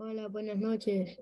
Hola, buenas noches.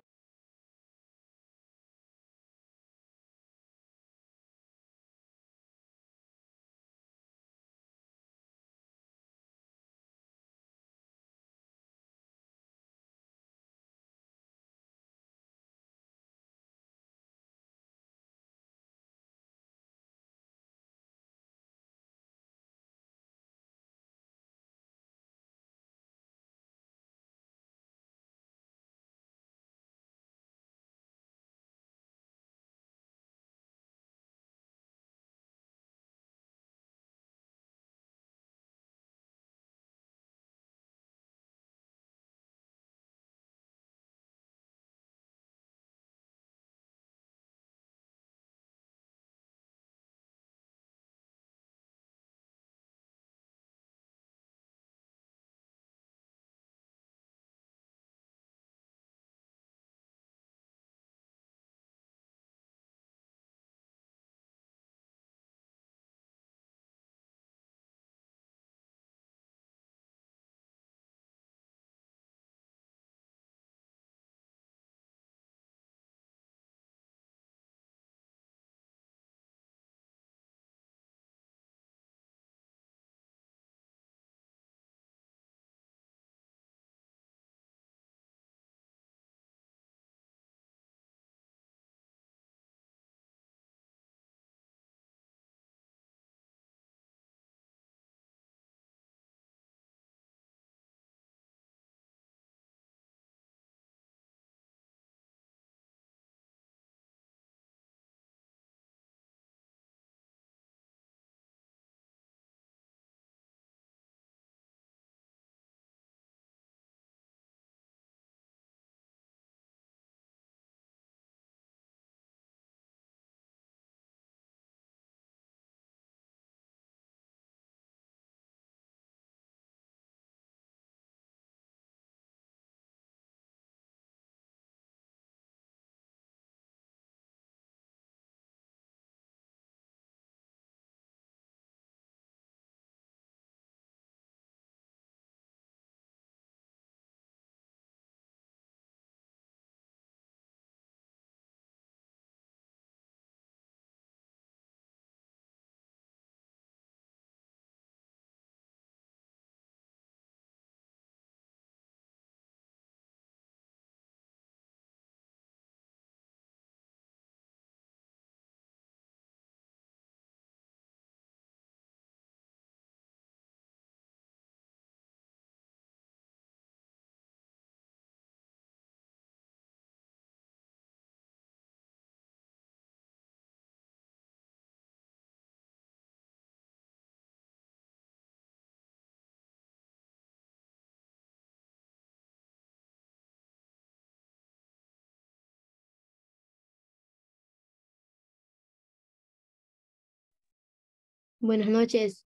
Buenas noches.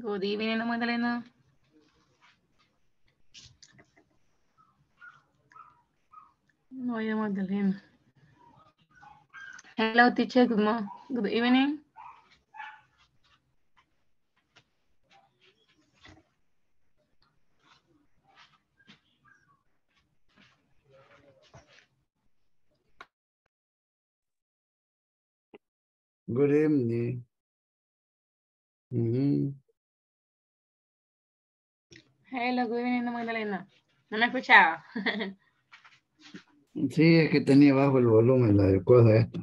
Good evening, Magdalena. No hay Magdalena. Hello, teacher. Good morning. Good evening. Good evening. Ujú. Hello, good evening, Magdalena. No me escuchaba. Sí, es que tenía bajo el volumen la cosa esta.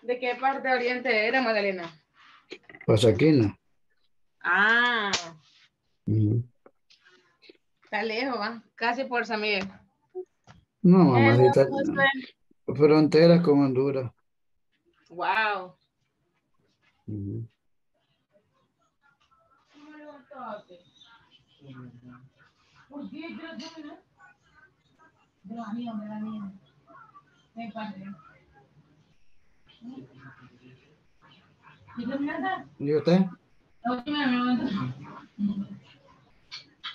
¿De qué parte de Oriente era, Magdalena? Pasaquina. Ah, Ujú. está lejos, ¿va? Casi por San Miguel. No, Hello, mamacita. Josué. Fronteras con Honduras. Wow. Ujú. ¿Y usted?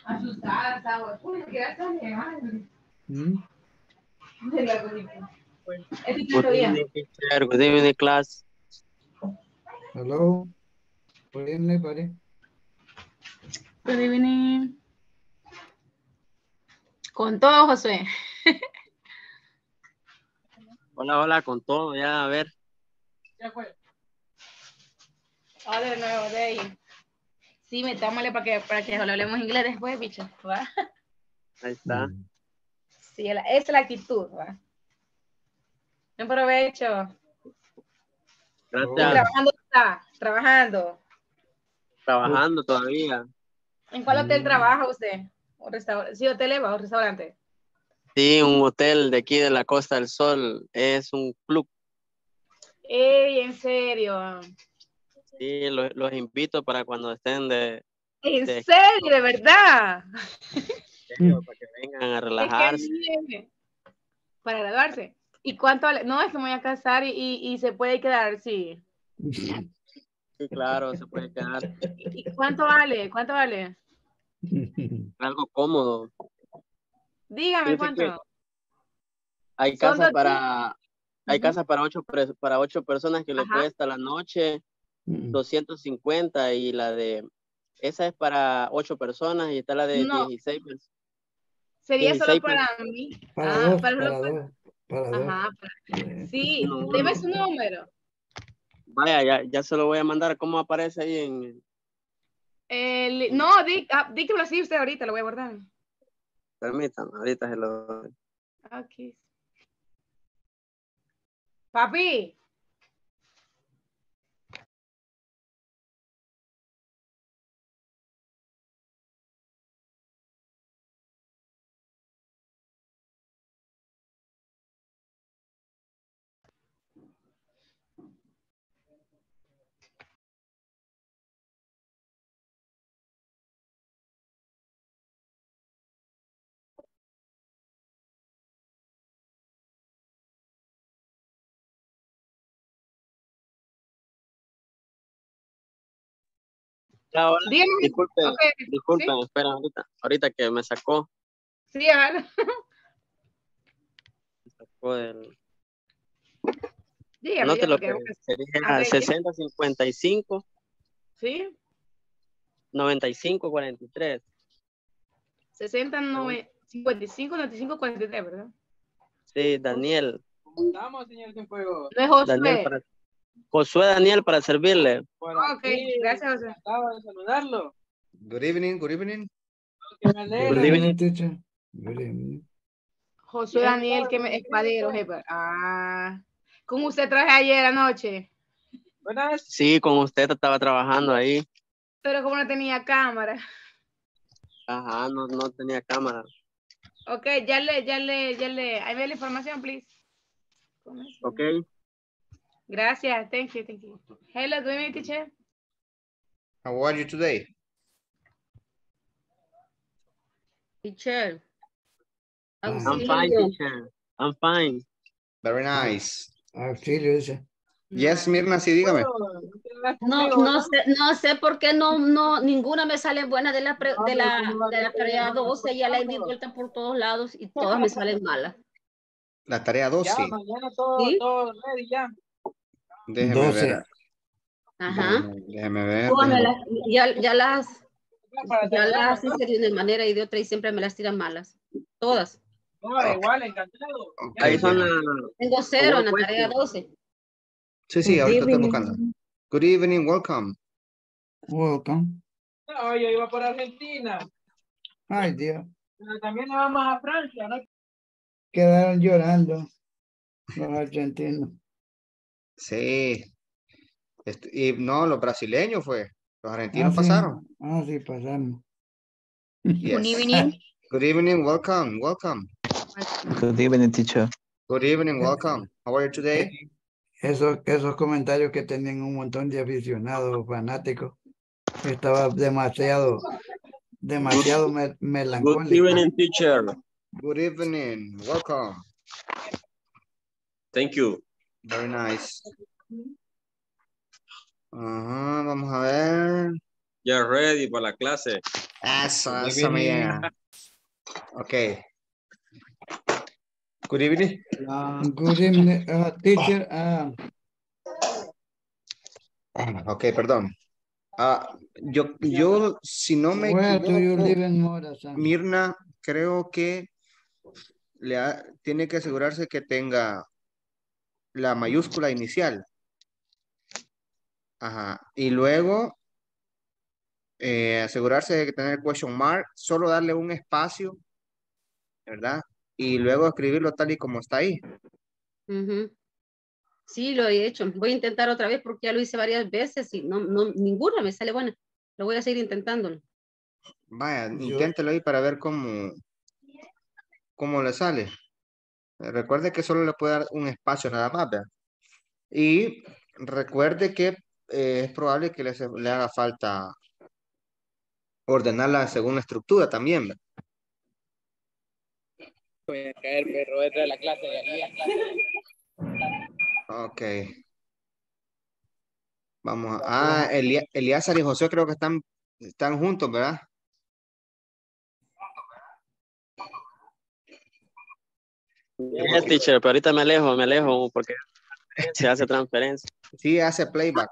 Asustada estaba. Uy, ¿qué hasta Ujú. Good evening, teacher. Good evening, class. Hello. Good evening, buddy. Good evening. Con todo, Josué. Hola, hola, con todo, ya, a ver. Ah, de nuevo, de ahí. Sí, metámosle para que, para que hablemos inglés después, bicho. ¿va? Ahí está. Ujú. Sí, esa es la actitud, ¿va? Buen provecho. Gracias. Trabajando está, trabajando. Trabajando todavía. ¿En cuál hotel Mm. trabaja usted? ¿O restaurante? Sí, hotel Eva o restaurante. Sí, un hotel de aquí de la Costa del Sol. Es un club. Ey, en serio. Sí, lo- los invito para cuando estén de, En De- serio, de verdad. serio, para que vengan a Es que relajarse. Para graduarse. ¿Y cuánto vale? No, es que me voy a casar y, y, y se puede quedar, sí. Sí, claro, se puede quedar ¿Y cuánto vale? ¿Cuánto vale? algo cómodo. Dígame cuánto. Hay casas para, hay casas para ocho, para ocho personas que le Ajá. cuesta la noche Ujú. 250 y la de, esa es para ocho personas y está la de No. 16 personas. Sería solo 16 para mí. Para Ah, dos, para para los- dos, para dos. Ajá. para- Eh, Sí, no. su número. Vaya, ya, ya se lo voy a mandar. ¿Cómo aparece ahí en...? El- no, di, ah, usted ahorita, lo voy a guardar. Permítanme, ahorita se lo doy. Aquí. Papi. Ya, hola. Dígame. Disculpen, Ok, disculpen, espera ahorita. Ahorita que me sacó, sí, me sacó del... Dígame, lo que sería A ver, 60, 55, ¿Sí? 95, 43. 60, 9, 55, 95, 43, ¿verdad? Sí, Daniel. ¿Cómo estamos, señor Cienfuegos? No es Josué. Daniel para... Josué Daniel para servirle. Ok, gracias, José. Acabo de saludarlo. Good evening, good evening. Que me alegra. Good evening, teacher. Good evening. Josué Daniel, que me espadero, jefe. Ah. ¿Cómo usted traje ayer anoche? Buenas. Sí, con usted estaba trabajando ahí. Pero como no tenía cámara. Ajá, no, no tenía cámara. Ok, ya le, ya le, ya le. Ahí ve la información, please. Ok. Gracias, thank you, thank you. Hello, good evening, teacher. How are you today? Teacher. I'm fine, teacher. I'm fine. Very nice. Auxilio dice. Yes, Mirna, sí, dígame. No, no sé, no sé por qué no, no, ninguna me sale buena de la, pre- de la, de la tarea 12, ya la he di vuelta por todos lados y todas me salen malas. La tarea 12. Ya, mañana todo, ¿Sí? todo ready ya. Déjeme 12. ver. Ajá. Déjeme, ver. Déjeme- las- ya, ya las, ya las hice de una manera y de otra y siempre me las tiran malas. Todas. No, igual, encantado. Ahí son las Tengo cero en la tarea pues, 12. Sí, sí, ahorita estoy Good buscando. evening. Good evening, welcome. Welcome. No, yo iba por Argentina. Ay, Dios. Pero también vamos a Francia, ¿no? Quedaron llorando los argentinos. Sí. Este- y no, los brasileños fue. Los argentinos Ah, sí. pasaron. Ah, sí, pasamos. Yes. Good evening. Good evening, welcome, welcome. Good evening, teacher. Good evening, welcome. How are you today? Esos, esos comentarios que tenían un montón de aficionados fanáticos. Estaba demasiado, demasiado me- Good melancólico. evening, teacher. Good evening, welcome. Thank you. Very nice. Ajá, vamos a ver. Ya ready para la clase. Eso, eso me llega. Ok. Good evening. Good evening, uh, teacher. ah, Ok, perdón. Ah, yo, yo, si no me where do you equivoco, live in Morazán? Mirna, creo que le ha- tiene que asegurarse que tenga la mayúscula inicial. Ajá. Y luego eh, asegurarse de que tener question mark, solo darle un espacio, ¿verdad? Y luego escribirlo tal y como está ahí. Ujú. Sí, lo he hecho. Voy a intentar otra vez porque ya lo hice varias veces y no, no, ninguna me sale buena. Lo voy a seguir intentándolo. Vaya, Yo- inténtelo ahí para ver cómo, cómo le sale. Eh, Recuerde que solo le puede dar un espacio nada más, ¿verdad? Y recuerde que eh, es probable que le, haga falta ordenarla según la estructura también, ¿verdad? Voy a caer, perro, dentro de la clase. Ok. Vamos a... Ah, Elía- Eliazar y José creo que están, están juntos, ¿verdad? Yes, teacher, pero ahorita me alejo, me alejo porque se hace transferencia. Sí, hace playback,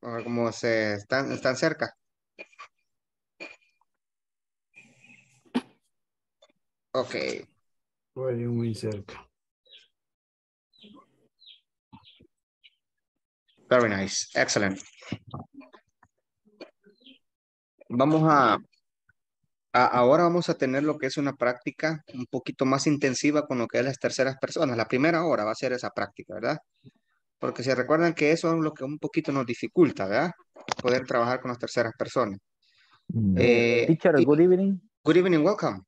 como se están, están cerca. Ok, Fue muy cerca. very nice, excellent. Vamos a, a- ahora vamos a tener lo que es una práctica un poquito más intensiva con lo que es las terceras personas. La primera hora va a ser esa práctica, ¿verdad? Porque se recuerdan que eso es lo que un poquito nos dificulta, ¿verdad? Poder trabajar con las terceras personas. Eh, teacher, y- good evening. Good evening, welcome.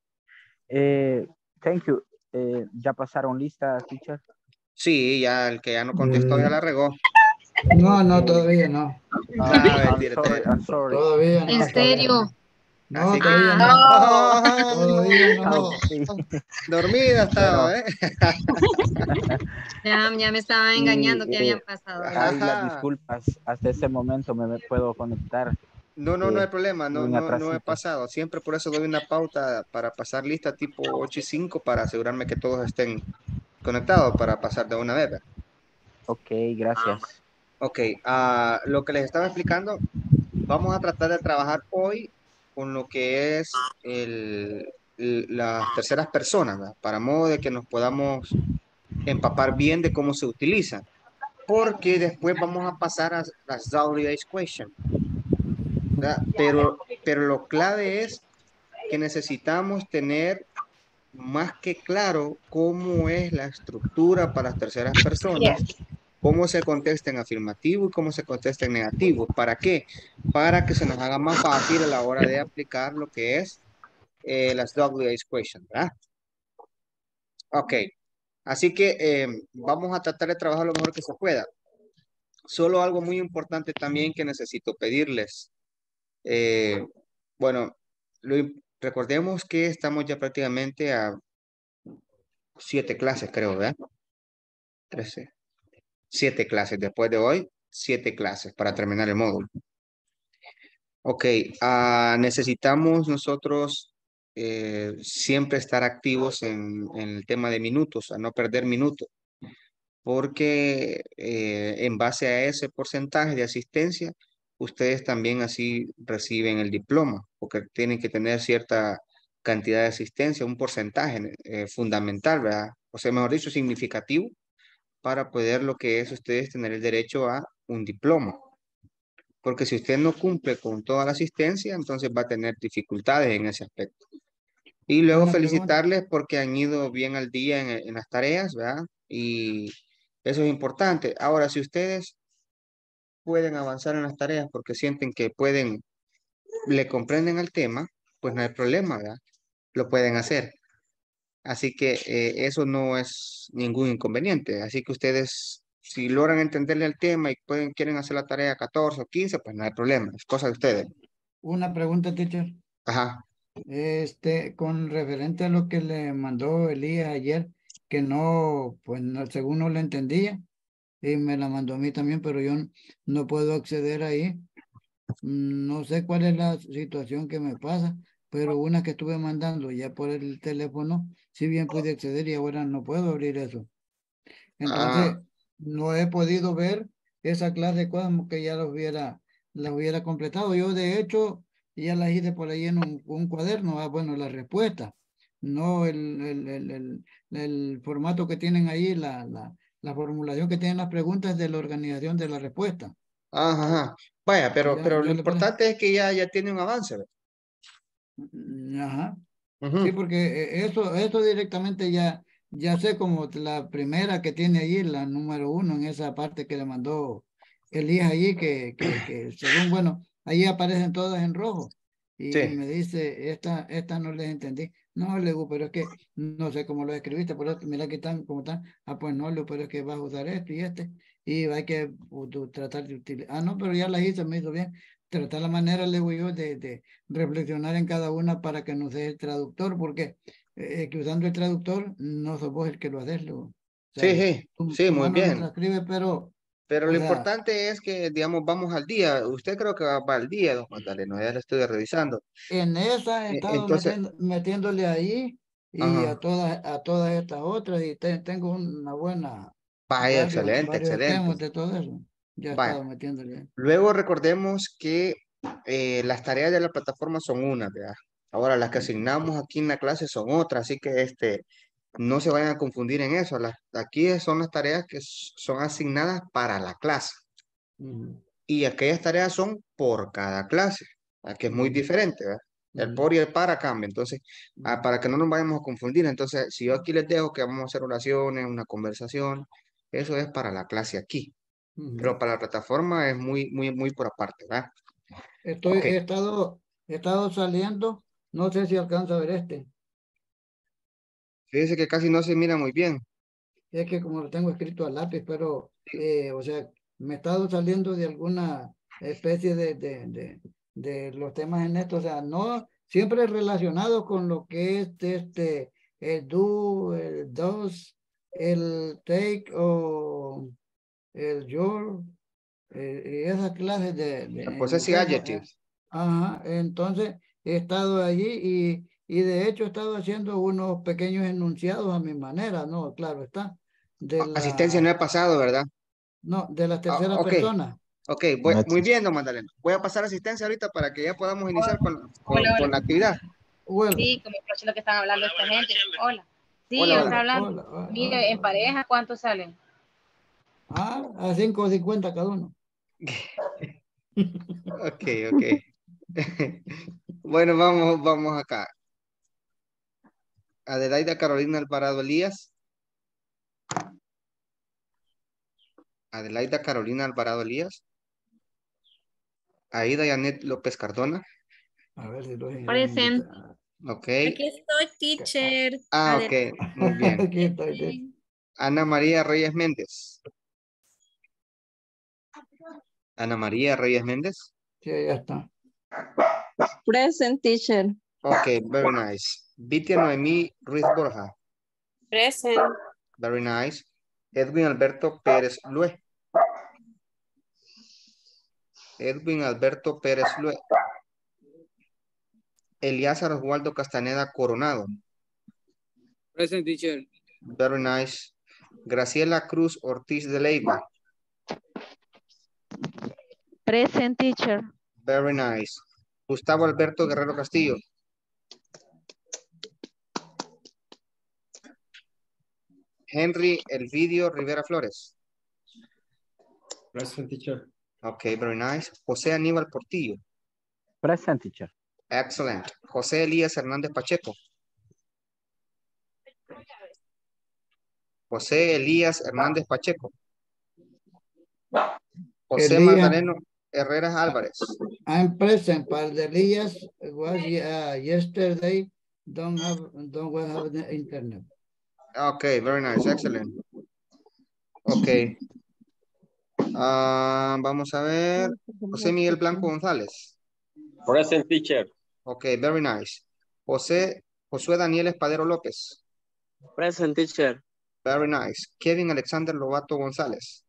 Eh, thank you. Eh, ¿Ya pasaron lista, teacher? Sí, ya el que ya no contestó ya Mm. la regó. No, no, todavía no. Ah, Ah, I'm sorry, I'm sorry. Todavía no. ¿En serio? No, Así que- todavía no. Ah, Todavía no. Ah. Dormida estaba, ¿eh? Ya, ya me estaban Sí, engañando que habían pasado. Las disculpas. Hasta ese momento me me puedo conectar. No, no, no Eh, hay problema, no, no, no he pasado. Siempre por eso doy una pauta para pasar lista tipo 8 y 5 para asegurarme que todos estén conectados para pasar de una vez. Ok, gracias. Ok, ah, lo que les estaba explicando, vamos a tratar de trabajar hoy con lo que es el, las terceras personas, para modo de que nos podamos empapar bien de cómo se utilizan. Porque después vamos a pasar a las WH question. Pero, pero lo clave es que necesitamos tener más que claro cómo es la estructura para las terceras personas cómo se contesta en afirmativo y cómo se contesta en negativo. ¿Para qué? Para que se nos haga más fácil a la hora de aplicar lo que es eh, las WH questions, ¿verdad? Ok, así que eh, vamos a tratar de trabajar lo mejor que se pueda. Solo algo muy importante también que necesito pedirles. Eh, bueno, lo recordemos que estamos ya prácticamente a siete clases, creo, ¿verdad? 13. Siete clases. Después de hoy, siete clases para terminar el módulo. Ok, ah, necesitamos nosotros eh, siempre estar activos en, el tema de minutos, a no perder minutos, porque eh, en base a ese porcentaje de asistencia, ustedes también así reciben el diploma, porque tienen que tener cierta cantidad de asistencia, un porcentaje eh, fundamental, ¿verdad? O sea, mejor dicho, significativo para poder lo que es ustedes tener el derecho a un diploma. Porque si usted no cumple con toda la asistencia, entonces va a tener dificultades en ese aspecto. Y luego felicitarles porque han ido bien al día en, en las tareas, ¿verdad? Y eso es importante. Ahora, si ustedes pueden avanzar en las tareas porque sienten que pueden, le comprenden al tema, pues no hay problema, ¿verdad? Lo pueden hacer. Así que eh, eso no es ningún inconveniente. Así que ustedes, si logran entenderle el tema y pueden, quieren hacer la tarea 14 o 15, pues no hay problema. Es cosa de ustedes. Una pregunta, teacher. Ajá. Este, con referente a lo que le mandó Elías ayer, que no, pues no, según no le entendía, y me la mandó a mí también, pero yo no puedo acceder ahí. No sé cuál es la situación que me pasa, pero una que estuve mandando ya por el teléfono, si bien pude acceder y ahora no puedo abrir eso. Entonces, Ah. no he podido ver esa clase como que ya la hubiera, la hubiera completado. Yo, de hecho, ya las hice por ahí en un, un cuaderno, ah, bueno, la respuesta, no el, el, el, el, el formato que tienen ahí, la, la, la formulación que tienen las preguntas de la organización de la respuesta. Ajá, ajá. Vaya, pero, Ya- pero lo importante es que ya, ya tiene un avance. ¿verdad? Mm, Ujú. Sí, porque eh, eso, eso directamente ya, ya sé como la primera que tiene allí, la número uno en esa parte que le mandó Elías allí, que, que, que según, bueno, ahí aparecen todas en rojo. Y Sí. me dice, esta, esta no les entendí. No, le digo, pero es que no sé cómo lo escribiste, por eso mira que están como están. Ah, pues no, le digo, pero es que vas a usar esto y este. Y hay que tratar de utilizar. Ah, no, pero ya las hice, me hizo bien. Tratar la manera, le digo yo, de, de reflexionar en cada una para que nos dé el traductor, porque eh, que usando el traductor no sos vos el que lo haces. lo- o Sí, sea, sí, sí, tu muy bien. transcribe, pero Pero o lo sea- importante es que, digamos, vamos al día. Usted creo que va, al día, don Magdaleno, ya lo estoy revisando. en esa he E- estado entonces- metiendo- metiéndole ahí y Ajá. a todas a todas estas otras y te- tengo una buena Vaya, excelente, excelente. de todo eso. Ya metiéndole. Luego recordemos que eh, las tareas de la plataforma son unas, ¿verdad? Ahora las que asignamos aquí en la clase son otras, así que este, no se vayan a confundir en eso. Las, aquí son las tareas que son asignadas para la clase. Y aquellas tareas son por cada clase, que es muy diferente, ¿verdad? El por y el para cambia, entonces, ah, para que no nos vayamos a confundir, entonces, si yo aquí les dejo que vamos a hacer oraciones, una conversación, eso es para la clase aquí, Pero para la plataforma es muy, muy, muy por aparte, ¿verdad? Estoy, Ok. he estado, he estado saliendo, no sé si alcanza a ver este. Fíjese que casi no se mira muy bien. Es que como lo tengo escrito a lápiz, pero, eh, o sea, me he estado saliendo de alguna especie de, de, de, de los temas en esto, o sea, no siempre relacionado con lo que es este, el do, el does, el take o el your, eh, y esas clases de, de possessive ¿no? Eh, adjectives. Ajá, entonces he estado allí y, y de hecho he estado haciendo unos pequeños enunciados a mi manera, ¿no? Claro está. De la, Asistencia no he pasado, ¿verdad? no, de la tercera ok. persona. Ok, voy- muy bien, don Magdalena. Voy a pasar asistencia ahorita para que ya podamos iniciar con, con- Hola, hola. con la actividad. Bueno, Sí, como lo que están hablando esta gente. Hola. Sí, Hola, está hola. hablando. hola, hola, Mire, hola, en hola. pareja, ¿cuántos salen? Ah, a 5.50 cada uno. Ok, ok. bueno, vamos, vamos acá. Adelaida Carolina Alvarado Elías. Adelaida Carolina Alvarado Elías. Aida Yanet López Cardona. A ver si los Present. Ok. Aquí estoy, teacher. Ah, ok. Muy bien. Aquí estoy. Ana María Reyes Méndez. Ana María Reyes Méndez. Sí, ya está. Present teacher. Ok, very nice. Vitia Noemí Ruiz Borja. Present. Very nice. Edwin Alberto Pérez Lue. Edwin Alberto Pérez Lue. Eliazar Oswaldo Castaneda Coronado. Present teacher. Very nice. Graciela Cruz Ortiz de Leiva. Present teacher. Very nice. Gustavo Alberto Guerrero Castillo. Henry Elvidio Rivera Flores. Present teacher. Okay, very nice. José Aníbal Portillo. Present teacher. Excellent. José Elías Hernández Pacheco. José Elías Hernández Pacheco. José Elías. Magdaleno Herreras Álvarez. I'm present, but the Elias was uh, yesterday, don't have, don't have the internet. Okay, very nice, excellent. Okay. Ah, vamos a ver. José Miguel Blanco González. Present teacher. Okay, very nice. José Josué Daniel Espadero López. Present teacher. Very nice. Kevin Alexander Lobato González.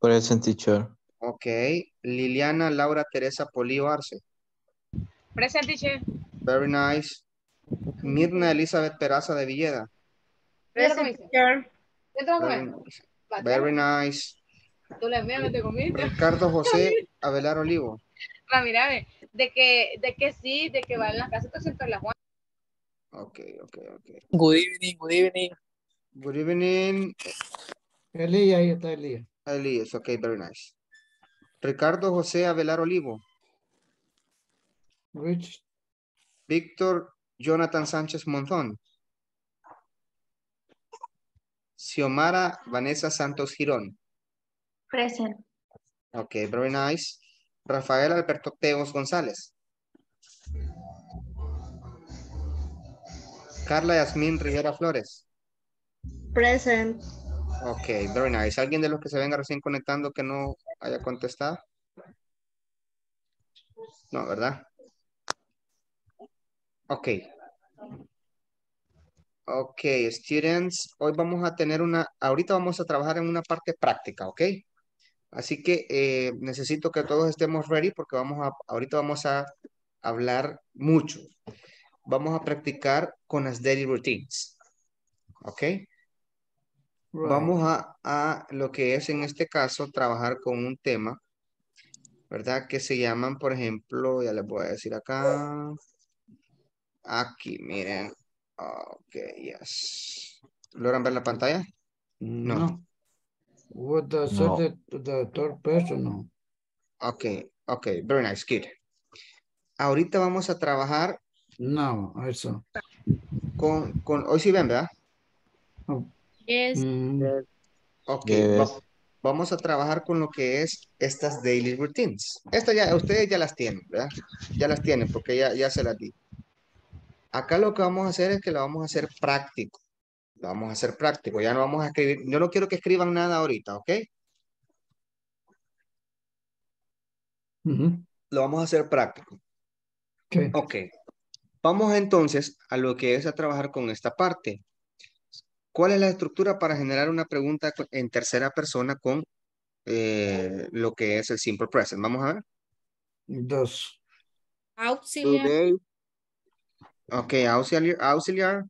Present teacher. Okay. Liliana Laura Teresa Polío Arce. Present teacher. Very nice. Mirna Elizabeth Peraza de Villeda. Present teacher. Very nice. Very nice. Tú la mía me te comiste. Ricardo José Avelar Olivo. Mira, de que, de que sí, de que va en la casa, te siento en la Juan. Ok, ok, ok. Good evening, good evening. Good evening. Elías, ahí está Elías. Elias, ok, very nice. Ricardo José Avelar Olivo. Rich, Víctor Jonathan Sánchez Monzón. Xiomara Vanessa Santos Girón. Present. Ok, very nice. Rafael Alberto Teos González. Carla Yasmín Rivera Flores. Present. Ok, very nice. ¿Alguien de los que se venga recién conectando que no haya contestado? No, ¿verdad? Ok. Ok, students, hoy vamos a tener una, ahorita vamos a trabajar en una parte práctica, ¿ok? Así que eh, necesito que todos estemos ready porque vamos a, ahorita vamos a hablar mucho. Vamos a practicar con las daily routines, ¿ok? Vamos a, a lo que es en este caso trabajar con un tema, ¿verdad? Que se llaman, por ejemplo, ya les voy a decir acá. Aquí, miren. Ok, yes. ¿Logran ver la pantalla? no. What the, No. subject, the third person, no. Ok, ok, very nice, good. Ahorita vamos a trabajar No, eso. con, con hoy sí ven, ¿verdad? Yes. Mm, Ok, Yes. va- vamos a trabajar con lo que es estas daily routines. Estas ya, ustedes ya las tienen, ¿verdad? Ya las tienen porque ya, ya se las di. Acá lo que vamos a hacer es que lo vamos a hacer práctico. Lo vamos a hacer práctico, ya no vamos a escribir. Yo no quiero que escriban nada ahorita, ¿ok? Lo vamos a hacer práctico. okay. Ok. Vamos entonces a lo que es a trabajar con esta parte. ¿Cuál es la estructura para generar una pregunta en tercera persona con eh, lo que es el simple present? Vamos a ver. Dos. Auxiliar. Ok, auxiliar, auxiliar,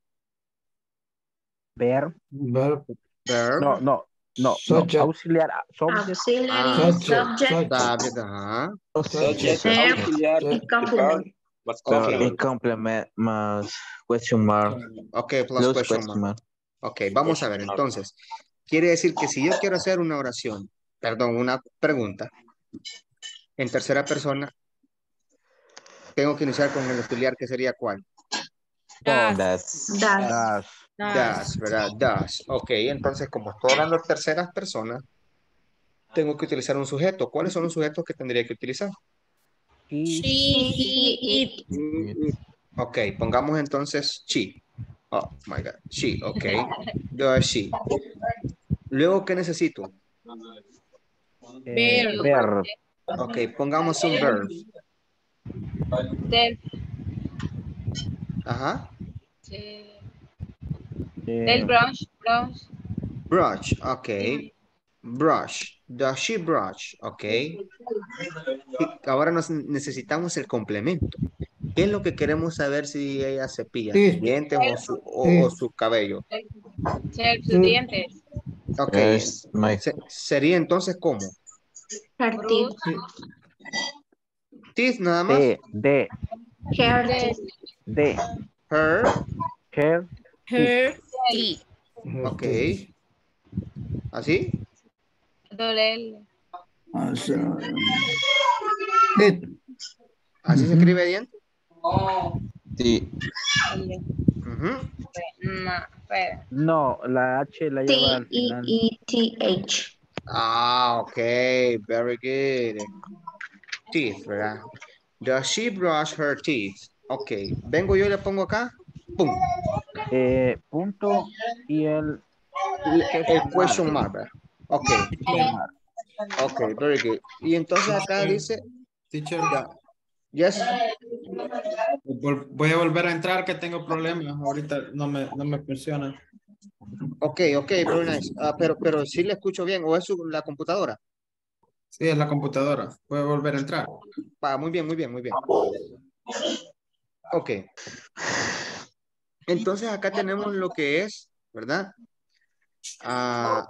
Ver. Verb, verb, No, no, no. no. Subject. Auxiliar. Subject. Auxiliary Ah, subject, subject, subject, ajá. Subject, Verb. auxiliar, y complement. Más Ok. y complement más question mark. Ok, plus Plus question question mark. mark. Ok, vamos a ver entonces. Quiere decir que si yo quiero hacer una oración, perdón, una pregunta en tercera persona, tengo que iniciar con el auxiliar que sería cuál? Das. That's Das. Das. Das, ¿verdad? Das. Ok, entonces como estoy hablando en terceras personas, tengo que utilizar un sujeto. ¿Cuáles son los sujetos que tendría que utilizar? He. She, he, it. Ok, pongamos entonces she. Oh, my God. She, ok. She. Luego, ¿qué necesito? eh, Verb. Ok, pongamos un verb. Del, Ajá. eh, El brush, brush. Brush, ok. Brush. Does she brush? Ok. Ahora nos necesitamos el complemento. ¿Qué es lo que queremos saber si ella cepilla Sí. sus dientes o su, o- Sí. o su cabello? Check sus dientes. Ok. Es my Se- sería entonces ¿cómo? Brush. Teeth nada más. D, D, De- D. Her. Her, Her teeth. Ok. ¿Así? doble. ¿Así se Ujú. escribe diente? T. Ujú. No, espera. no, la H la lleva al final. T-E-E-T-H. Ah, ok. Very good. Teeth, ¿verdad? Does she brush her teeth? Ok. Vengo yo y le pongo acá. Pum. Eh, punto y el El question mark, ¿verdad? Ok. Ok, very good. Y entonces acá dice, Teacher, yes. voy a volver a entrar que tengo problemas. Ahorita no me, no me funciona. Ok, ok, very nice. Ah, pero, pero sí le escucho bien. ¿O es su- la computadora? Sí, es la computadora. Voy a volver a entrar. Va, muy bien, muy bien, muy bien. Ok. Entonces acá tenemos lo que es, ¿verdad? Ah,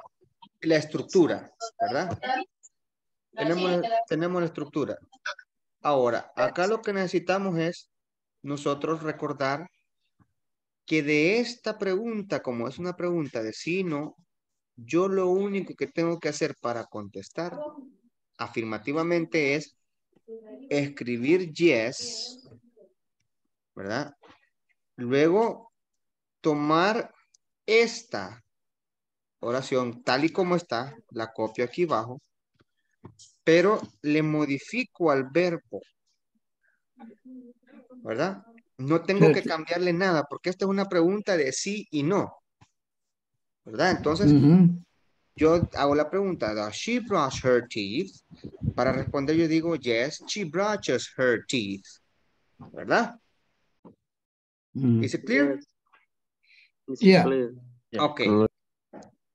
la estructura, ¿verdad? Tenemos, tenemos la estructura. Ahora, acá lo que necesitamos es nosotros recordar que de esta pregunta, como es una pregunta de sí no, yo lo único que tengo que hacer para contestar afirmativamente es escribir yes, ¿verdad? Luego tomar esta oración tal y como está, la copio aquí abajo, pero le modifico al verbo, ¿verdad? No tengo que cambiarle nada porque esta es una pregunta de sí y no, ¿verdad? Entonces, yo hago la pregunta, ¿does she brush her teeth? Para responder yo digo, yes, she brushes her teeth, ¿verdad? Mm. ¿Is it clear? Yeah. Ok.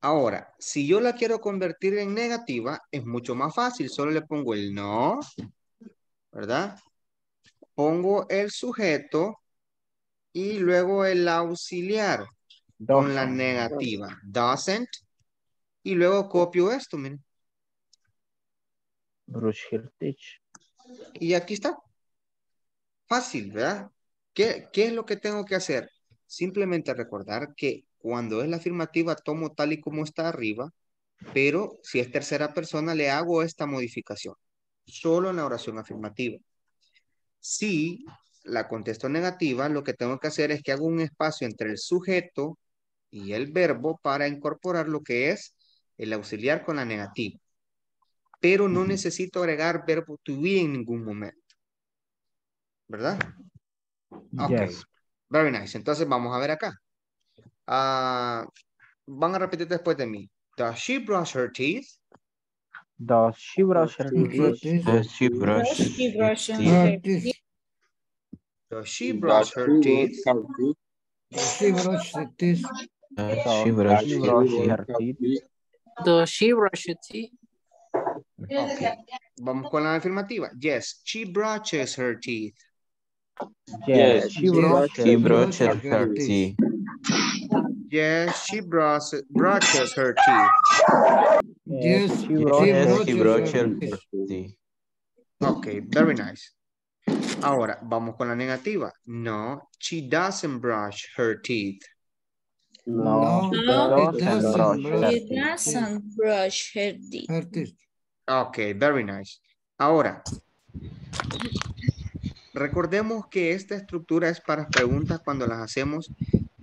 Ahora, si yo la quiero convertir en negativa, es mucho más fácil. Solo le pongo el no, ¿verdad? Pongo el sujeto y luego el auxiliar con la negativa. Doesn't. Y luego copio esto, miren. Brush her teeth. Y aquí está. Fácil, ¿verdad? ¿Qué, qué es lo que tengo que hacer? Simplemente recordar que cuando es la afirmativa tomo tal y como está arriba, pero si es tercera persona le hago esta modificación. Solo en la oración afirmativa. Si la contesto negativa, lo que tengo que hacer es que hago un espacio entre el sujeto y el verbo para incorporar lo que es el auxiliar con la negativa. Pero no necesito agregar verbo to be en ningún momento. ¿Verdad? Ok. Yes. Very nice. Entonces vamos a ver acá. Ah, van a repetir después de mí. Does she brush her teeth? Does she brush her teeth? Does she brush her her teeth? teeth. Does she brush her teeth? She brush her teeth. Does she brush her teeth? Does she brush her teeth? Ok. Vamos con la afirmativa. Yes, she brushes her teeth. Yes, she brushes She her brushes her teeth. Yes, she brushes, brushes her teeth. Yes, she she Yes, she brushes her teeth. Ok, very nice. Ahora, vamos con la negativa. No, she doesn't brush her teeth. No, No, she it doesn't doesn't brush her brush She teeth. doesn't brush her teeth. her teeth. Ok, very nice. Ahora, recordemos que esta estructura es para preguntas cuando las hacemos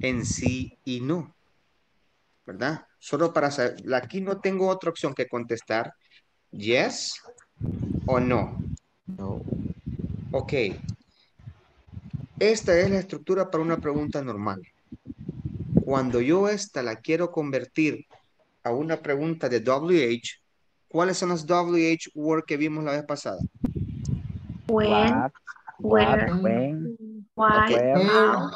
en sí y no. ¿Verdad? Solo para saber, aquí no tengo otra opción que contestar yes o no. No. Ok. Esta es la estructura para una pregunta normal. Cuando yo esta la quiero convertir a una pregunta de WH, ¿cuáles son las WH word que vimos la vez pasada? When, What, where, when, why, where, how,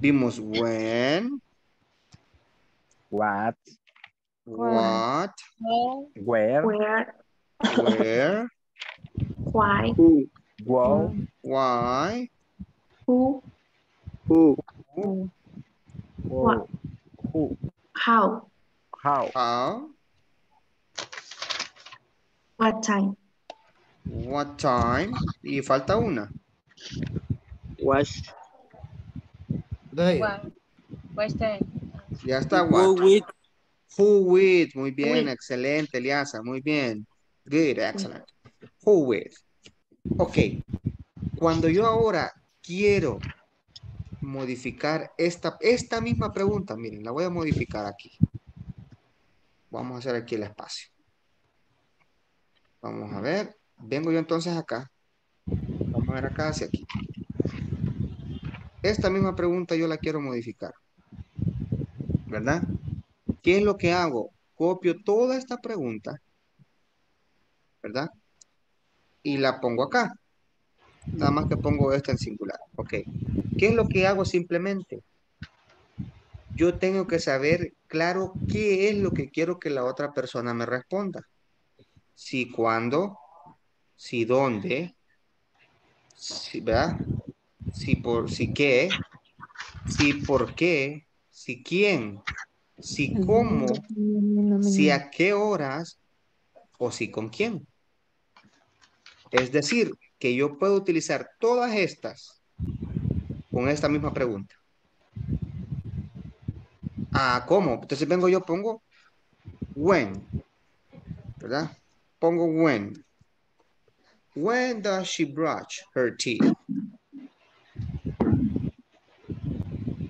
Vimos when, What? What? Where? Where? Where? Why? Wow. Why? Who? Who? Who? What? Who? How? How? How? What time? What time? Y falta una. Wash. Day. What? Time? Ya está. What? with Who with? Muy bien, With. excelente, Eliasa, muy bien. Good, excellent. Who with? Ok. Cuando yo ahora quiero modificar esta, esta misma pregunta, miren, la voy a modificar aquí. Vamos a hacer aquí el espacio. Vamos a ver. Vengo yo entonces acá. Vamos a ver acá hacia aquí. Esta misma pregunta yo la quiero modificar. ¿Verdad? ¿Qué es lo que hago? Copio toda esta pregunta, ¿verdad? Y la pongo acá. Nada más que pongo esta en singular. Ok. ¿Qué es lo que hago simplemente? Yo tengo que saber, claro, qué es lo que quiero que la otra persona me responda. Si cuándo, si dónde, si, ¿verdad? Si por, si qué, si por qué, si quién, si cómo, si a qué horas o si con quién. Es decir, que yo puedo utilizar todas estas con esta misma pregunta. Ah, ¿cómo? Entonces vengo yo, pongo when, ¿verdad? Pongo when. When does she brush her teeth?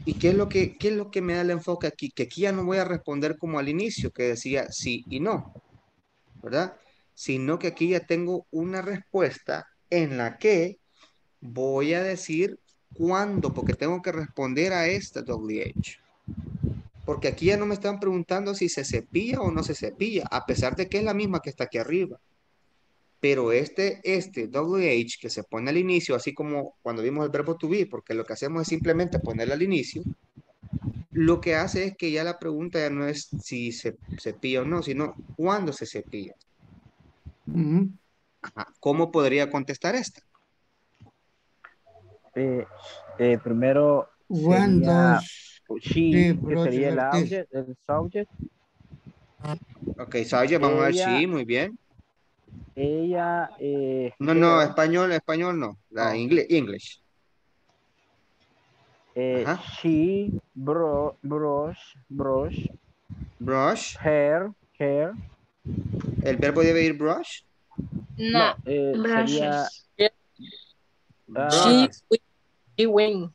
¿Y qué es, lo que, qué es lo que me da el enfoque aquí? Que aquí ya no voy a responder como al inicio, que decía sí y no, ¿verdad? Sino que aquí ya tengo una respuesta en la que voy a decir cuándo, porque tengo que responder a esta WH. Porque aquí ya no me están preguntando si se cepilla o no se cepilla, a pesar de que es la misma que está aquí arriba. Pero este, este WH que se pone al inicio, así como cuando vimos el verbo to be, porque lo que hacemos es simplemente ponerlo al inicio, lo que hace es que ya la pregunta ya no es si se cepilla o no, sino cuándo se cepilla. ¿Cómo podría contestar esta? Eh, eh, primero When sería does she, she que sería el object, subject. Ok, Saya, vamos a ver sí, muy bien. Ella, eh, No, no, hair, español, español no. La Oh. ingle- English. eh, she bro, brush, brush, Brush. hair, hair. ¿El verbo debe ir brush? No. eh, sería Brushes. ah, she, she went,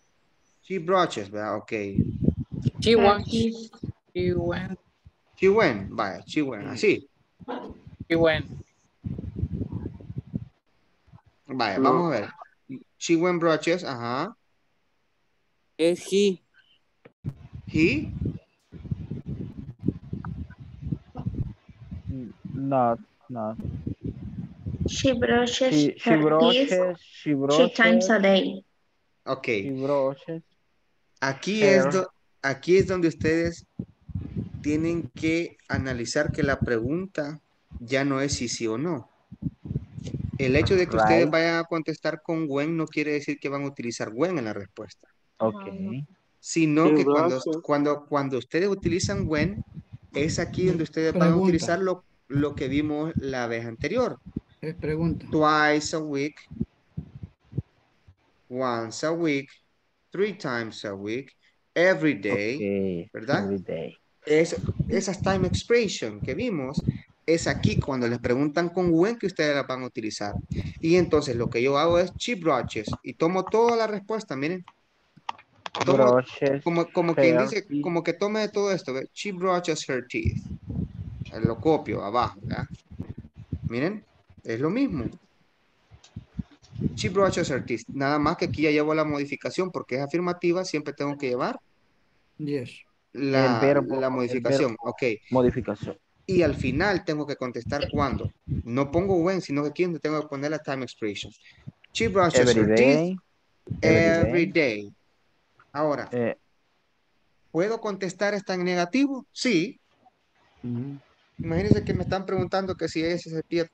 She brushes, ¿verdad? Ok. she teeth. she went, She went, vaya, she went. Así. she went. Vaya, vamos a ver. She went brushes, ajá. Es he, He, not, not. She brushes She, she her teeth brushes, she three times brushes, a day. ok. she brushes. Aquí Hair. es, do- aquí es donde ustedes tienen que analizar que la pregunta ya no es si sí o no. El hecho de que ustedes vayan a contestar con when no quiere decir que van a utilizar when en la respuesta, Okay. sino Sí, que cuando, cuando, cuando ustedes utilizan when, es aquí donde ustedes van a utilizar lo, lo que vimos la vez anterior. Es pregunta. Twice a week, once a week, three times a week, every day, Okay. ¿verdad? Every day. es, esas time expression que vimos es aquí cuando les preguntan con when que ustedes las van a utilizar. Y entonces lo que yo hago es she brushes y tomo toda la respuesta, miren. Tomo Brushes, como, como quien dice, como que tome de todo esto, ¿ve? she brushes her teeth. Lo copio abajo, ¿verdad? Miren, es lo mismo. She brushes her teeth. Nada más que aquí ya llevo la modificación porque es afirmativa, siempre tengo que llevar Yes. la, verbo- la modificación. verbo. Ok. Modificación. Y al final tengo que contestar cuándo. No pongo when, sino que aquí tengo que poner la time expression. She brushes Every her teeth day. Every every day. Ahora, Eh, ¿Puedo contestar está en negativo? Sí. Imagínense que me están preguntando que si ella se cepilla,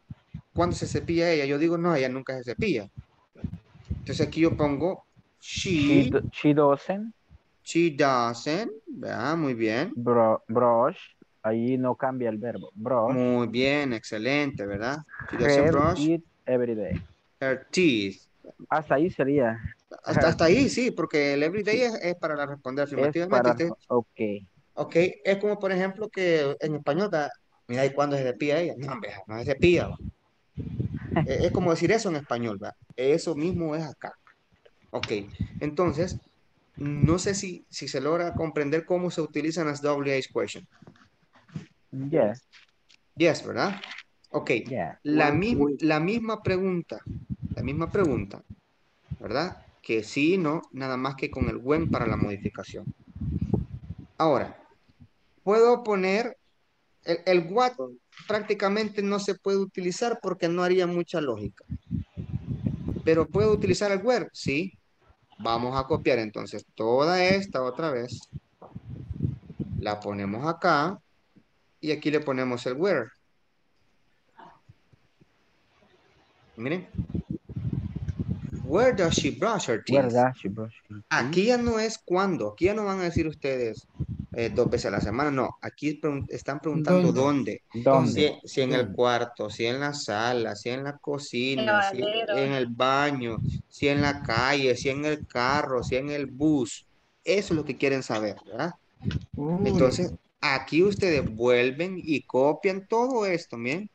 ¿cuándo se cepilla ella? Yo digo, no, ella nunca se cepilla. Entonces aquí yo pongo She, she, do- she doesn't she doesn't, ¿verdad? Muy bien. bro- brush. Ahí no cambia el verbo. Brush. Muy bien, excelente, ¿verdad? Her brush every day. her teeth. Hasta ahí sería. Hasta, hasta ahí, sí, porque el everyday es, es para la responder Es afirmativamente. para... Ok. ok, es como por ejemplo que en español, da, mira, ¿y cuándo se cepilla ella? No, hombre, no se es, como decir eso en español, ¿va? Eso mismo es acá. Ok, entonces, no sé si, si se logra comprender cómo se utilizan las WH questions. Yes. Yes, ¿verdad? Ok, Yeah. la, mi- la misma pregunta, la misma pregunta, ¿verdad? Que sí y no, nada más que con el when para la modificación. Ahora, puedo poner el, el what prácticamente no se puede utilizar porque no haría mucha lógica. Pero puedo utilizar el where, sí. Vamos a copiar entonces toda esta otra vez. La ponemos acá y aquí le ponemos el where. Miren. Where does she brush her teeth? Where does she brush her teeth? Aquí ya no es cuándo, aquí ya no van a decir ustedes eh, dos veces a la semana, no, aquí pregun- están preguntando dónde. ¿Dónde? Si, si en el cuarto, si en la sala, si en la El cocina, si en el baño, si en la calle, si en el carro, si en el bus. Eso es lo que quieren saber, ¿verdad? Uy, Entonces, aquí ustedes vuelven y copian todo esto, ¿bien?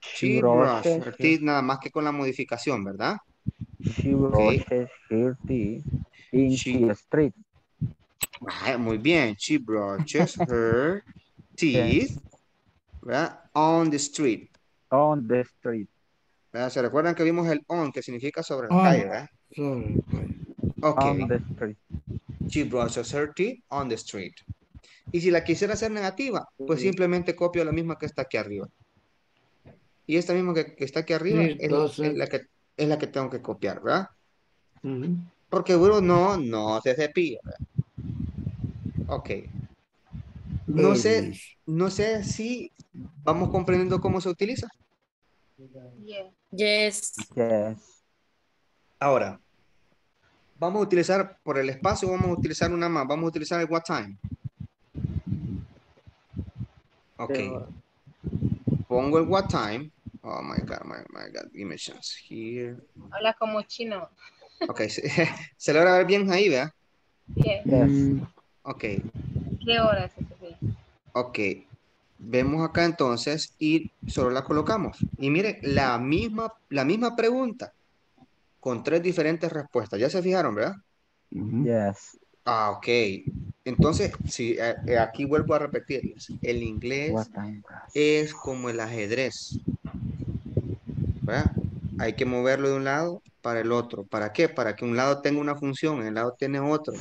She brush brushes her teeth, nada más que con la modificación, ¿verdad? She brushes her teeth in She- the street. Ah, muy bien. She brushes her teeth, ¿verdad? On the street. On the street. ¿verdad? ¿Se recuerdan que vimos el on, que significa sobre la On. calle, ¿verdad? sorry, pues. Ok. On the street. She brushes her teeth on the street. Y si la quisiera hacer negativa, pues simplemente copio la misma que está aquí arriba. Y esta misma que, que está aquí arriba Sí, es, la, entonces- es la que, es la que tengo que copiar, ¿verdad? Ujú. Porque bueno, no, no se cepilla. ¿verdad? Ok. No sé, no sé si vamos comprendiendo cómo se utiliza. Yes. Yes. Ahora, vamos a utilizar por el espacio, vamos a utilizar una más. Vamos a utilizar el what time. Ok. Pongo el what time. Oh my God, my, my God. Give me a chance. Here. Habla como chino. Ok, se, logra ver bien ahí, ¿verdad? Yeah. Yes. Mm, Ok, ¿Qué hora se cepilla? ok. Vemos acá entonces y solo la colocamos. Y mire, la misma, la misma pregunta con tres diferentes respuestas. Ya se fijaron, ¿verdad? ujú. Yes. Ah, ok. Entonces, sí, eh, eh, aquí vuelvo a repetirles. El inglés es como el ajedrez. ¿verdad? Hay que moverlo de un lado para el otro. ¿Para qué? Para que un lado tenga una función, el lado tiene otro.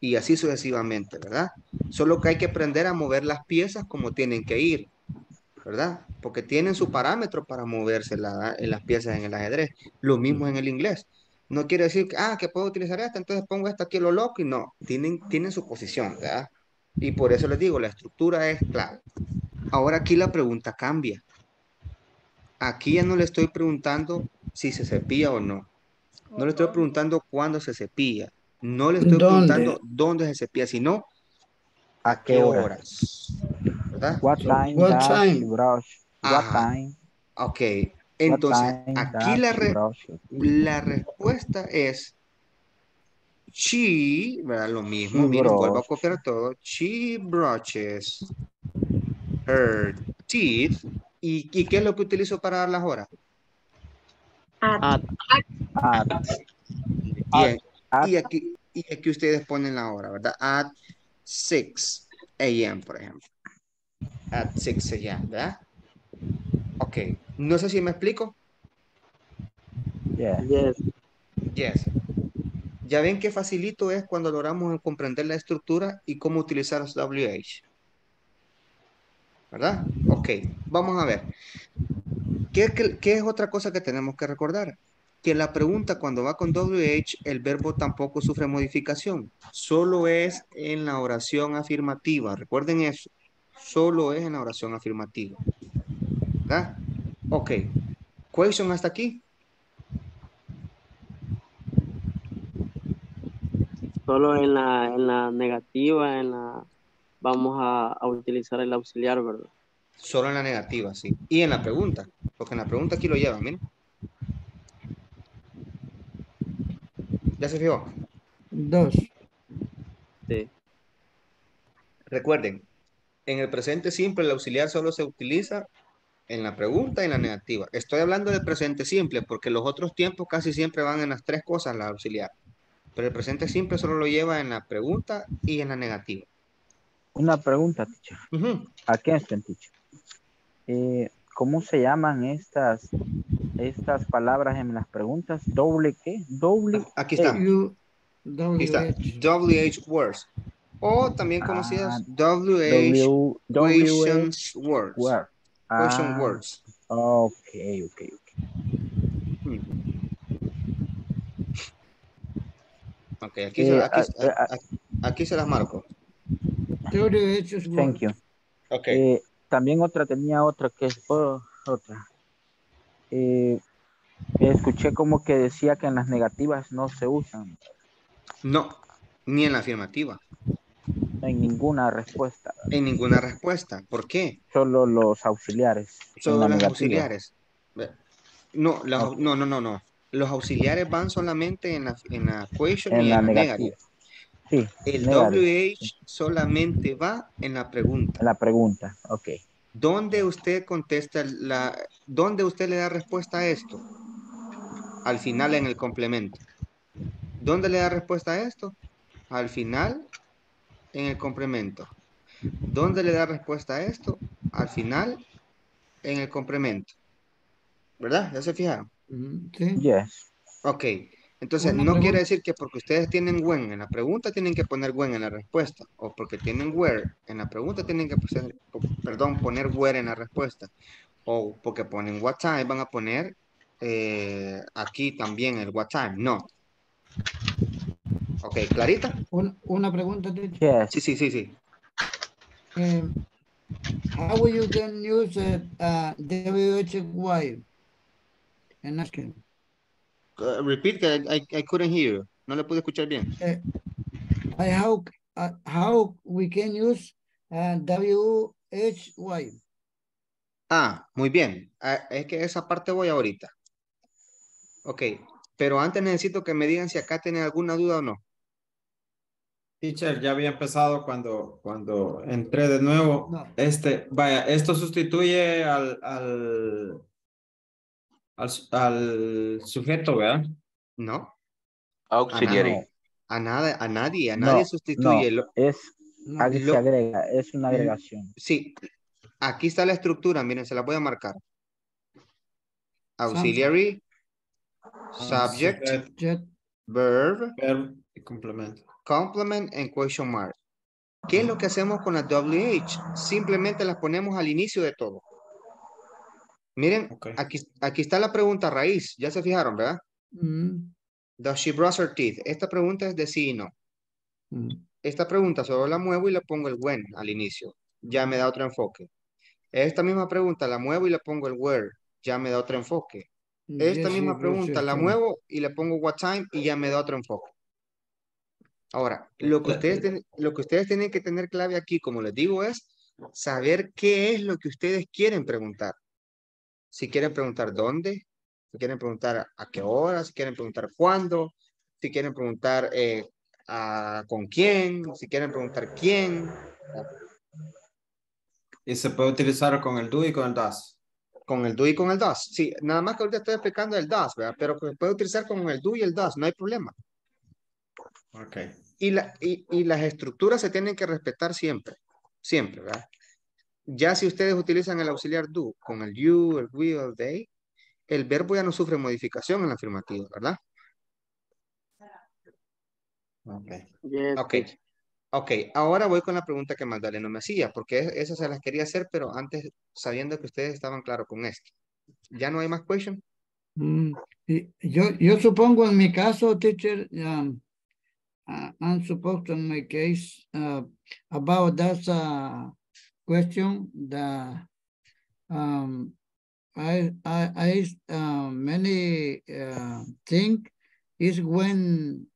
Y así sucesivamente, ¿verdad? Solo que hay que aprender a mover las piezas como tienen que ir, ¿verdad? Porque tienen su parámetro para moverse la- en las piezas en el ajedrez. Lo mismo en el inglés. No quiere decir que, ah, que puedo utilizar esta, entonces pongo esta aquí lo loco y no. Tienen, tienen su posición, ¿verdad? Y por eso les digo, la estructura es clave. Ahora aquí la pregunta cambia. Aquí ya no le estoy preguntando si se cepilla o no. No le estoy preguntando cuándo se cepilla. No le estoy ¿Dónde? preguntando dónde se cepilla, sino ¿A qué qué hora? horas. ¿Verdad? What time What time? brush? What time? Ok. Entonces, aquí la, re- la respuesta es she, ¿verdad? Lo mismo, She miren, vuelvo a copiar todo. She brushes her teeth. ¿Y, y qué es lo que utilizo para dar las horas? At. At. At, Y aquí, y aquí ustedes ponen la hora, ¿verdad? At 6 a.m., por ejemplo. At 6 a.m., ¿verdad? Ok. No sé si me explico. yeah. Yes. Ya ven qué facilito es cuando logramos comprender la estructura y cómo utilizar los WH. ¿Verdad? Ok, vamos a ver. ¿Qué, qué- qué es otra cosa que tenemos que recordar? que la pregunta cuando va con WH, el verbo tampoco sufre modificación. Solo es en la oración afirmativa. Recuerden eso. Solo es en la oración afirmativa. ¿Verdad? Ok. Question hasta aquí. Solo en la, en la negativa, en la vamos a, a utilizar el auxiliar, ¿verdad? Solo en la negativa, sí. Y en la pregunta. Porque en la pregunta aquí lo llevan, miren. ¿Ya se fijó? Dos. Sí. Recuerden, en el presente simple el auxiliar solo se utiliza en la pregunta y en la negativa. Estoy hablando del presente simple porque los otros tiempos casi siempre van en las tres cosas la auxiliar. Pero el presente simple solo lo lleva en la pregunta y en la negativa. Una pregunta, teacher. Ujú. Aquí está, teacher. Eh, ¿Cómo se llaman estas, estas palabras en las preguntas? ¿Doble qué? ¿Doble? Aquí está. Aquí está. WH words. O también conocidas WH W, W, questions words. word. Question Ah, words. Ok, ok, ok. Hmm. Ok, aquí, Eh, se, aquí, ah, ah, aquí- aquí se las marco. Thank you. Ok. Eh, también otra, tenía otra que es oh, otra. Eh, escuché como que decía que en las negativas no se usan No, ni en la afirmativa. En ninguna respuesta, En ninguna respuesta. ¿Por qué? solo los auxiliares. Solo los negativa. auxiliares. No, no, no, no, no. Los auxiliares van solamente en la, en la question En y la en la negativa. Sí, El. WH solamente va en la pregunta. en la pregunta. Ok. ¿Dónde usted contesta la, dónde usted le da respuesta a esto? Al final en el complemento. ¿Dónde le da respuesta a esto? Al final en el complemento. ¿Dónde le da respuesta a esto? Al final en el complemento. ¿Verdad? ¿Ya se fijaron? Sí. Yes. Ok. Entonces, Una no pregunta. quiere decir que porque ustedes tienen when en la pregunta tienen que poner when en la respuesta. O porque tienen where en la pregunta tienen que poner, perdón, poner where en la respuesta. O porque ponen what time van a poner eh, aquí también el what time. No. Ok, ¿clarita? Un- una pregunta. Yes. Sí, sí, sí, sí. Eh, how you can use uh, WHY? Uh, repeat, que I, I couldn't hear you. No le pude escuchar bien. Eh, I how, uh, how we can use uh, WHY? Ah, muy bien. Ah, es que esa parte voy ahorita. Ok, pero antes necesito que me digan si acá tienen alguna duda o no. Teacher, ya había empezado cuando, cuando entré de nuevo. No. Este, vaya, esto sustituye al, al, al, al sujeto, ¿verdad? No. Auxiliary. A nada, a nadie, a No, nadie no, sustituye. es, lo- se agrega, es una agregación. sí, aquí está la estructura, miren, se la voy a marcar. Auxiliary, subject, Jet, verb, verbo y complemento. Complement and question mark. ¿Qué es lo que hacemos con la WH? Simplemente las ponemos al inicio de todo. Miren, aquí, aquí está la pregunta raíz. Ya se fijaron, ¿verdad? mm, Does she brush her teeth? Esta pregunta es de sí y no. mm, Esta pregunta solo la muevo y le pongo el when al inicio. Ya me da otro enfoque. Esta misma pregunta la muevo y le pongo el where. Ya me da otro enfoque. Esta yes, misma pregunta la muevo y le pongo what time y ya me da otro enfoque. Ahora, lo que ustedes, tienen- lo que ustedes tienen que tener clave aquí, como les digo, es saber qué es lo que ustedes quieren preguntar. Si quieren preguntar dónde, si quieren preguntar a qué hora, si quieren preguntar cuándo, si quieren preguntar eh, a con quién, si quieren preguntar quién, Y se puede utilizar con el do y con el das. con el do y con el does. Sí, nada más que ahorita estoy explicando el ¿verdad? Pero se puede utilizar con el do y el does, no hay problema. Ok. Y, la, y, y las estructuras se tienen que respetar siempre, siempre, ¿verdad? Ya si ustedes utilizan el auxiliar do con el you, el we, el they, el verbo ya no sufre modificación en la afirmativa, ¿verdad? Ok. Yes, Ok. ahora voy con la pregunta que Magdalena me hacía, porque es- esas se las quería hacer, pero antes sabiendo que ustedes estaban claros con esto. ¿Ya no hay más question? Mm, yo, yo supongo en mi caso, teacher, um, uh, I'm supposed to my case uh, about that uh, question, the um, I I I uh, many uh, think is when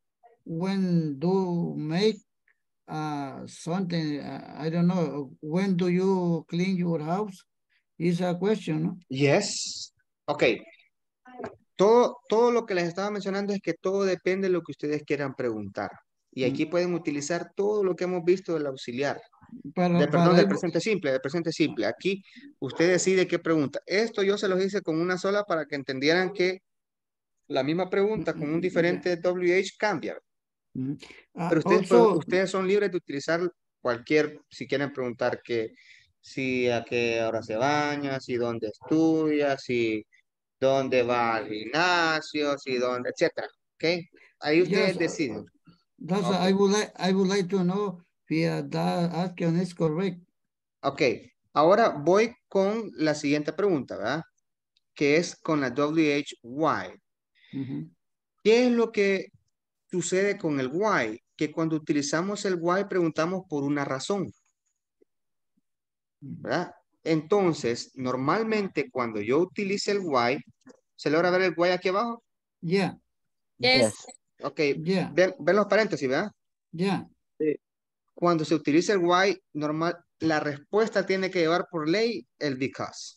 when do make uh, something I don't know when do you clean your house is a question? Yes. Ok. Todo, todo lo que les estaba mencionando es que todo depende de lo que ustedes quieran preguntar. Y aquí pueden utilizar todo lo que hemos visto del auxiliar. Para, De, perdón, para del presente simple, del presente simple. Aquí usted decide qué pregunta. Esto yo se los hice con una sola para que entendieran que la misma pregunta con un diferente WH cambia. Mm. Ah, Pero ustedes, also- ustedes son libres de utilizar cualquier, si quieren preguntar que si a qué hora se baña, si dónde estudia, si dónde va al gimnasio, si dónde, etcétera. ¿Ok? Ahí ustedes Yes, deciden. That's Ok. I would like I would like to know if that action is correct. Ok, ahora voy con la siguiente pregunta, ¿verdad? Que es con la WH why. ¿Qué es lo que sucede con el why? Que cuando utilizamos el why preguntamos por una razón, ¿verdad? Entonces, normalmente cuando yo utilice el why, ¿se logra ver el why aquí abajo? Yeah, Yes. Ok, yeah, ven, ven los paréntesis, ¿verdad? yeah. Cuando se utiliza el why, normal, la respuesta tiene que llevar por ley el because.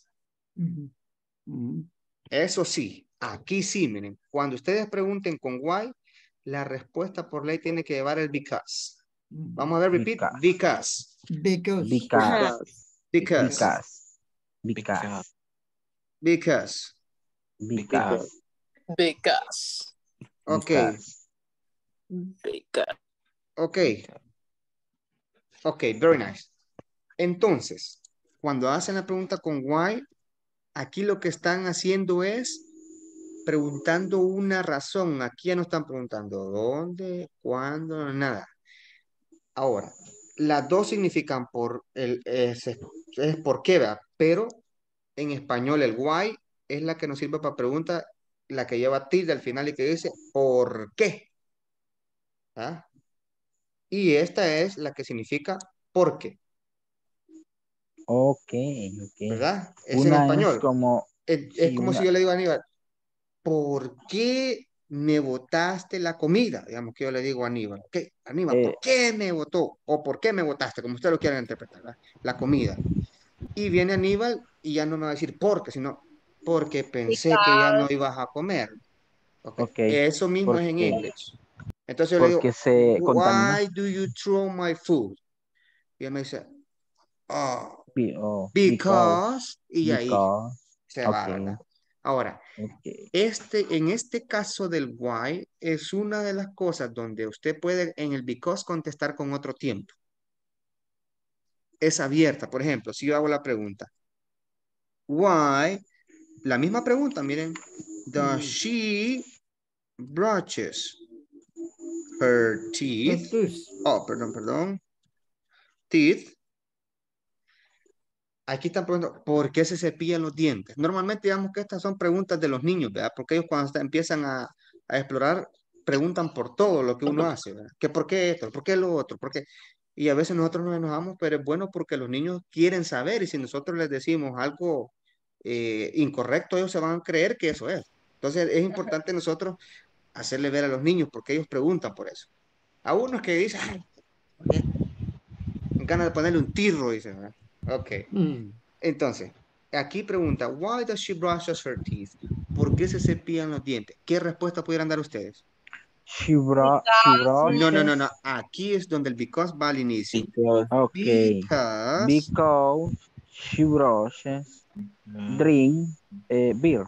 Ujú. Ujú. Eso sí, aquí sí, miren, cuando ustedes pregunten con why, la respuesta por ley tiene que llevar el because. Vamos a ver, repeat, because. Because. Because. Because. Because. Because. Because. Because. Ok, Because. ok. Ok, very nice. Entonces, cuando hacen la pregunta con why, aquí lo que están haciendo es preguntando una razón. Aquí ya no están preguntando dónde, cuándo, nada. Ahora, las dos significan por el es, es por qué, ¿verdad? Pero en español el why es la que nos sirve para pregunta, la que lleva tilde al final y que dice ¿por qué? ¿Ah? Y esta es la que significa ¿por qué? Ok, ok. ¿Verdad? Es en Una español. es como... Es, es sí, como una- si yo le digo a Aníbal, ¿por qué me botaste la comida? Digamos que yo le digo a Aníbal, ok, Aníbal, ¿por Eh. qué me votó? O ¿por qué me votaste? Como ustedes lo quieran interpretar, ¿verdad? La comida. Y viene Aníbal y ya no me va a decir por qué, sino porque pensé que ya no ibas a comer. Ok, Ok, Eso mismo es en porque- inglés. Entonces yo le digo, Porque se contamina. why do you throw my food? Y él me dice, oh, Be- oh, because, y ahí because, se va, ok. ¿verdad? Ahora. Este, en este caso del why, es una de las cosas donde usted puede en el because contestar con otro tiempo. Es abierta, por ejemplo, si yo hago la pregunta, why, la misma pregunta, miren, does she brushes her teeth? Oh, perdón, perdón. Teeth. Aquí están preguntando, ¿por qué se cepillan los dientes? Normalmente digamos que estas son preguntas de los niños, ¿verdad? Porque ellos cuando empiezan a, a explorar, preguntan por todo lo que uno hace, ¿verdad? ¿Que por qué esto? ¿Por qué lo otro? ¿Por qué? Y a veces nosotros nos enojamos, pero es bueno porque los niños quieren saber y si nosotros les decimos algo eh, incorrecto, ellos se van a creer que eso es. Entonces es importante nosotros hacerle ver a los niños porque ellos preguntan por eso. A unos que dicen, ay, ganas de ponerle un tirro, dicen, ¿verdad? Ok. Mm. Entonces, aquí pregunta, why does she brushes her teeth? ¿Por qué se cepillan los dientes? ¿Qué respuesta pudieran dar ustedes? She brushes- No, no, no, no. Aquí es donde el because va al inicio. Because- Because she brushes drink eh, beer.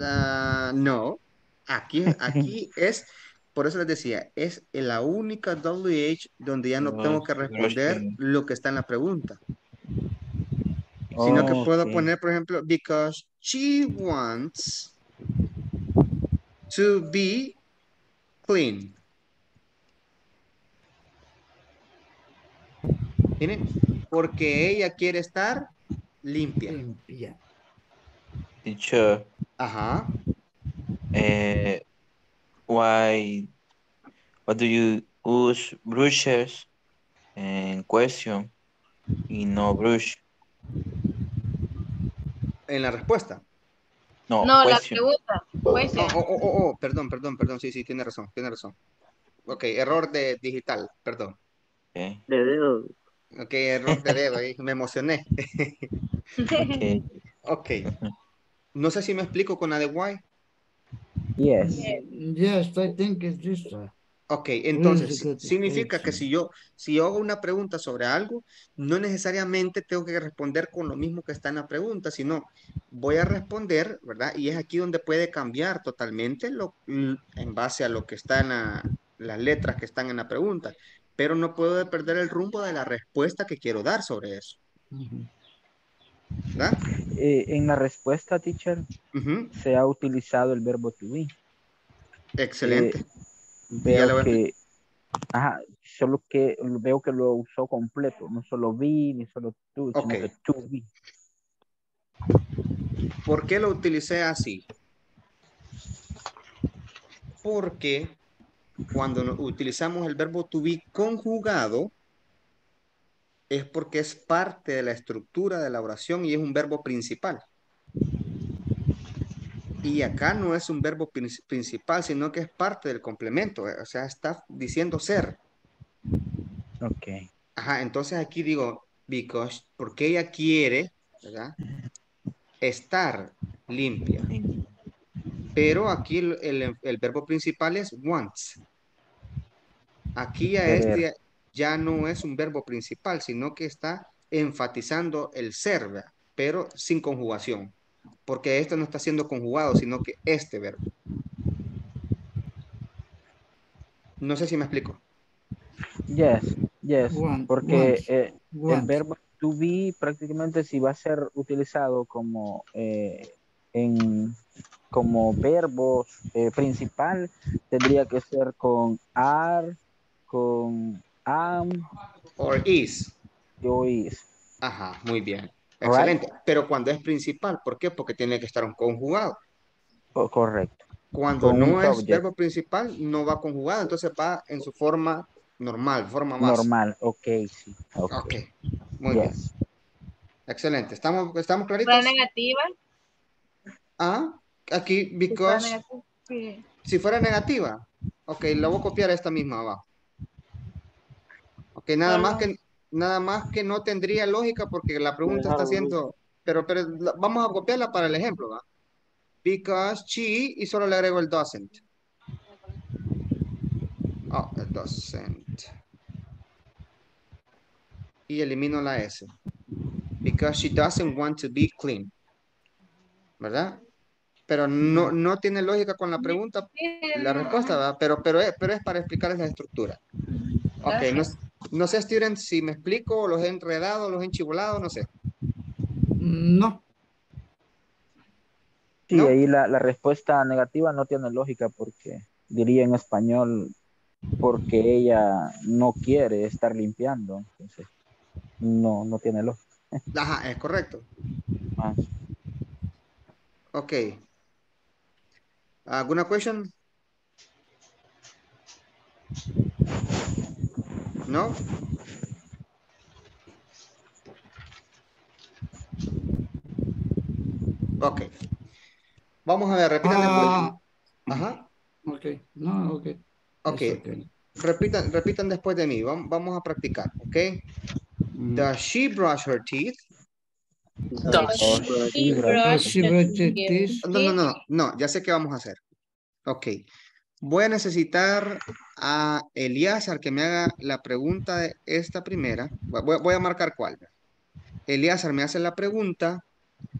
Ah, no. Aquí, aquí es, por eso les decía, es la única WH donde ya no No, tengo que she responder lo que está en la pregunta. Sino que puedo poner, por ejemplo, because she wants to be clean. Miren, porque ella quiere estar limpia. Limpia. Teacher, Ajá. Uh, why? What do you use brushes? En question y no brush. En la respuesta. No, No, la pregunta. Oh, oh, oh, oh, oh, perdón, perdón, perdón. Sí, sí, tiene razón, tiene razón. Ok, error de digital, perdón. Okay. De dedo. Ok, error de dedo, ahí me emocioné. Okay. Ok. No sé si me explico con la de why. Yes. Yes, I think it's this one. Ok, entonces significa que si yo, si yo hago una pregunta sobre algo, no necesariamente tengo que responder con lo mismo que está en la pregunta, sino voy a responder, ¿verdad? Y es aquí donde puede cambiar totalmente lo, en base a lo que está en la- las letras que están en la pregunta, pero no puedo perder el rumbo de la respuesta que quiero dar sobre eso, Ujú. ¿Verdad? Eh, en la respuesta, teacher, Ujú, se ha utilizado el verbo to be. Excelente. Eh, veo que, ajá, solo que veo que lo usó completo, no solo be, ni solo to, Ok. sino que to be. ¿Por qué lo utilicé así? Porque cuando utilizamos el verbo to be conjugado, es porque es parte de la estructura de la oración y es un verbo principal. Y acá no es un verbo prin- principal, sino que es parte del complemento. eh, O sea, está diciendo ser. Ok. Ajá, entonces aquí digo, because, porque ella quiere, ¿verdad? Estar limpia. Pero aquí el, el- el verbo principal es wants. Aquí a Querer. Ya no es un verbo principal, sino que está enfatizando el ser, ¿verdad? pero sin conjugación. Porque esto no está siendo conjugado, sino que este verbo. No sé si me explico. Yes, yes, Want, porque want, eh, el verbo to be prácticamente si va a ser utilizado como eh, en como verbo eh, principal tendría que ser con are, con am Or is. o is. Ajá, muy bien. Right. Excelente. Pero cuando es principal, ¿por qué? Porque tiene que estar un conjugado. Co- correcto. Cuando Con no es subject. verbo principal, no va conjugado, entonces va en su forma normal, forma más. Normal, ok, sí. Ok. Ok, muy bien. Excelente. ¿Estamos, estamos claritos? ¿Fuera negativa? Ah, aquí, Si fuera because, negativa, sí. si fuera negativa. Ok, la voy a copiar esta misma abajo. Ok, nada más que, nada más que no tendría lógica porque la pregunta está haciendo, pero, pero vamos a copiarla para el ejemplo, ¿va? Because she, y solo le agrego el doesn't. Oh, el doesn't. Y elimino la S. Because she doesn't want to be clean. ¿Verdad? Pero no, no tiene lógica con la pregunta, la respuesta, ¿verdad? Pero, pero, es, pero es para explicarles la estructura. Ok, no, no sé, students, si me explico, los he enredado, los he enchivolado, no sé. No. Sí, ¿No? ahí la, la respuesta negativa no tiene lógica porque diría en español porque ella no quiere estar limpiando. Entonces, no, no tiene lógica. Ajá, es correcto. Ah, Ok. ¿Alguna question? ¿No? Ok. Vamos a ver, repitan Ah, después. Ajá. ok. No, ok. Ok. Okay. Repitan, repitan después de mí. Vam- Vamos a practicar, ¿ok? Mm. Does she brush her teeth? Does She brush her teeth. teeth? No, no, no, no, ya sé qué vamos a hacer. Ok. Voy a necesitar a Eliazar que me haga la pregunta de esta primera. Voy, voy a marcar cuál. Eliazar me hace la pregunta,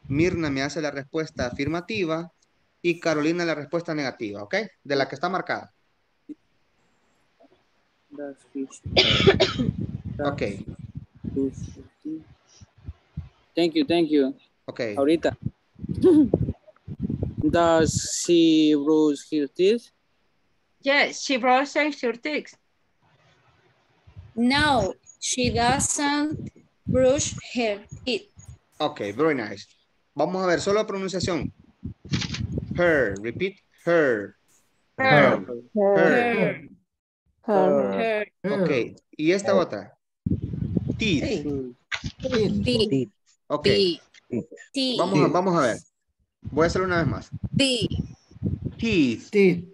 Mirna me hace la respuesta afirmativa y Carolina la respuesta negativa, ¿ok? De la que está marcada. Ok, Thank you, thank you. ok. Ahorita. Does she brush her teeth? Yes, she brushes her teeth. No, she doesn't brush her teeth. Ok, very nice. Vamos a ver, solo pronunciación. Her. Repeat. Her. Her. Her. Her. Ok. ¿Y esta otra? Teeth. T. Ok. Vamos a, vamos a ver. Voy a hacerlo una vez más. Teeth. Teeth.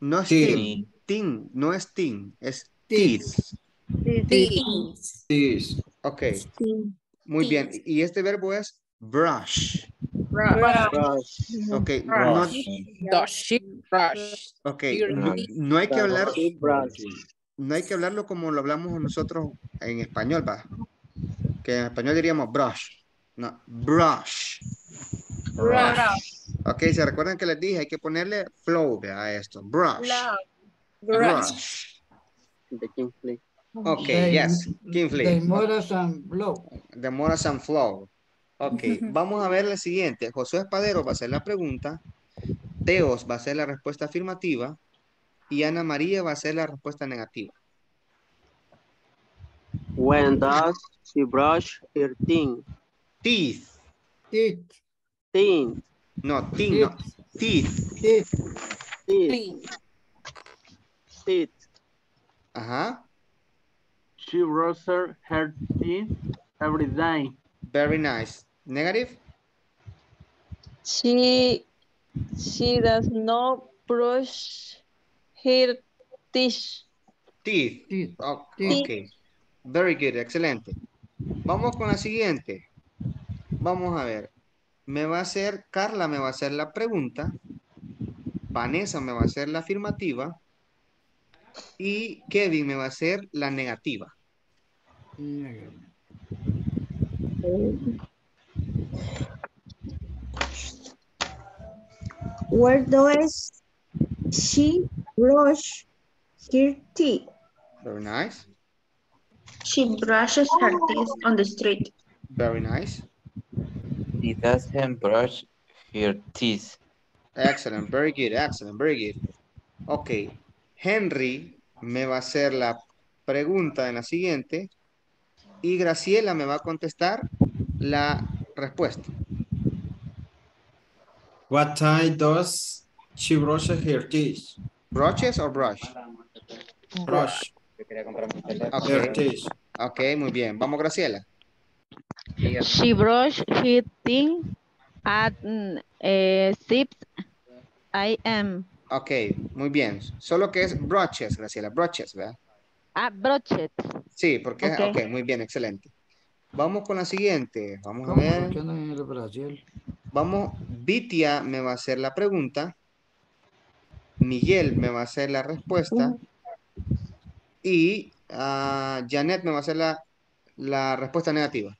No es. Tin. No es tin. Es teeth. T. Ok. Muy bien. Y este verbo es brush. Brush. Ok. No, Brush. Brush. ok. No, teeth. no hay que hablar. Brush. No hay que hablarlo como lo hablamos nosotros en español, va. Que en español diríamos brush. No, brush. Ok, se recuerdan que les dije, hay que ponerle flow a esto. Brush. Brush. De Kingsley. Ok, They- yes. Kingsley. They moras and blow. Demoras and flow. Ok, vamos a ver el siguiente. Josué Espadero va a hacer la pregunta. Teos va a hacer la respuesta afirmativa. Y Ana María va a hacer la respuesta negativa. When does she brush her teeth? Teeth. Teeth. Teeth. No, teeth, no. Teeth. Teeth. Teeth. Teeth. Ajá. She brushes her teeth every day. Very nice. Negative. She she does not brush her teeth. Teeth. Teeth. O- Teeth. ok. Very good. Excelente. Vamos con la siguiente. Vamos a ver. Me va a hacer, Carla me va a hacer la pregunta. Vanessa me va a hacer la afirmativa. Y Kevin me va a hacer la negativa. Where does she brush her teeth? Very nice. She brushes her teeth on the street. Very nice. He doesn't brush her teeth. Excellent. Very good. Excellent. Very good. Ok. Henry me va a hacer la pregunta en la siguiente. Y Graciela me va a contestar la respuesta. What time does she brush her teeth? ¿Brushes o brush? Brush Ok. her teeth. Ok, muy bien. Vamos, Graciela. She brush her teeth at mm, eh, 6 a.m. Ok, muy bien. Solo que es brushes, Graciela. Brushes, ¿verdad? Ah, brushed. Sí, porque es... Ok. Muy bien, excelente. Vamos con la siguiente. Vamos a ver. Vamos, Vitia me va a hacer la pregunta. Miguel me va a hacer la respuesta. Y ah, Janet me va a hacer la, la respuesta negativa.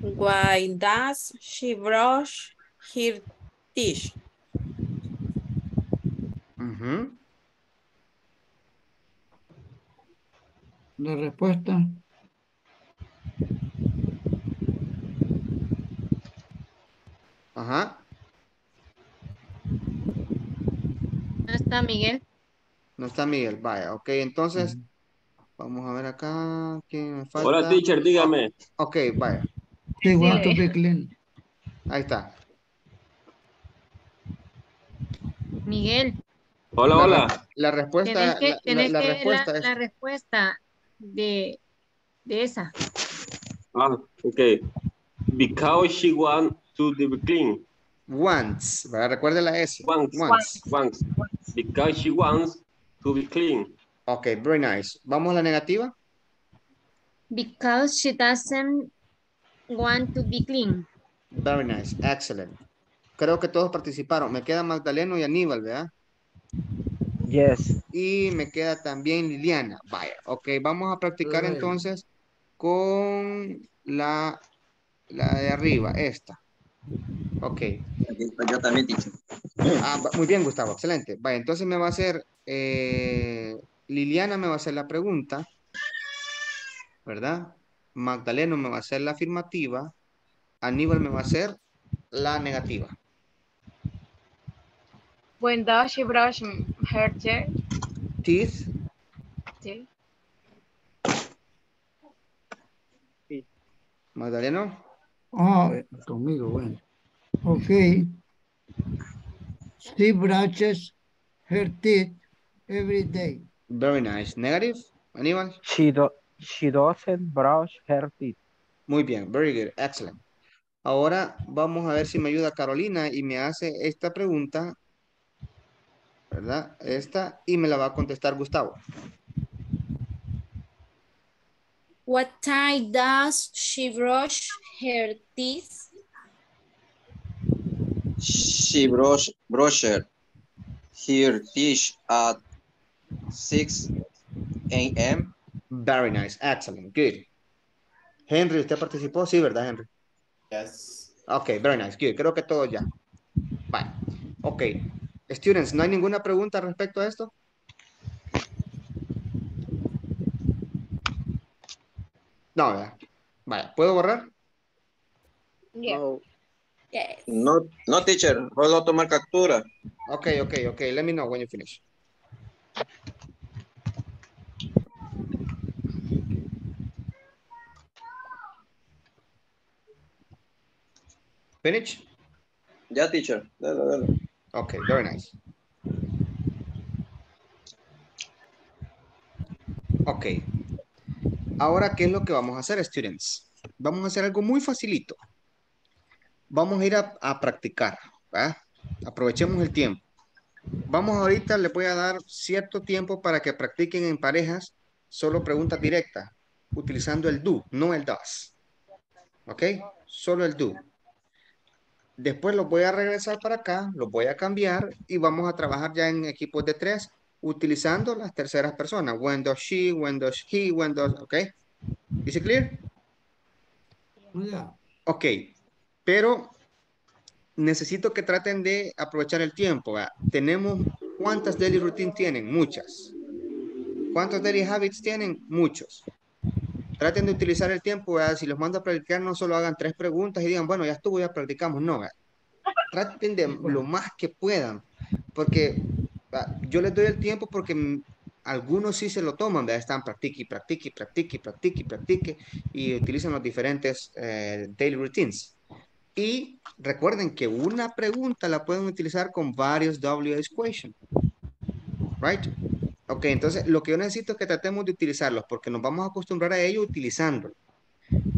Why does she brush her teeth? Ujú. La respuesta. Ajá. ¿Dónde está Miguel? No está Miguel. Vaya, ok. Entonces, vamos a ver acá. ¿Quién me falta? Hola, teacher, dígame. Ok, vaya. She want to be clean. Ahí está. Miguel, Hola, La hola. La respuesta, tenés que, la- la, tenés la que respuesta la, es la respuesta de, de esa. Ah, okay. Because she wants to be clean. once. ¿verdad? Recuerde la S. Wants, Once. wants. Because she wants to be clean. Ok, very nice. Vamos a la negativa. Because she doesn't want to be clean. Very nice. Excellent. Creo que todos participaron. Me queda Magdaleno y Aníbal, ¿verdad? Yes. Y me queda también Liliana. Vaya. Ok, vamos a practicar Right. entonces con la, la de arriba, esta. Ok. Yo también. Ah, muy bien, Gustavo. Excelente. Vaya, entonces me va a hacer, eh, Liliana me va a hacer la pregunta, ¿verdad? Magdaleno me va a hacer la afirmativa. Aníbal me va a hacer la negativa. When does she brush her teeth? Teeth. Sí. Magdaleno. Oh, conmigo, bueno. Okay. She brushes her teeth every day. Very nice. Negative? Anyone? She, do, she doesn't brush her teeth. Muy bien, very good, excellent. Ahora vamos a ver si me ayuda Carolina y me hace esta pregunta, ¿verdad? Esta y me la va a contestar Gustavo. What time does she brush her teeth? She brush, brushed her teeth at 6 a.m. Very nice, excellent, good. Henry, ¿usted participó? Sí, ¿verdad, Henry? Yes. Ok, very nice, good. Creo que todo ya. Bye. Ok. Students, ¿no hay ninguna pregunta respecto a esto? No, ¿verdad? Vaya, ¿puedo borrar? No, Yes. no, no, teacher, puedo tomar captura. Ok, ok, ok. Let me know when you finish. Finish? Ya, teacher, dale, dale. Okay, very nice. Ok. Ahora, ¿qué es lo que vamos a hacer, students? Vamos a hacer algo muy facilito. Vamos a ir a, a practicar. Aprovechemos el tiempo. Vamos ahorita, les voy a dar cierto tiempo para que practiquen en parejas solo preguntas directas, utilizando el do, no el does. ¿Ok? Solo el do. Después los voy a regresar para acá, los voy a cambiar y vamos a trabajar ya en equipos de tres utilizando las terceras personas. When does she, when does he, when does, ¿ok? ¿Is it clear? Yeah. Ok, pero necesito que traten de aprovechar el tiempo. ¿verdad? Tenemos, ¿cuántas daily routines tienen? Muchas. ¿Cuántos daily habits tienen? Muchos. Traten de utilizar el tiempo, ¿verdad? si los mando a practicar, no solo hagan tres preguntas y digan, bueno, ya estuvo, ya practicamos. No, ¿verdad? traten de lo más que puedan, porque yo les doy el tiempo porque algunos sí se lo toman, ¿verdad? están practique, practique, practique, y practique, practique, y utilizan los diferentes eh, daily routines. Y recuerden que una pregunta la pueden utilizar con varios WH question. Right? Ok, entonces lo que yo necesito es que tratemos de utilizarlos porque nos vamos a acostumbrar a ello utilizándolos.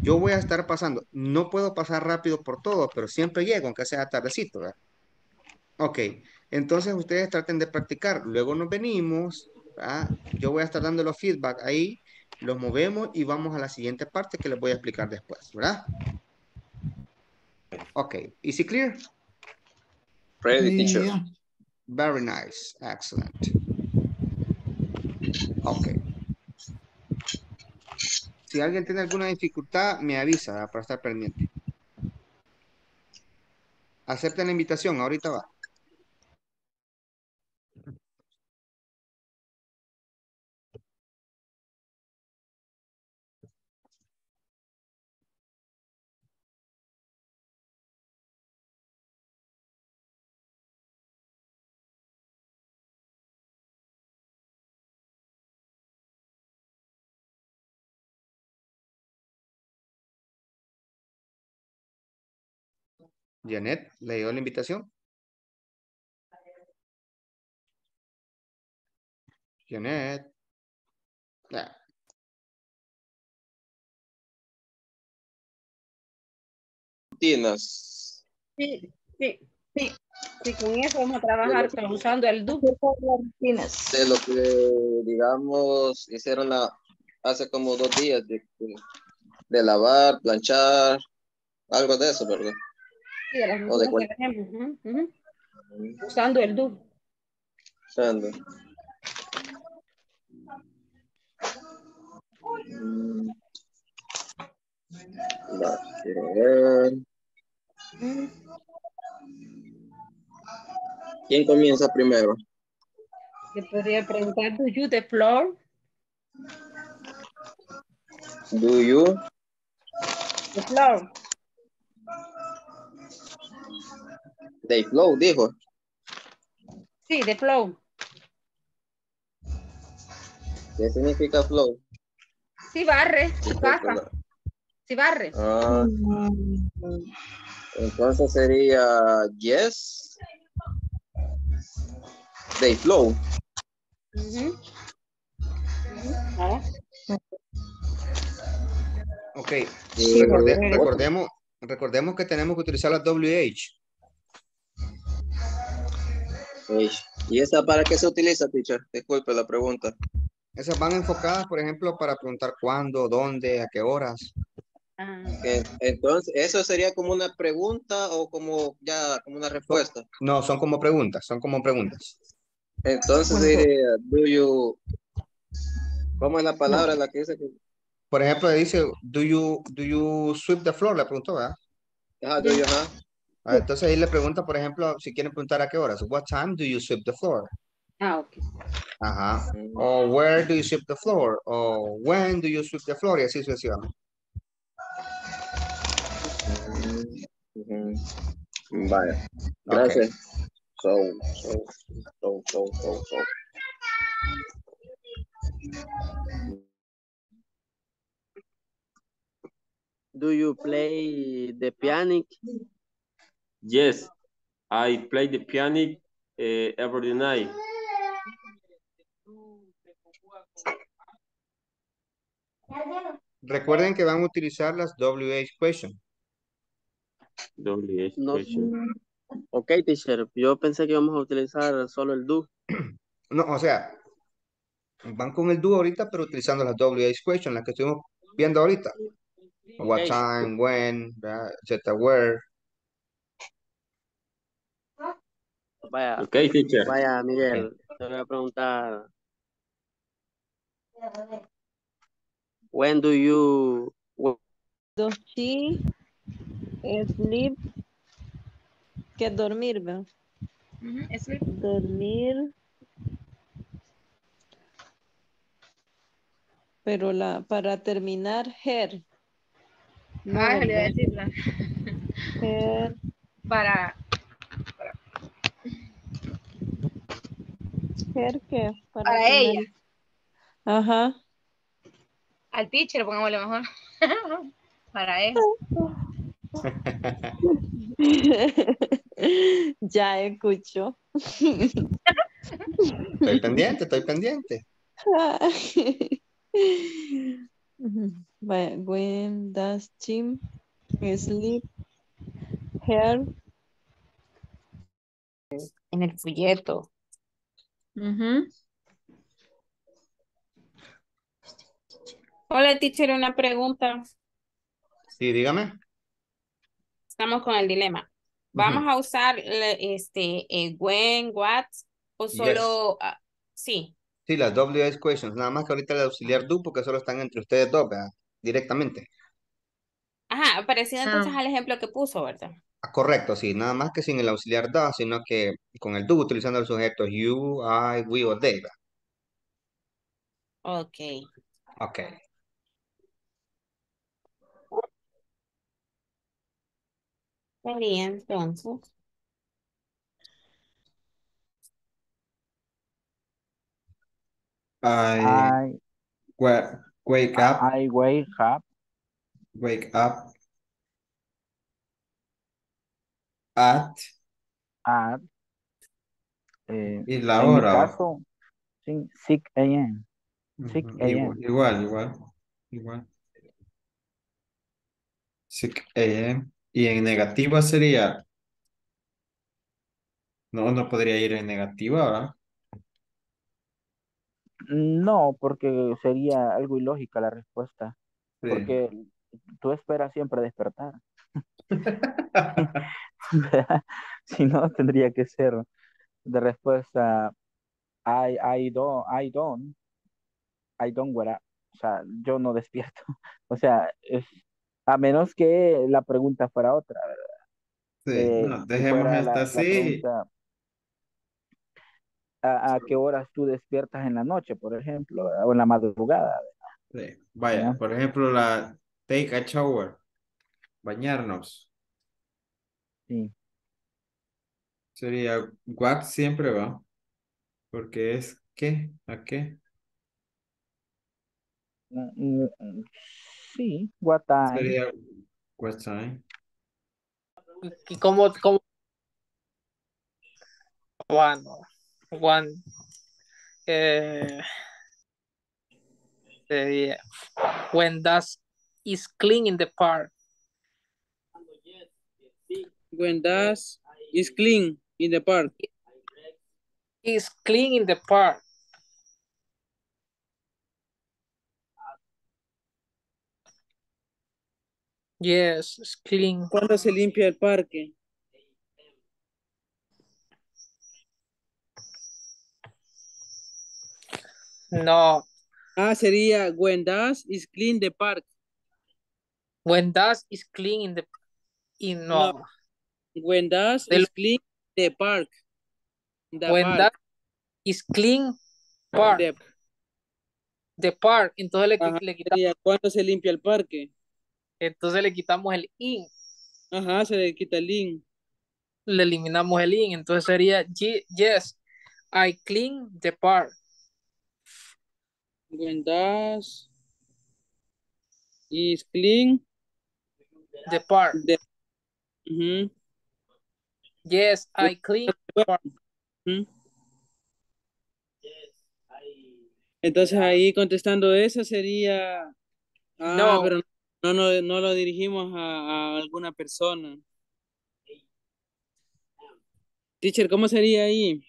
Yo voy a estar pasando, no puedo pasar rápido por todo, pero siempre llego, aunque sea tardecito, ¿verdad? Ok, entonces ustedes traten de practicar. Luego nos venimos, yo voy a estar dando los feedback ahí, los movemos y vamos a la siguiente parte que les voy a explicar después, ¿verdad? Ok, is it clear? Ready, teacher. Yeah. Very nice, excellent. Ok. Si alguien tiene alguna dificultad, me avisa ¿verdad? para estar pendiente. Acepten la invitación, ahorita va. Janet, ¿le dio la invitación? Janet. Ah, Rutinas. Sí, sí, sí. Sí, con eso vamos a trabajar pero usando el do. De lo que, digamos, hicieron la, hace como dos días de, de lavar, planchar, algo de eso, ¿verdad? Sí, de las O de rutinas cual- que tenemos, ujú, ujú. Usando el do. Usando. Mm. Va, quiero ver. ¿Quién comienza primero? Te podría preguntar, do you the floor? Do you? The floor. They flow, dijo. Sí, the floor. ¿Qué significa flow? Sí, barre su casa. Si barres. Ah, entonces sería yes. They flow. Ujú. Ok, Sí, recorde- bueno. recordemos, recordemos que tenemos que utilizar la WH. ¿Y esa para qué se utiliza, teacher? Disculpe la pregunta. Esas van enfocadas, por ejemplo, para preguntar cuándo, dónde, a qué horas. En- Entonces, ¿eso sería como una pregunta o como ya como una respuesta? No, son como preguntas, son como preguntas. Entonces diría, do you... ¿Cómo es la palabra la que dice que... Por ejemplo, dice, do you, do you sweep the floor? Le preguntó, ¿verdad? Ajá, do you, ajá. Ah, Entonces ahí le pregunta, por ejemplo, si quieren preguntar a qué horas. What time do you sweep the floor? Ah, ok. Ajá. O where do you sweep the floor? O when do you sweep the floor? Y así sucesivamente. Ujú. Vaya. Gracias. So, so, so, so, so, so. Do you play the piano? Yes, I play the piano uh, every night. Recuerden que van a utilizar las WH question. WH No. question. Ok, teacher. Yo pensé que íbamos a utilizar solo el do. No, o sea, van con el do ahorita, pero utilizando las WH question, las que estuvimos viendo ahorita. What time, when, etcétera, where. Vaya. Ok, teacher. Vaya, Miguel. Te voy a preguntar. When do you... Does she sleep? Que dormir, ¿verdad? Dormir. Pero la, para terminar, her. No, Ah, le iba a decirla. Her. Para, Her, ¿qué? para terminar. ella. Ajá. Al teacher, pongámosle mejor. para él. ya escucho. Estoy pendiente, estoy pendiente. Vaya, When does Jim sleep? Her. En el folleto. Hola, teacher, una pregunta. Sí, dígame. Estamos con el dilema. ¿Vamos a usar este el when, what o solo ah, sí? Sí, las WH questions. Nada más que ahorita el auxiliar do porque solo están entre ustedes dos, ¿verdad? Directamente. Ajá, parecido entonces Ah. al ejemplo que puso, ¿verdad? Ah, correcto, sí. Nada más que sin el auxiliar da, sino que con el do utilizando el sujeto you, I, we o they. ¿verdad? Ok. Ok. Sería entonces. I I, wa- wake up, I wake up wake up at at eh, y la en mi hora. caso, sí, 6 a.m. 6 Ujú, a.m. Igual, igual, igual, igual. 6 a.m. Y en negativa sería, no, no podría ir en negativa, ¿verdad? No, porque sería algo ilógica la respuesta, Sí. porque tú esperas siempre despertar. Si no, tendría que ser de respuesta I, I don't, I don't, I don't. O sea, yo no despierto. O sea, es a menos que la pregunta fuera otra, ¿verdad? Sí, Eh, no, dejemos la así. ¿a, a qué horas tú despiertas en la noche, por ejemplo, ¿verdad? o en la madrugada? Sí, Vaya, ¿Ya? por ejemplo, la take a shower, bañarnos, Sí. sería what siempre va, porque es ¿qué? ¿A qué? Mm, mm, Sí, what time. Sería what time. ¿Y cómo, cómo? One, one, eh, sería, when dusk is clean in the park. When dusk is clean in the park. Is clean in the park. Yes, it's clean. ¿Cuándo se limpia el parque? No. Ah, sería when dusk is clean the park. When dusk is clean in the in no. No. When Del- is clean the park. The when park. dusk is clean park. The- The park. Entonces le, Ajá, le quitamos, ¿Cuándo se limpia el parque? entonces le quitamos el in, Ajá, se le quita el link. le eliminamos el in, entonces sería "Ye- yes, I clean the park. When dusk is clean The park. the Ujú, Yes, I clean the park. ujú. Entonces ahí contestando esa sería ah, No. pero no, no, no lo dirigimos a, a alguna persona. Teacher, ¿cómo sería ahí?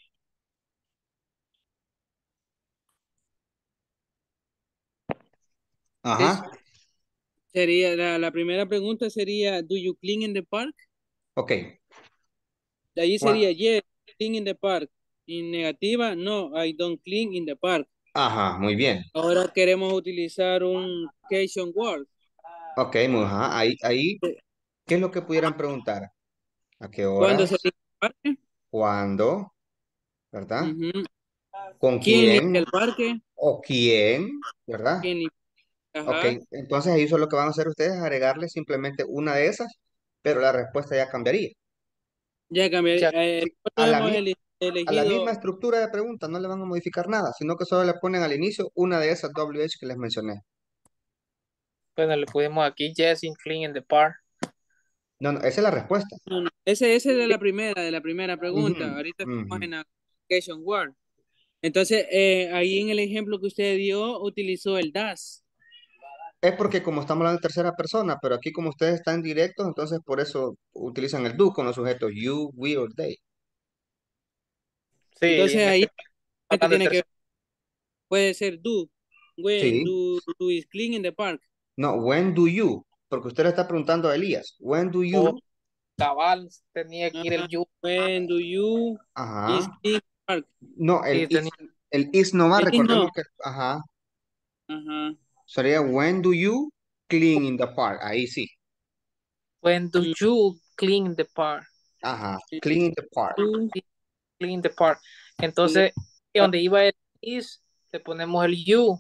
Ajá. Sería la, la primera pregunta sería ¿Do you clean in the park? Ok. De ahí sería yes, clean in the park. Y negativa, no, I don't clean in the park. Ajá, muy bien. Ahora queremos utilizar un question word. Ok, muy, ajá. Ahí, ahí, ¿qué es lo que pudieran preguntar? ¿A qué hora? ¿Cuándo se limpia el parque? ¿Cuándo? ¿Verdad? Ujú. ¿Con ¿Quién quién? limpia el parque? ¿O quién? ¿Verdad? ¿Quién? Ajá. Ok, entonces ahí solo lo que van a hacer ustedes es agregarle simplemente una de esas, pero la respuesta ya cambiaría. Ya cambié. Eh, a la mi- A misma estructura de pregunta, no le van a modificar nada, sino que solo le ponen al inicio una de esas WH que les mencioné. Bueno, le pusimos aquí yes, clean in the park. No, no, esa es la respuesta. no, no, ese, ese de la primera, de la primera pregunta. Ahorita estamos ujú. en la question word. Entonces, eh, ahí en el ejemplo que usted dio, utilizó el das. Es porque como estamos hablando de tercera persona, pero aquí como ustedes están directos, entonces por eso utilizan el do con los sujetos you, we or they. Sí, Entonces en ahí este tiene que, puede ser do. When Sí. do, do is clean in the park. No, when do you? Porque usted le está preguntando a Elías. When do you? Oh. cabal tenía que ir el you. When do you is Ajá. clean in the park. No, el Sí, is, tenía- el is no va, is recordemos no. que, ajá, Ajá. Sería when do you clean in the park. Ahí sí. When do you clean the park? Ajá, clean in the park. Clean the park. Entonces, donde iba el is, le ponemos el you.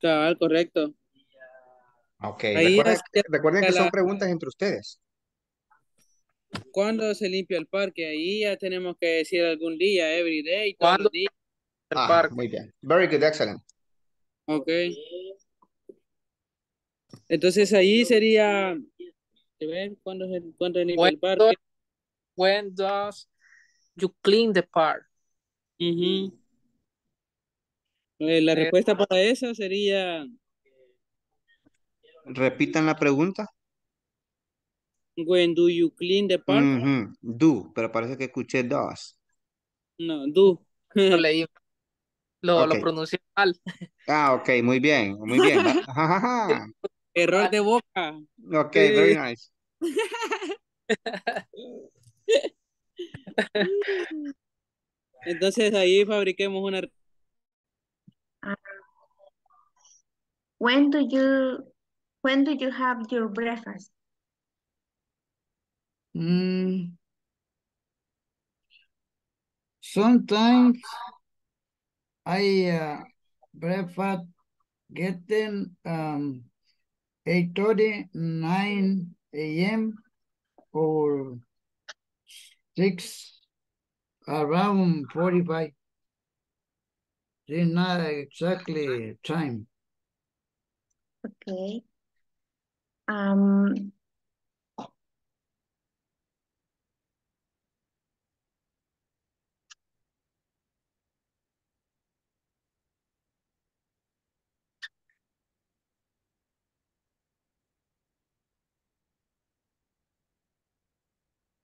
Cabal, correcto. Ok, Ahí recuerden, que la- son preguntas entre ustedes. ¿Cuándo se limpia el parque? Ahí ya tenemos que decir algún día, every day, todos ¿Cuándo? los días. El parque. muy bien. Very good, excellent. Ok. Entonces ahí sería, ver, ¿cuándo se, cuándo se limpia When el parque? when does you clean the park? Eh, la respuesta para esa sería, Repitan la pregunta. when do you clean the park? Do, pero parece que escuché does. No, do. Lo leí, lo, lo Ok. pronuncié mal. Ah, ok, muy bien, muy bien. ajá. Error de boca. Ok, very nice. Entonces ahí fabriquemos una When do you when do you have your breakfast? Mm. Sometimes I uh, breakfast getting um, 8.30, 9 a.m. or 6 around 45. It's not exactly time. Okay. Um,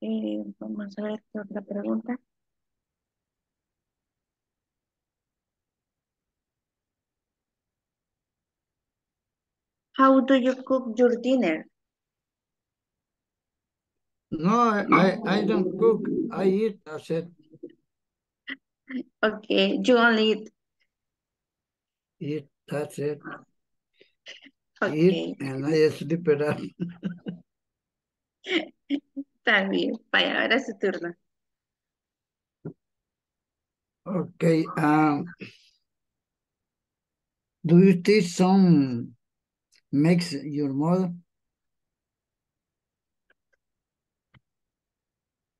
eh, vamos a ver qué otra pregunta. How do you cook your dinner? No, I, I, don't cook. I eat. That's it. Okay, you only eat. Eat. That's it. Okay, Eat and I sleep it up. está bien. Vaya, ahora es su turno. Okay. Um, do you teach some makes your mother?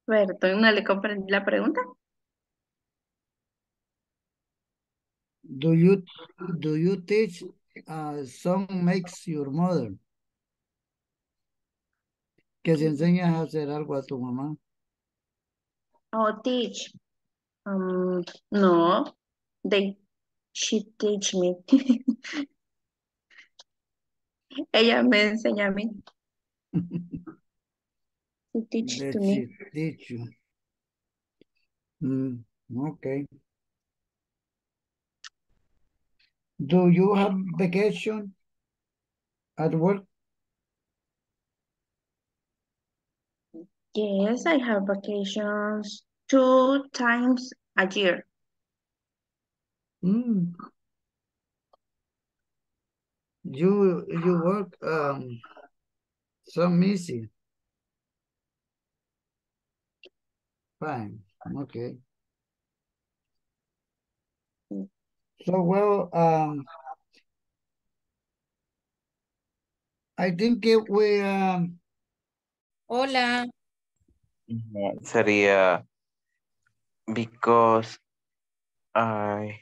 Perdón, no le comprendí la pregunta. Do you do you teach uh, some makes your mother? Que se enseñas a hacer algo a tu mamá. Oh, teach. Um, no, they, she teach me. Ella me enseña a mí. She teach to me. teach you. Mm, okay. Do you have vacation at work? Yes, I have vacations two times a year. Mm. You you work um some easy. Fine. Okay. So well um I think it we um Hola. Sería because I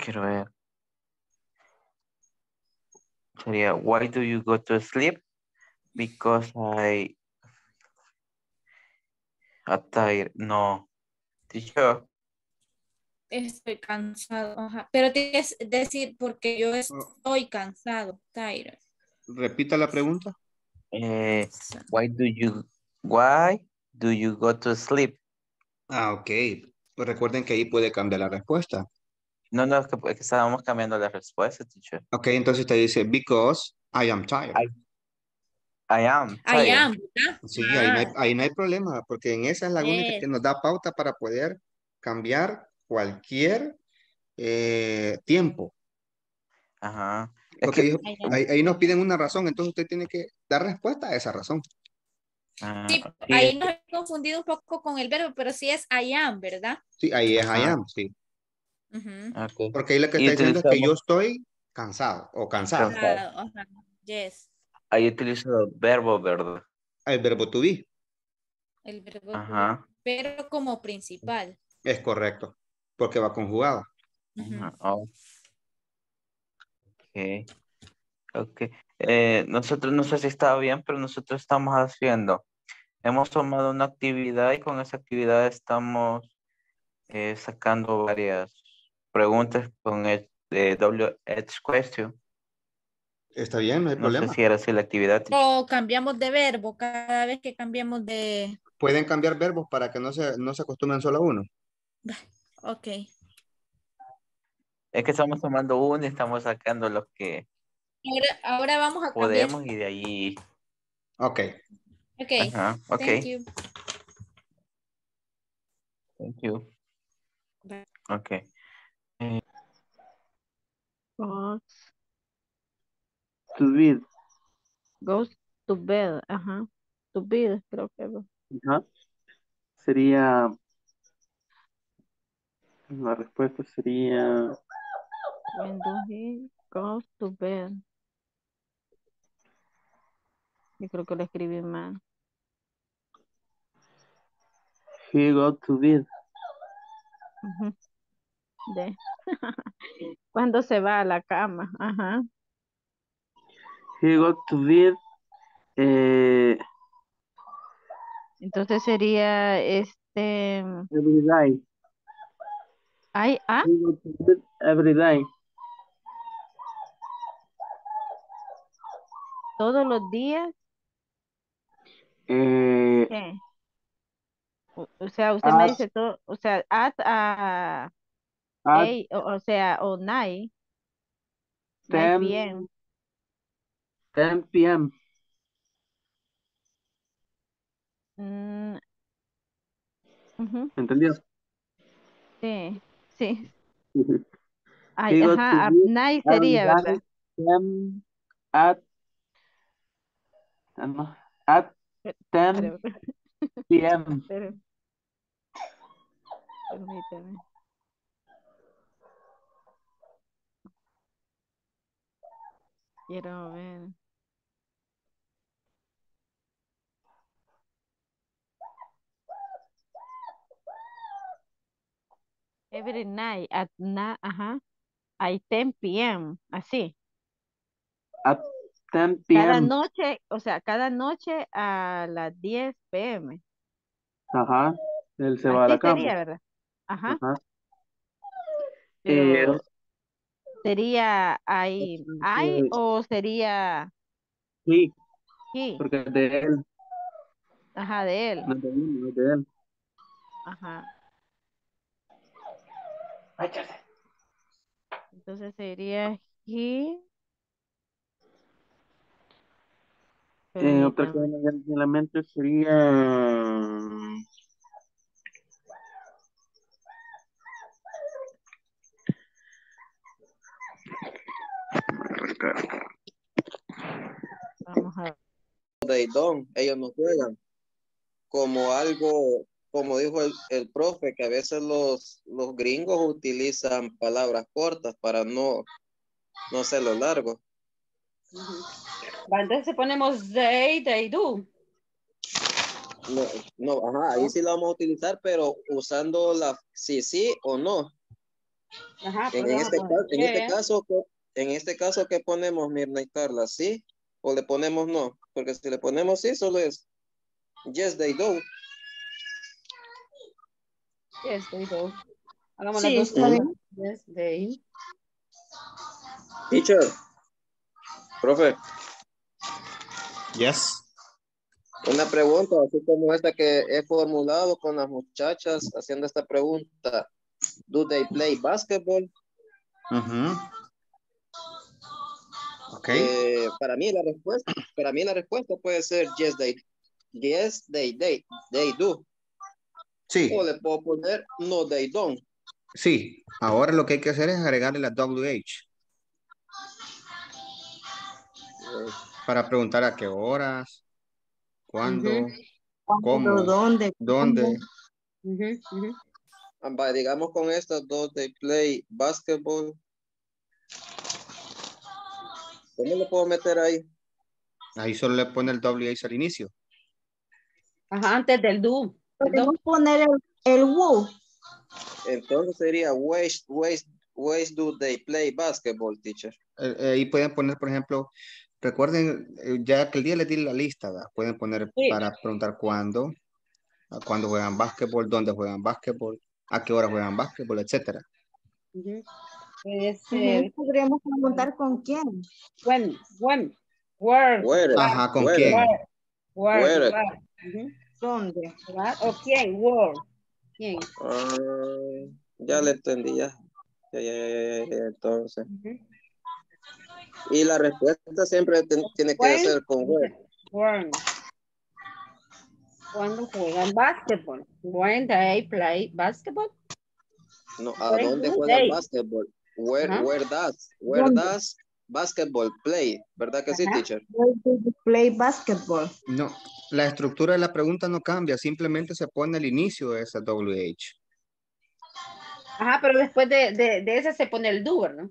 quiero ver. Sería why do you go to sleep? Because I I'm tired. No. Teacher. Estoy cansado. Ajá. Pero tienes que decir porque yo estoy cansado. Tired. Repita la pregunta. Eh, why do you why do you go to sleep? Ah, ok. Pues recuerden que ahí puede cambiar la respuesta. No, no, es que, es que estábamos cambiando la respuesta, teacher. Ok, entonces te dice, because I am tired. I am. I tired. am, ¿verdad? Sí, ahí no, hay, Ah, ahí no hay problema, porque en esa es la única Yes. que nos da pauta para poder cambiar cualquier eh, tiempo. Ajá. Es Porque que, ellos- ahí, ahí nos piden una razón, entonces usted tiene que dar respuesta a esa razón. Ah, Sí, ahí nos he confundido un poco con el verbo, pero sí es I am, ¿verdad? Sí, ahí es I am, sí. Ok. Porque ahí lo que está diciendo es que yo estoy cansado o cansado. Cansado. Ajá, ajá. Yes. Ahí utilizo el verbo, ¿verdad? El verbo to be El verbo Ajá. pero como principal. es correcto, porque va conjugado. Ajá, oh. Ok. Ok. Eh, nosotros no sé si estaba bien, pero nosotros estamos haciendo. Hemos tomado una actividad y con esa actividad estamos eh, sacando varias preguntas con el eh, edge question. Está bien, no hay No problema. sé si era así la actividad. O cambiamos de verbo cada vez que cambiamos de... Pueden cambiar verbos para que no se, no se acostumbren solo a uno. Ok. Es que estamos tomando uno y estamos sacando los que Ahora, ahora vamos a cambiar. podemos y de ahí. Ok. Ok. Ajá, ok. Thank you. Thank you. Bye. Ok. Goes to bed. Goes to bed. Ajá. To bed, creo que. Ajá. Sería. La respuesta sería. When do he goes to bed? Yo creo que lo escribí mal. He got to bed. De. Cuando se va a la cama. Ajá. He got to bed. eh, Entonces sería este. every day. Ay, ah, He got to bed every day. todos los días. Eh, ¿qué? O, o sea, usted me dice todo, o sea, at a at eight, o, o sea, o nine 10, p.m. 10 p.m. Mm, sí, sí. Ay, ajá, nine every sería. ¿verdad? 10 at, ah, at 10 Espera, p.m. permítame. Quiero ver. Every night at na, ajá, at 10 p.m. Así. At 10 Cada p.m. noche, o sea, cada noche a las 10 p.m. Ajá. Él se va a Así la cama. sería, ¿verdad? Ajá. Ajá. Pero Eh, sería I, I eh, o sería sí, he, porque es de él. ajá, de él. No es de mí, no es de él. Ajá. Entonces sería he, Eh, otra que me viene a la mente sería. Vamos a ver. They don't, ellos no juegan. Como algo, como dijo el, el profe, que a veces los, los gringos utilizan palabras cortas para no, no hacerlo Va, Entonces ponemos they, they do. No, no, ajá, ahí sí la vamos a utilizar, pero usando la sí, sí o no. Ajá, pues En, a este, poner ca- en este yes. caso, ¿qué- en este caso, ¿qué ponemos, Mirna y Carla? ¿Sí? ¿O le ponemos no? Porque si le ponemos sí, solo es yes, they do. Yes, they do. Hagamos Sí, las dos. Yes, they. Teacher, profe, Yes. una pregunta, así como esta que he formulado con las muchachas haciendo esta pregunta. Do they play basketball? Ujú. Ok. Eh, para mí la respuesta, para mí la respuesta puede ser yes, they, yes, they, they, they do. Sí, O le puedo poner no, they don't. sí. Ahora lo que hay que hacer es agregarle la WH para preguntar a qué horas, cuándo, cómo, ¿Dónde? dónde. Digamos con estas dos, they play basketball. ¿Cómo le puedo meter ahí? Ahí solo le pone el WH al inicio. Ajá, antes del do. Podemos poner el, el who. Entonces sería ways, ways, ways do they play basketball, teacher. Eh, eh, ahí pueden poner, por ejemplo, recuerden, eh, ya que el día les di la lista, ¿verdad? pueden poner Sí. para preguntar cuándo, cuándo juegan básquetbol, dónde juegan básquetbol, a qué hora juegan básquetbol, etcétera. Ujú. Puede Ujú, ser Podríamos preguntar con quién. when, when, where, Where, Ajá, ¿con where, quién? where, where, Where. where. Ujú. ¿Dónde? ¿Verdad? O quién, where. ¿Quién? Ah, ya le entendí ya. Ya, ya, ya, ya, ya, ya, entonces. Ujú. Y la respuesta siempre tiene que When, ser con where. when. Cuando juegan básquetbol. When they play basketball. No, ¿a Where dónde do juega they? el básquetbol? Where, where does, where ¿Dónde? does basketball play? ¿Verdad que sí, teacher? Where do you play basketball? No, la estructura de la pregunta no cambia, simplemente se pone el inicio de esa WH. Ajá, pero después de, de, de ese se pone el do, ¿verdad?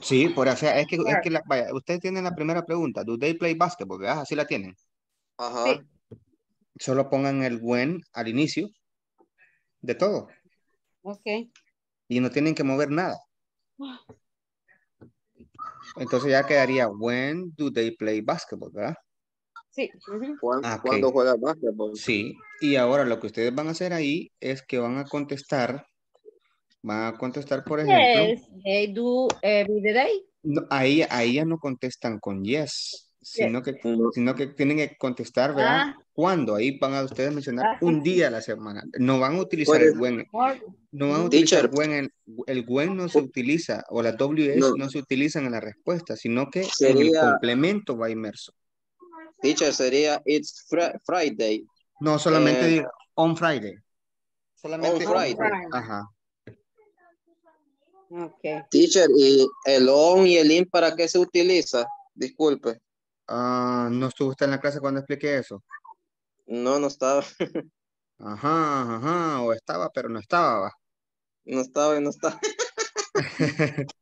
Sí, por eso, es que, es que la- vaya, ustedes tienen la primera pregunta, ¿do they play basketball? ¿Verdad? Así la tienen. Ajá. Sí. Solo pongan el when al inicio de todo Ok. y no tienen que mover nada. Entonces ya quedaría, when do they play basketball, ¿verdad? Sí. ¿Cuán- Ah. ¿Cuándo juega básquetbol? Sí, y ahora lo que ustedes van a hacer ahí es que van a contestar, van a contestar, por ejemplo, Yes, they do every day. no, ahí, ahí ya no contestan con yes, sino que, sino que tienen que contestar, ¿verdad? Ah. ¿Cuándo? Ahí van a ustedes mencionar Ah, un día a la semana. No van a utilizar el when. No van a utilizar Teacher. when, el, el when no se utiliza, o las WS No. no. se utilizan en la respuesta, sino que en el complemento va inmerso. Teacher sería It's Fri- Friday. No, solamente Eh, on Friday. Solamente On Friday. Ajá. Okay. Teacher, ¿y el on y el in para qué se utiliza? Disculpe. Ah, ¿No estuvo usted en la clase cuando expliqué eso? No, no estaba. Ajá, ajá, o estaba, pero no estaba. va. No estaba y no estaba.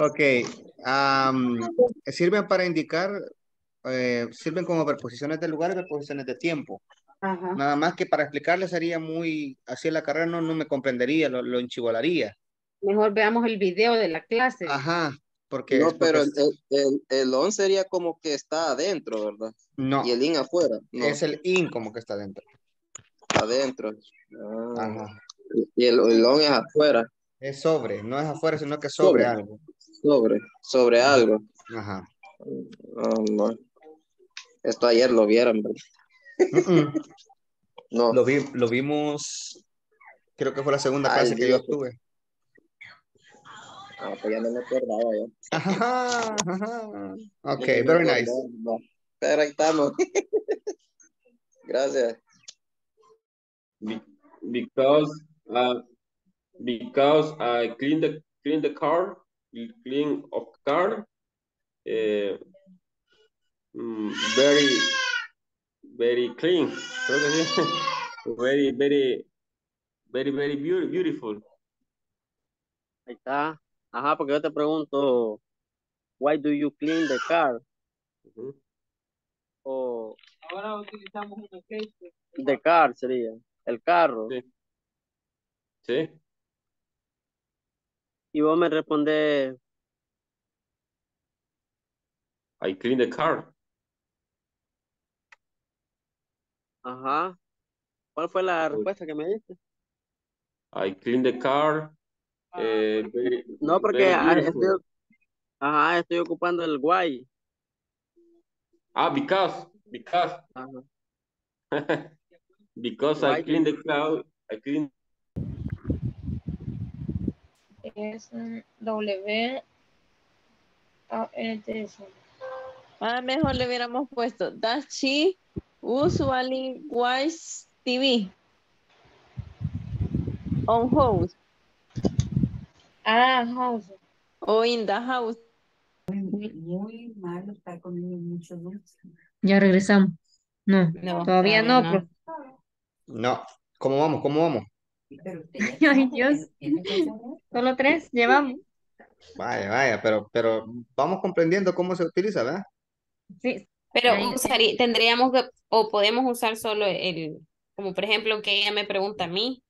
Ok, sirven para indicar, eh, sirven como preposiciones de lugar y preposiciones de tiempo. Ajá. Nada más que para explicarle sería muy, así en la carrera no, no me comprendería, lo, lo enchivolaría. Mejor veamos el video de la clase. Ajá, porque, No, porque pero el, el, on sería como que está adentro, ¿verdad? no, Y el in afuera. No, es el in como que está dentro. adentro. Ah. Ajá. Y el, el on es afuera. Es sobre, no es afuera, sino que sobre Sobre. algo. Sobre, sobre algo. Ajá. Ah, no. Esto ayer lo vieron, ¿verdad? No. Lo, vi- lo vimos, creo que fue la segunda clase que yo tuve. Ah, pues ya no me acordaba ya. Ajá, ajá. Ok, no very nice. va. Pero ahí estamos. Gracias. Be- because uh, because I clean the clean the car, clean of car, eh, mm, very very clean. Creo que sí. Very very very very beautiful. Ahí está. Ajá, porque yo te pregunto, why do you clean the car? O Ahora utilizamos una case. the car sería, el carro. Sí. Sí. Y vos me respondés, I clean the car. ajá. ¿Cuál fue la respuesta que me diste? I clean the car. Eh, very- No, porque ah, beautiful. estoy, ajá, estoy ocupando el why. Ah, because, because, Ajá. because Why I clean the cloud, I clean. Es un W S. Ah, mejor le hubiéramos puesto, does she usually watch TV? On house Ah, house. o in the house. Muy malo estar comiendo mucho dulce. Ya regresamos. No, No, todavía no, no. ¿cómo vamos? ¿Cómo vamos? Ay, Dios. Solo tres, llevamos. Vaya, vaya, pero, pero vamos comprendiendo cómo se utiliza, ¿verdad? Sí. Pero usaría- tendríamos que, o podemos usar solo el, como por ejemplo que ella me pregunta a mí,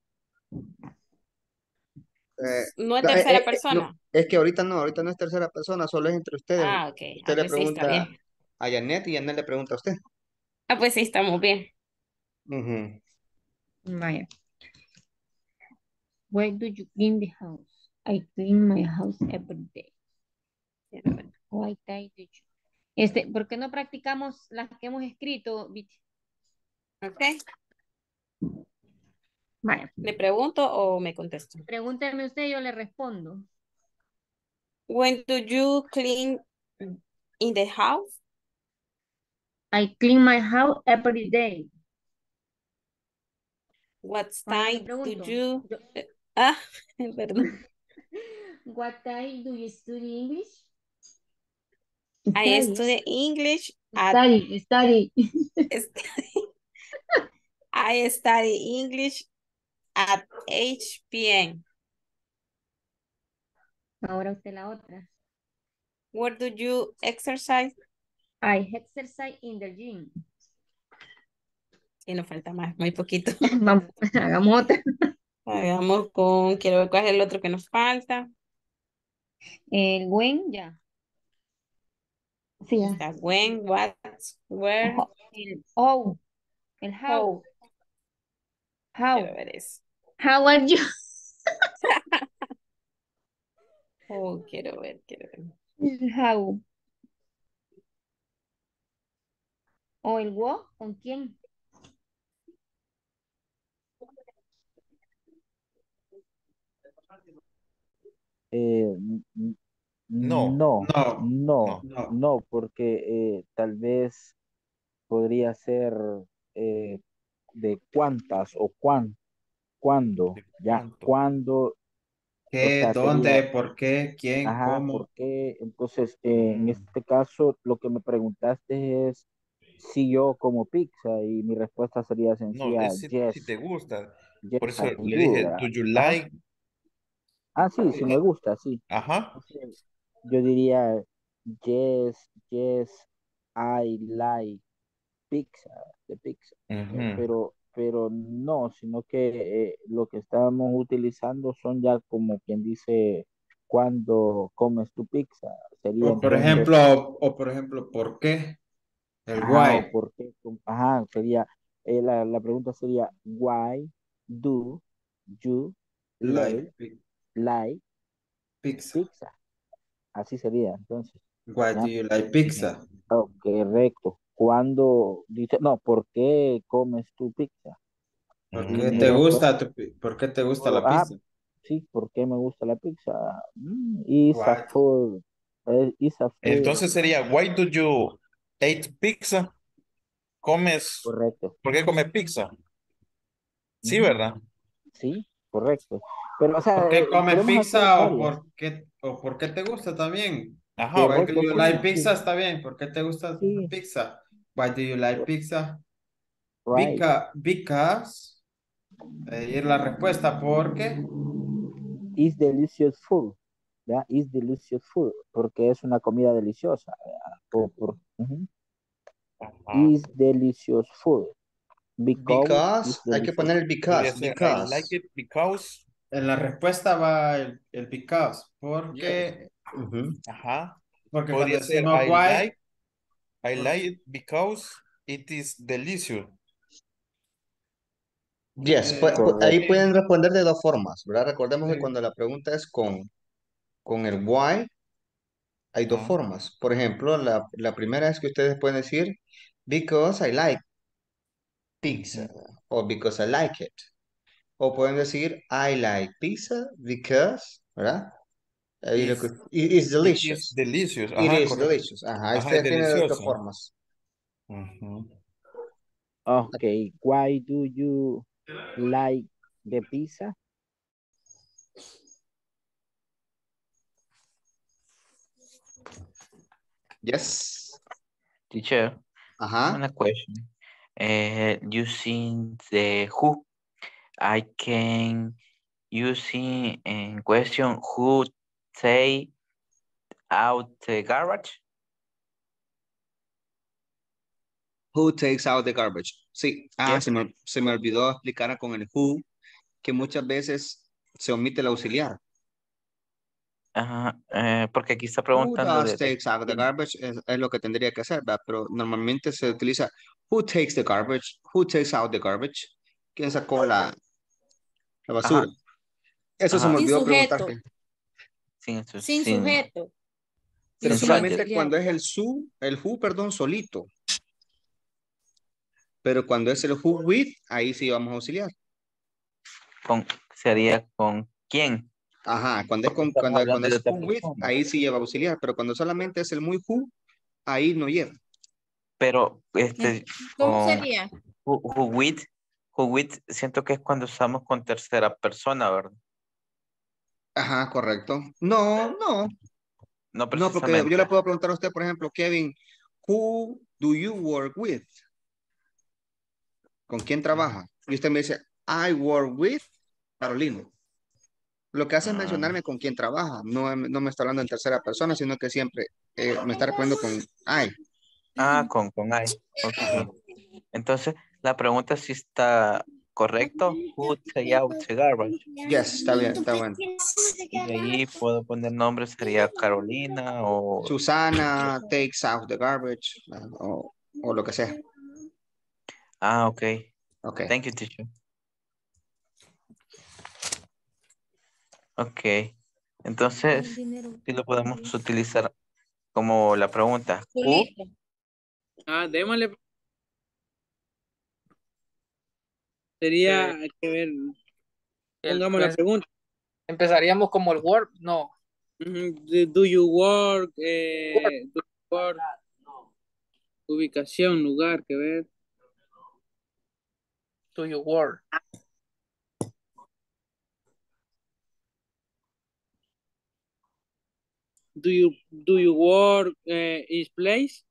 Eh, no es eh, tercera eh, eh, persona. no, es que ahorita no, ahorita no es tercera persona, solo es entre ustedes. Ah, ok. Usted Ah, le pues pregunta a Janet y Janet le pregunta a usted. Ah, pues sí, estamos bien. Ujú. Vaya. Why do you clean the house? I clean my house every day. Why do you? Este, ¿por qué no practicamos las que hemos escrito, Viti? Ok. Vaya. ¿Le pregunto o me contesto? Pregúnteme usted, yo le respondo. When do you clean in the house? I clean my house every day. What le time do you... Yo- eh, Ah, perdón. What time do you study English? I Study. study English at Study, study. I study English at 8 p.m. Ahora usted la otra. Where do you exercise? I exercise in the gym. Sí, nos falta más, muy poquito. Vamos, hagamos otra. Hagamos con, quiero ver cuál es el otro que nos falta. El when, ya. Sí. ya. Está when, what, where, El oh, el how. how. How. Quiero ver eso. How are you? Oh, quiero ver, quiero ver. El How. O el what, ¿con quién? Eh, No, no, no, no, no. no, porque eh, tal vez podría ser eh, de cuántas o cuán, cuándo, ya, cuándo, o ¿Qué? sea, ¿Dónde? sería, ¿Por qué? ¿Quién? ajá, ¿Cómo? ¿por qué? Entonces, eh, en Mm. este caso, lo que me preguntaste es si yo como pizza y mi respuesta sería sencilla, si, si yes, te gusta. yes, Por eso le dije, do you like? Ah, sí, sí me gusta, sí. Ajá. Entonces, yo diría, yes, yes, I like pizza, de pizza. Eh, pero, pero no, sino que eh, lo que estamos utilizando son ya como quien dice cuando comes tu pizza. Sería O por entonces, ejemplo, o por ejemplo, ¿por qué? El ajá, why. por qué, ajá, sería, eh, la, la pregunta sería, why do you Like like, pi- like pizza. pizza? Así sería, entonces. Why do you like pizza? Oh, correcto. Cuando dice, no, ¿por qué comes tu pizza? ¿Por Y qué te gusta tu ¿Por qué te gusta la ah, pizza? sí, ¿por qué me gusta la pizza? Mm, Why? food, eh, food, Entonces sería, why do you eat pizza? ¿Comes? correcto. ¿Por qué comes pizza? Sí, ¿verdad? Sí, correcto. Pero, o sea, ¿Por qué eh, comes pizza o por qué, o por qué te gusta también? Ajá, sí, like pizza? Está bien. ¿Por qué te gusta sí, pizza? Why do you like pizza? right. Because, because, eh, ir la respuesta, porque, It's delicious food, ¿verdad? It's delicious food, porque es una comida deliciosa. O por, ujú. Ajá. It's delicious food. Because Because, hay que poner el because, ser, I like because. it because, en la respuesta va el, el because, yes. porque, Ujú. Ajá. porque cuando Podría ser, decimos why, like, I like it because it is delicious. Yes, eh, pu- pu- ahí pueden responder de dos formas, ¿verdad? Recordemos que cuando la pregunta es con, con el why, hay dos formas. Por ejemplo, la, la primera es que ustedes pueden decir, because I like pizza, o because I like it. O pueden decir, I like pizza because, ¿verdad? Ahí lo que, Is, it is it is delicious. delicious. It Ajá, is correcto. delicious. Ajá, Ajá, es ustedes tienen las dos formas. Ujú. Okay, why do you like the pizza? Yes. Teacher, Ajá. one question. Uh, using the who, I can using in question who take out the garbage. Who takes out the garbage? Sí. Ah, Yes. se me, se me olvidó explicar con el who que muchas veces se omite el auxiliar. Ajá, eh, porque aquí está Who preguntando does de, de takes out the garbage es, es lo que tendría que hacer, ¿verdad? Pero normalmente se utiliza who takes the garbage, who takes out the garbage, quién sacó la, la basura. Ajá, Eso se me olvidó preguntarte. Sin, eso, Sin sin, sujeto. Pero sin solamente cuando es el su, el who, perdón, solito. Pero cuando es el who with, ahí sí vamos a auxiliar. Con, sería con quién. Ajá, cuando es, con, cuando, es who with, ahí sí lleva auxiliar. Pero cuando solamente es el muy who, ahí no lleva. Pero este ¿Cómo con sería? who, who with, who with, siento que es cuando usamos con tercera persona, ¿verdad? Ajá, correcto. No, no, No no, porque yo le puedo preguntar a usted, por ejemplo, Kevin, who do you work with? ¿Con quién trabaja? Y usted me dice, I work with Carolina. Lo que hace es Mm, mencionarme con quién trabaja. No, no me está hablando en tercera persona, sino que siempre eh, me está respondiendo con I. Ah, con, con I. Entonces, la pregunta sí está correcto. Who take out the garbage. Yes, está bien, está bueno. Y ahí puedo poner nombre, sería Carolina o Susana takes out the garbage uh, o, o lo que sea. Ah, ok. Ok. Thank you, teacher. Ok. Entonces, sí lo podemos utilizar como la pregunta. Who Ah, démosle. Sería, hay que ver, El- pongamos la pues, pregunta. Empezaríamos como el Word, no. Do you work? Eh, do you work? Ubicación, lugar, que ver. Do you work? Do you do you work eh, in place?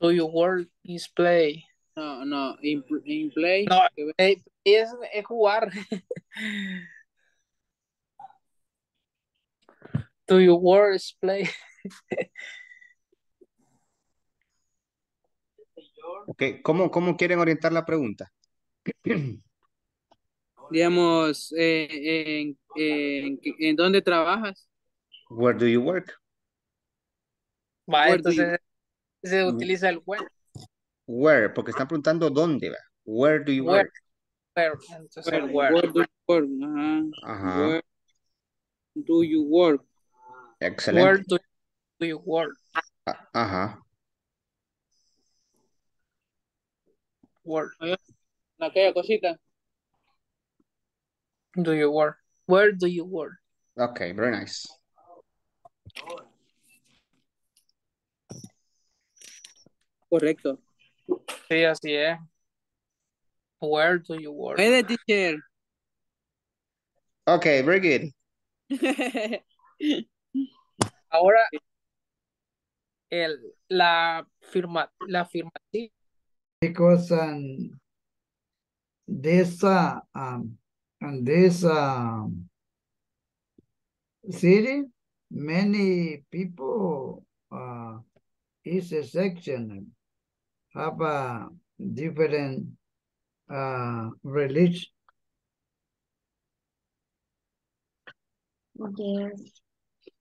Do you work is play? No, no, in, in place. No, eh, es, es jugar. Do you work is play? Ok, ¿cómo, cómo quieren orientar la pregunta? Digamos, eh, en, en, en dónde trabajas? Where do you work? Va, you- entonces se utiliza el where. Where, porque están preguntando dónde va. Where do you Where. work? Where, entonces Where, where. where do you work? Ajá. Ajá. Where do you work? Excelente. Where do, do you work? A- Ajá. Where Aquella cosita. do you work? Where do you work? Ok, very nice. Correcto. Sí, así es. Where do you work? Puede, teacher. Ok, very good. Ahora, el, la firma, la afirmativa. Because um, this uh, um, and this um, city, many people uh, is a section have a different uh, religion. Yes.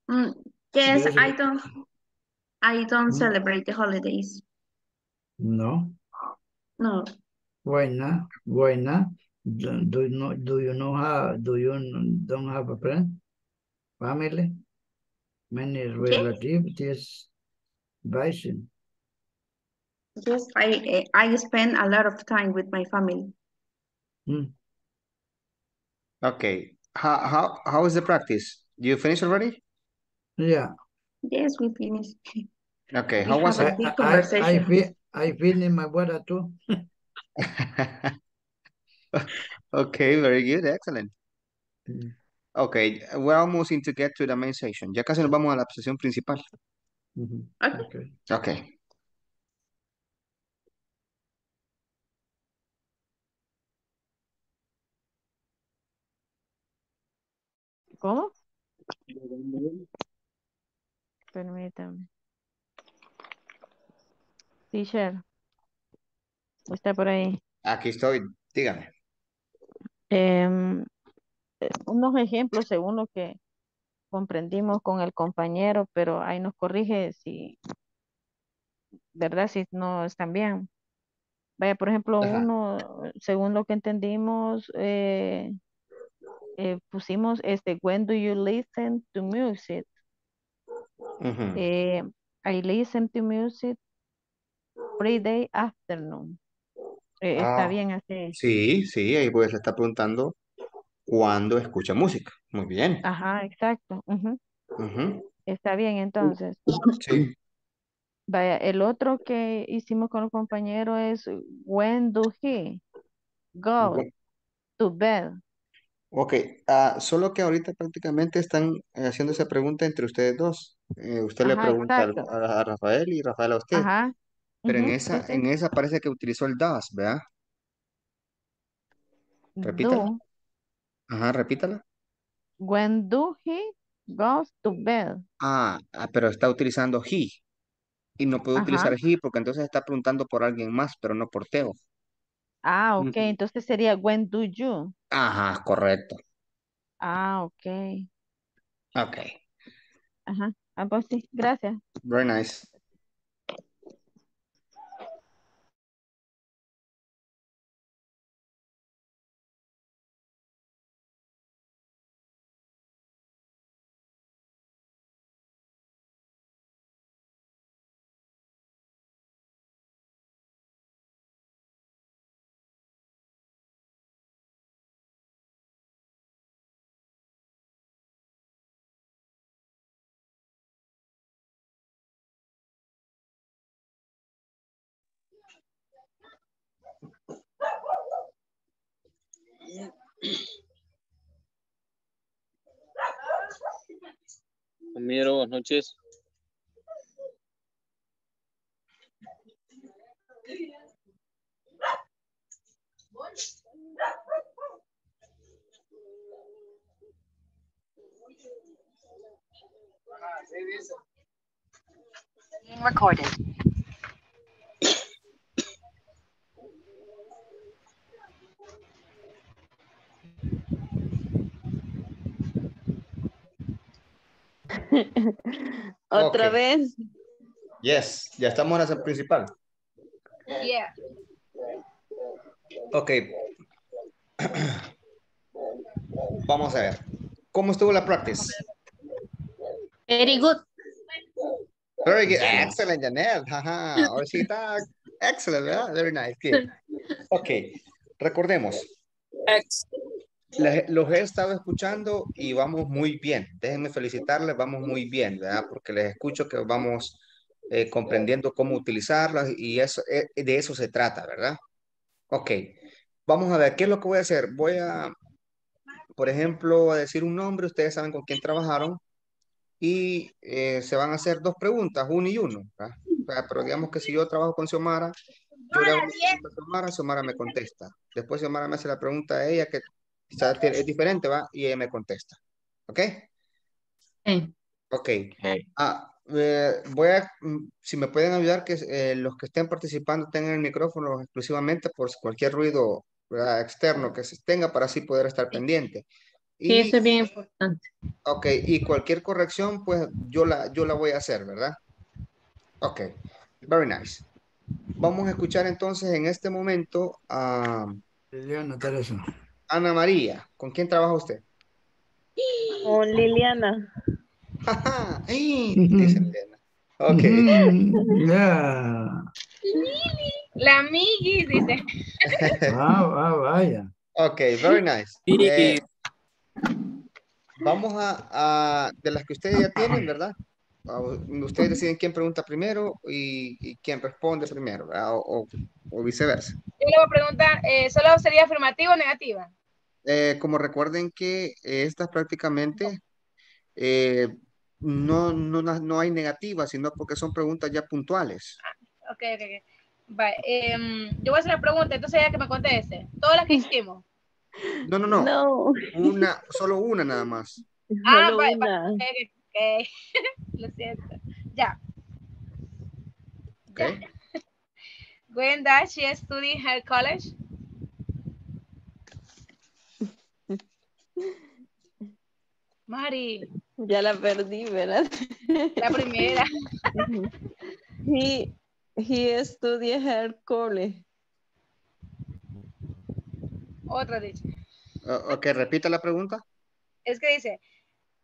Mm, yes, Yes. I don't I don't Mm. celebrate the holidays. No, No. why not? Why not? Do, do you know? Do you know how? Do you don't have a friend, family, many relatives? Just bison. Yes, I I spend a lot of time with my family. Okay. How, how, how is the practice? You finish already? Yeah. Yes, we finished. Okay. We How was it? a I, I, I conversation. feel I feel in my water too. Okay, very good. Excellent. Mm. Okay, we're almost in to get to the main session. Ya casi nos vamos a la sesión principal. Mhm. Okay. Okay. Okay. ¿Cómo? Permítame. Teacher, está por ahí. Aquí estoy. Dígame. Em, eh, unos ejemplos según lo que comprendimos con el compañero, pero ahí nos corrige si, ¿verdad? Si no están bien. Vaya, por ejemplo, Ajá. uno, según lo que entendimos, eh, eh, pusimos este, when do you listen to music? Eh, I listen to music Friday afternoon. Eh, está Ah, bien así. Sí, sí, ahí pues está preguntando cuándo escucha música. Muy bien. Ajá, exacto. ujú, Ujú. Está bien, entonces. Sí. Vaya, el otro que hicimos con el compañero es when do he go to bed? Ok, ah, solo que ahorita prácticamente están eh, haciendo esa pregunta entre ustedes dos. Eh, usted le Ajá, pregunta al- exacto. a, a Rafael y Rafael a usted. Ajá. Pero en ujú, esa, en esa parece que utilizó el does, ¿verdad? Repítala. Do. Ajá, repítala. When do he goes to bed? Ah, ah, pero está utilizando he. Y no puede Ajá. utilizar he porque entonces está preguntando por alguien más, pero no por Teo. Ah, ok, Ujú. entonces sería when do you. Ajá, correcto. Ah, ok. Ok, Ajá. Ah, pues sí, gracias. very nice. Miro, buenas noches. Recorded. Otra vez. Yes, ya estamos en la principal. Yeah. Ok. Vamos a ver. ¿Cómo estuvo la practice? Very good. Very good. Excellent, Janelle. Ahora sí está excellent, ¿verdad? Very nice. Good. Ok. Recordemos. Los he estado escuchando y vamos muy bien. Déjenme felicitarles, vamos muy bien, ¿verdad? Porque les escucho que vamos eh, comprendiendo cómo utilizarlas y eso, eh, de eso se trata, ¿verdad? Ok. Vamos a ver, ¿qué es lo que voy a hacer? Voy a, por ejemplo, a decir un nombre, ustedes saben con quién trabajaron y eh, se van a hacer dos preguntas, uno y uno, ¿verdad? Pero digamos que si yo trabajo con Xiomara, yo le hago pregunta a Xiomara, Xiomara me contesta. Después Xiomara me hace la pregunta a ella que quizás es diferente, ¿va? Y ella me contesta. ¿Ok? Ok. Ah, eh, voy a, mm, si me pueden ayudar, que eh, los que estén participando tengan el micrófono exclusivamente por si cualquier ruido ¿verdad? externo que se tenga para así poder estar pendiente. Sí, Y, eso es bien importante. ok, y cualquier corrección, pues yo la, yo la voy a hacer, ¿verdad? Ok, very nice. Vamos a escuchar entonces en este momento a Liliana Teresa. Ana María. ¿Con quién trabaja usted? Con Liliana. Ay, dice Elena. Ok. Yeah. La amiguis, dice. Ah, ah, vaya. Ok, very nice. Eh, vamos a, a- de las que ustedes ya tienen, ¿verdad? Ustedes deciden quién pregunta primero y, y quién responde primero, ¿verdad? O, o- o viceversa. Yo le voy a preguntar, eh, ¿solo sería afirmativa o negativa? Eh, como recuerden que eh, estas prácticamente eh, no, no, no hay negativas, sino porque son preguntas ya puntuales. Ok, ok, ok. Vale, em, yo voy a hacer la pregunta, entonces ella que me conteste. Todas las que hicimos. No, no, no. No. Una, solo una nada más. Ah, Solo vale, una. vale, ok, ok. Lo siento. Ya. Ok. When does she study her college? Mari, Ya la perdí, ¿verdad? la primera. He, he studied her college. Otra dice. O- ok, repita la pregunta. Es que dice,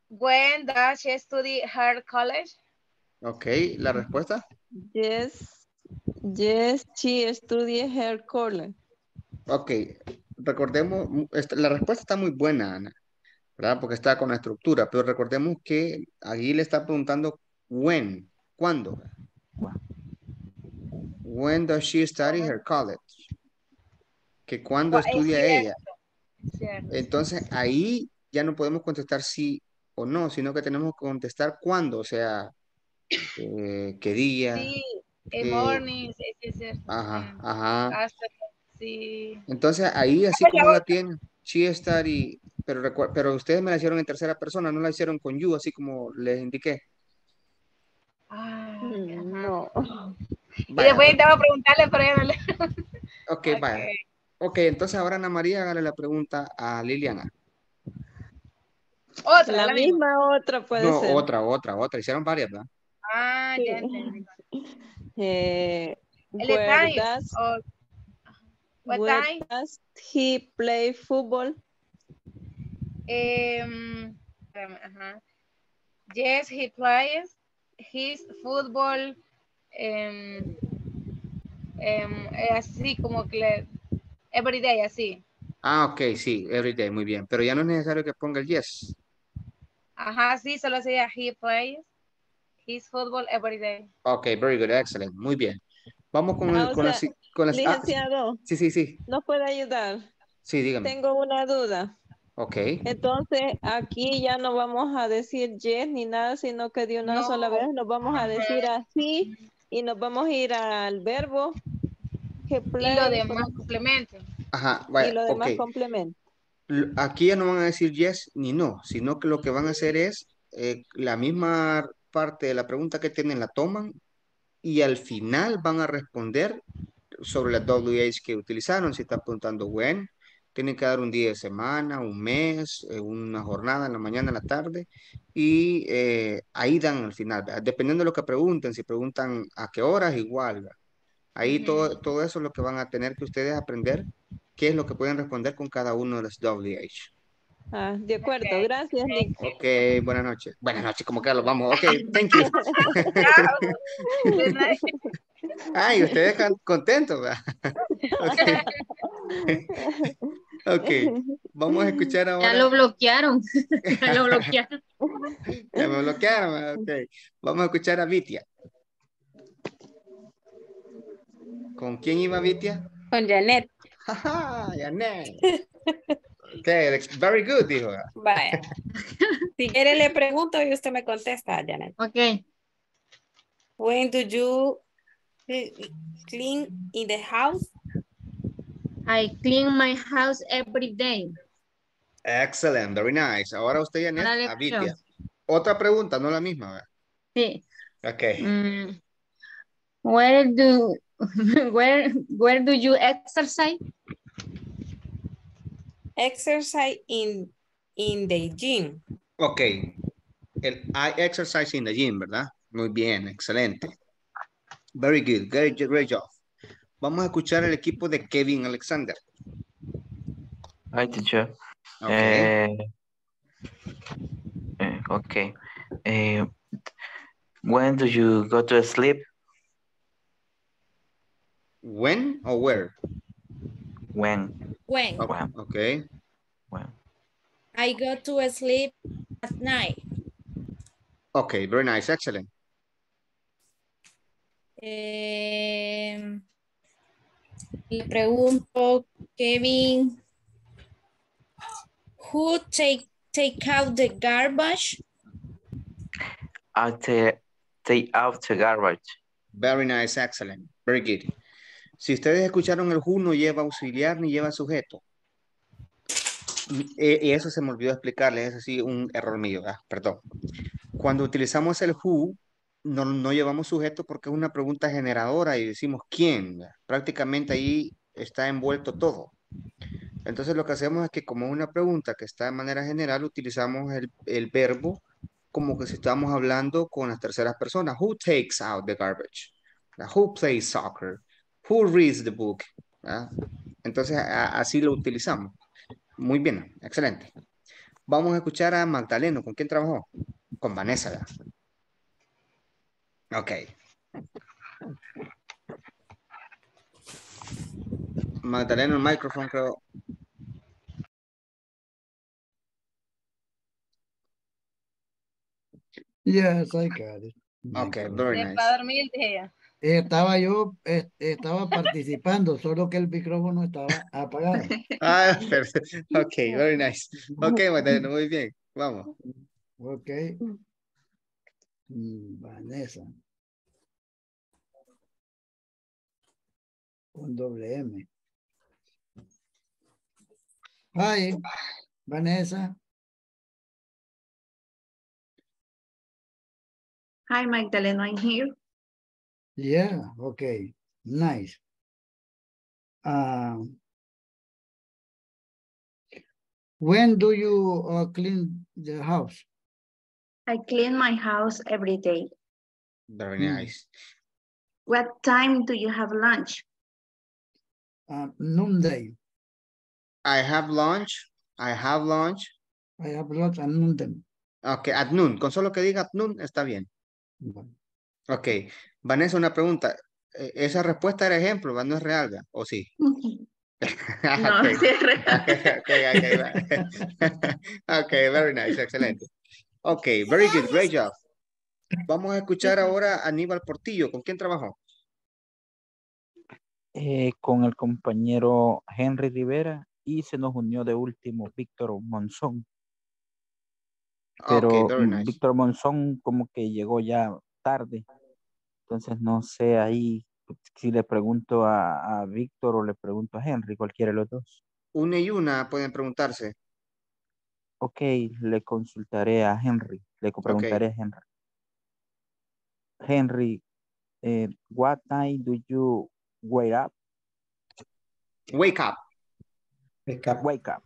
when does she study her college? Ok, la respuesta. Yes, yes, she studied her college. Ok, recordemos, mm, la respuesta está muy buena, Ana, ¿verdad? Porque está con la estructura, pero recordemos que allí le está preguntando when, ¿cuándo? When does she study her college? Que cuándo es estudia cierto, ella. cierto. Entonces ahí ya no podemos contestar sí o no, sino que tenemos que contestar cuándo, o sea, eh, qué día. Sí, en morning, es cierto. Ajá, ajá. Afternoon, sí. Entonces ahí así como la tienen, she study, pero, recu- pero ustedes me la hicieron en tercera persona, no la hicieron con you, así como les indiqué. Ah, No. y Vaya, después intentaba preguntarle, pero ella no le... ok, vaya. Ok, entonces ahora Ana María hágale la pregunta a Liliana. Otra, La la misma. misma otra puede no, ser. otra, otra, otra. Hicieron varias, ¿verdad? Ah, ya entendí. Eh, El o- what where time? does he play football? Em, espérame, ajá. Yes, he plays his football. em, eh, así como que every day, así. Ah, ok, sí, everyday, muy bien. Pero ya no es necesario que ponga el yes. Ajá, sí, solo sería he plays his football every day. Ok, very good, excellent, muy bien. Vamos con, el, Ah, o con, sea, con las... ah, Licenciado, sí, sí, sí, ¿nos puede ayudar? sí, dígame. Tengo una duda. Ok, Entonces, aquí ya no vamos a decir yes ni nada, sino que de una No. sola vez nos vamos a decir así y nos vamos a ir al verbo que Y lo demás complemento. ajá, y vaya, lo demás ok. complemento. L- Aquí ya no van a decir yes ni no, sino que lo que van a hacer es eh, la misma parte de la pregunta que tienen la toman y al final van a responder sobre la WH que utilizaron. Si está preguntando when, tienen que dar un día de semana, un mes, eh, una jornada en la mañana, en la tarde y eh, ahí dan al final, ¿verdad? dependiendo de lo que pregunten. Si preguntan a qué horas, igual. ¿verdad? Ahí todo, todo eso es lo que van a tener que ustedes aprender, qué es lo que pueden responder con cada uno de los WH. Ah, de acuerdo, gracias, Nick. Ok, buenas noches. Buenas noches, como lo vamos. Ok, thank you. Ay, ustedes contentos, ¿verdad? Ok. Ok, vamos a escuchar ahora. Ya lo bloquearon. ya lo bloquearon. Ya me bloquearon, ok. Vamos a escuchar a Vitia. ¿Con quién iba Vitia? Con Janet. Janet. Ok, very good, dijo. Vaya. Si quiere le pregunto y usted me contesta, Janet. Ok. When do you clean in the house? I clean my house every day. Excellent, very nice. Ahora usted, Janet, Ahora le a Vitia. escucho. Otra pregunta, no la misma, ¿verdad? Sí. Ok. Mm, where do where where do you exercise? Exercise in, in the gym. Ok. El I exercise in the gym, ¿verdad? Muy bien, excelente. Very good, great, great job. Vamos a escuchar el equipo de Kevin Alexander. Hi, teacher. Ok. Eh, eh, okay. Eh, when do you go to sleep? When or where? When? When? Ok. okay. When? I go to sleep at night. Ok, very nice, excellent. Eh, le pregunto, Kevin, who take take out the garbage? I take, take out the garbage. Very nice, excellent. Very good. Si ustedes escucharon el who no lleva auxiliar ni lleva sujeto. Y y eso se me olvidó explicarles, es así un error mío, perdón. Cuando utilizamos el who, no, no llevamos sujeto porque es una pregunta generadora y decimos quién. Prácticamente ahí está envuelto todo. Entonces lo que hacemos es que como es una pregunta que está de manera general, utilizamos el, el verbo como que si estamos hablando con las terceras personas. Who takes out the garbage? Who plays soccer? Who reads the book? ¿verdad? Entonces a- así lo utilizamos. Muy bien, excelente. Vamos a escuchar a Magdaleno. ¿Con quién trabajó? Con Vanessa. Ok. Magdaleno, el micrófono creo. Yes, I got it. Ok, very nice. Estaba yo, eh, estaba participando, solo que el micrófono estaba apagado. Ah, perfecto. Ok, very nice. Ok, Magdaleno, muy bien. Vamos. Ok. Mm, Vanessa. Con doble M. Hi, Vanessa. Hi, Magdalena, I'm here. Yeah, okay. Nice. Um, When do you uh, clean the house? I clean my house every day. Very Mm. nice. What time do you have lunch? Uh, noonday. I have lunch. I have lunch. I have lunch at noonday. Ok, at noon. Con solo que diga at noon está bien. Ok. Vanessa, una pregunta. Eh, Esa respuesta era ejemplo, ¿va? no es real. ¿o sí? No, Ok. sí es real. Ok, ok, ok, va. Ok, very nice, excelente. Ok, very good, great job. Vamos a escuchar ahora a Aníbal Portillo. ¿Con quién trabajó? Eh, con el compañero Henry Rivera y se nos unió de último Víctor Monzón. Pero nice. Víctor Monzón como que llegó ya tarde. Entonces no sé ahí si le pregunto a, a Víctor o le pregunto a Henry, cualquiera de los dos. Una y una pueden preguntarse. Ok, le consultaré a Henry, le preguntaré a Henry. Henry, eh, what time do you wake up? Wake up. Wake up. Wake up.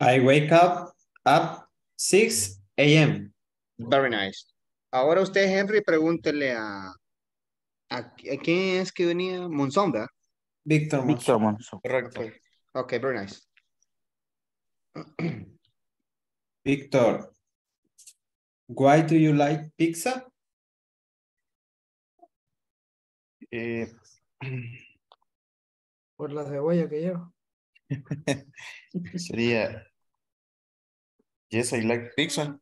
I wake up at 6 a.m. Very nice. Ahora usted, Henry, pregúntele a, a, a quién es que venía Monzón, ¿verdad? Víctor Víctor Monzón. Correcto. Ok, very nice. Víctor, why do you like pizza? Eh, Por la cebolla que lleva. sería, yes, I like pizza.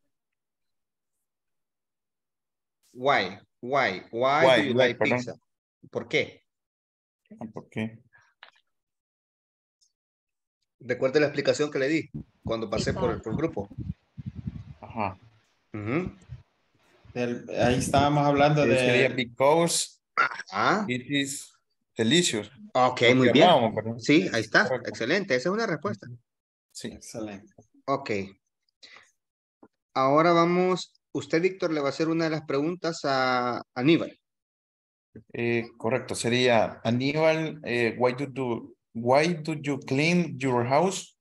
Why? Why? Why, Why, do you like perdón. pizza? ¿Por qué? Ah, ¿Por qué? Recuerde la explicación que le di cuando pasé por el por el grupo. Ajá. Ahí estábamos hablando Sería de... because Ah, it is delicious. ok, Lo muy bien. Sí, ahí está. Correcto. Excelente. Esa es una respuesta. Sí. Excelente. Ok. Ahora vamos. Usted, Víctor, le va a hacer una de las preguntas a Aníbal. Eh, correcto, sería Aníbal, eh, why do you, why do you clean your house?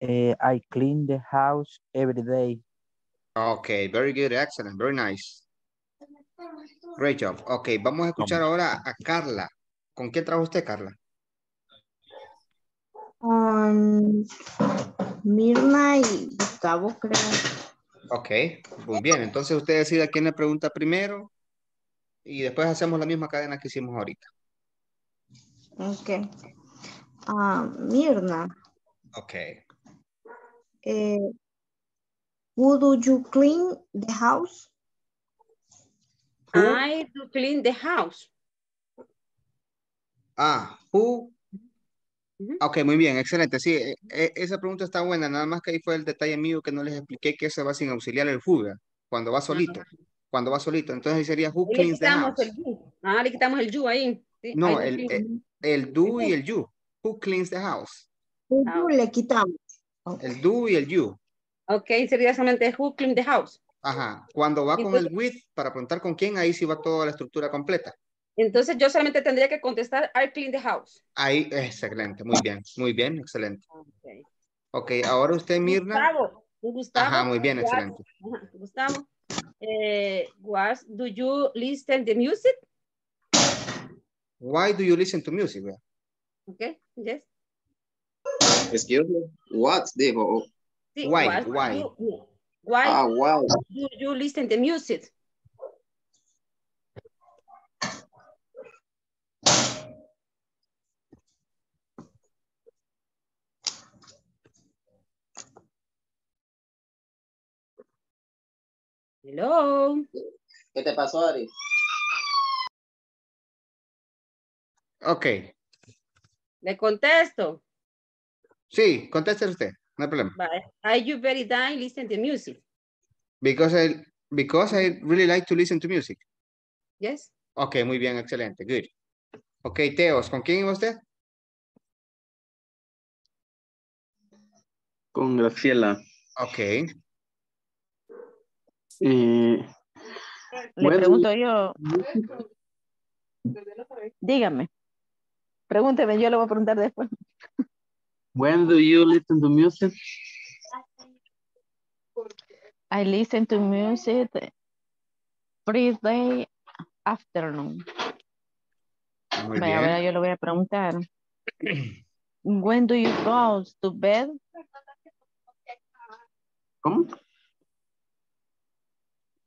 Eh, I clean the house every day. Ok, very good, excellent, very nice. Great job. Ok, vamos a escuchar ahora a Carla. ¿Con quién trabaja usted, Carla? Con Mirna y Gustavo, creo. Ok, muy bien. Entonces usted decide a quién le pregunta primero y después hacemos la misma cadena que hicimos ahorita. Ok. Ah, Mirna, Ok. eh, who do you clean the house? I do clean the house. Ah, who? Ok, muy bien, excelente. Sí, e- e- esa pregunta está buena. Nada más que ahí fue el detalle mío que no les expliqué que se va sin auxiliar el fuga. Cuando va solito. Cuando va solito. Entonces ahí sería who cleans the quitamos house. el you. Ah, le quitamos el you ahí. Sí, No, el, clean. el, el do y el you. Who cleans the house? El you le quitamos. El do y el you. Ok, sería solamente who clean the house. Ajá. Cuando va con el with para preguntar con quién, ahí sí va toda la estructura completa. Entonces yo solamente tendría que contestar I clean the house. Ahí, excelente. Muy bien, muy bien, excelente. Ok. Ok, ahora usted, Mirna. Gustavo. Gustavo. Ajá, muy bien, excelente. Gustavo. Eh, what do you listen the music? Why do you listen to music? Okay, yes. Excuse me. What? Dijo. Sí, Why, do why? you- why Ah, why? do you listen the music? Hello. ¿Qué te pasó, Ari? Ok. Le contesto. Sí, conteste usted. No hay problema. Bye. Are you very dying listen to music? Because I, because I really like to listen to music. Yes. Ok, muy bien, excelente. Good. Ok, Teos, ¿con quién iba usted? Con Graciela. Ok. Eh, Le Bueno. pregunto yo. Dígame. Pregúnteme, yo le voy a preguntar después. When do you listen to music? I listen to music Friday afternoon. Muy Vaya, ahora bien. yo le voy a preguntar. When do you go to bed? ¿Cómo?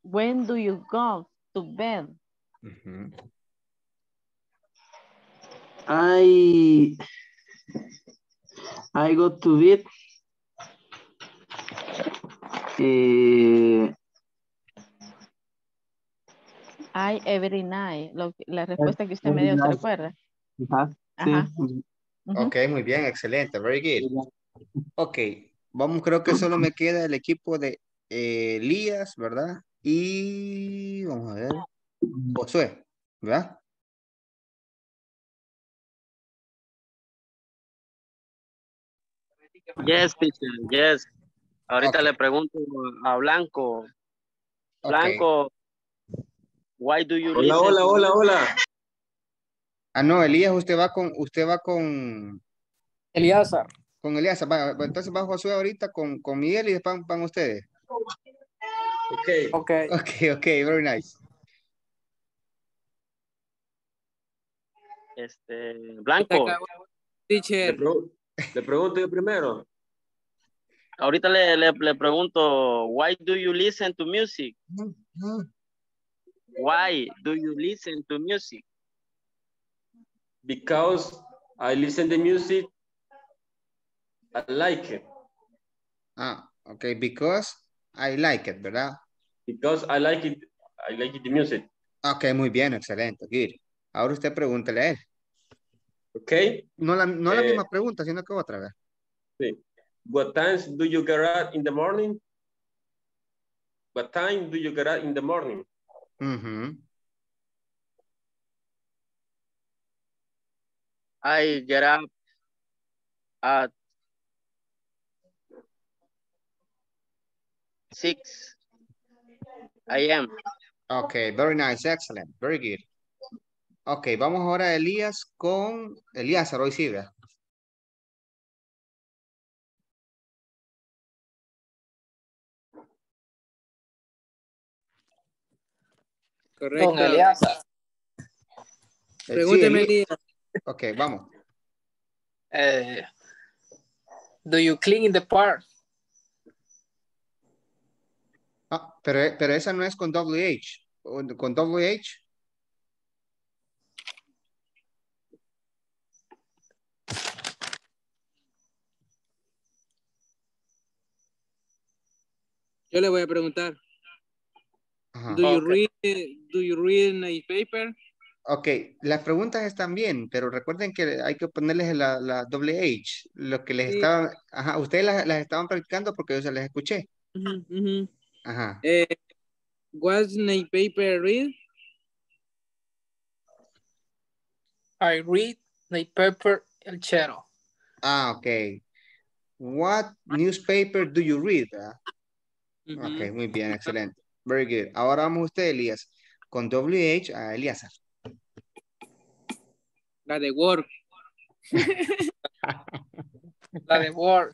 When do you go to bed? I I go to bed. Eh, I every night. Lo la respuesta que usted me dio, ¿se recuerda? ajá, sí. Ajá. Ujú. Ok, muy bien, excelente, very good. Ok, vamos, creo que solo me queda el equipo de eh, Elías, ¿verdad? Y vamos a ver, Josué, ¿verdad? Yes, teacher, yes. Ahorita le pregunto a Blanco. Blanco, why do you Hola, listen hola, hola, hola. Ah, no, Elías, usted va con, usted va con, Eliasa. con Elías, entonces va Josué ahorita con, con Miguel y después van, van ustedes. Ok. Ok. Ok, ok, very nice. Este, Blanco, Le, Teacher, pregu- le pregunto yo primero. ahorita le, le, le pregunto, why do you listen to music? Why do you listen to music? Because I listen to music, I like it. Ah, ok, because I like it, ¿verdad? Because I like it, I like it, the music. Ok, muy bien, excelente, good. Ahora usted pregúntele a él. Ok. No la, no la Eh, misma pregunta, sino que otra vez. Sí. What times do you get up in the morning? What time do you get up in the morning? I get up at six a.m. Ok, very nice, excellent, very good. Ok, vamos ahora a Elías con Elías, hoy sí, correcto. Con Eliasa. Eh, Pregúnteme, Elías. Ok, vamos. Eh, do you clean in the park? Ah, pero, pero esa no es con WH. Con WH. Yo le voy a preguntar. Ajá. Do you read do you read a paper? Ok, las preguntas están bien, pero recuerden que hay que ponerles la, la WH. Lo que les Sí. estaban, ajá, ustedes las, las estaban practicando porque yo se las escuché. Ajá. Eh, what's a paper read? I read the paper El Chero. Ah, ok. What newspaper do you read? Ujú. Ok, muy bien, excelente. Very good. Ahora vamos usted, Elías, con WH a Elías. La de work. La de Word.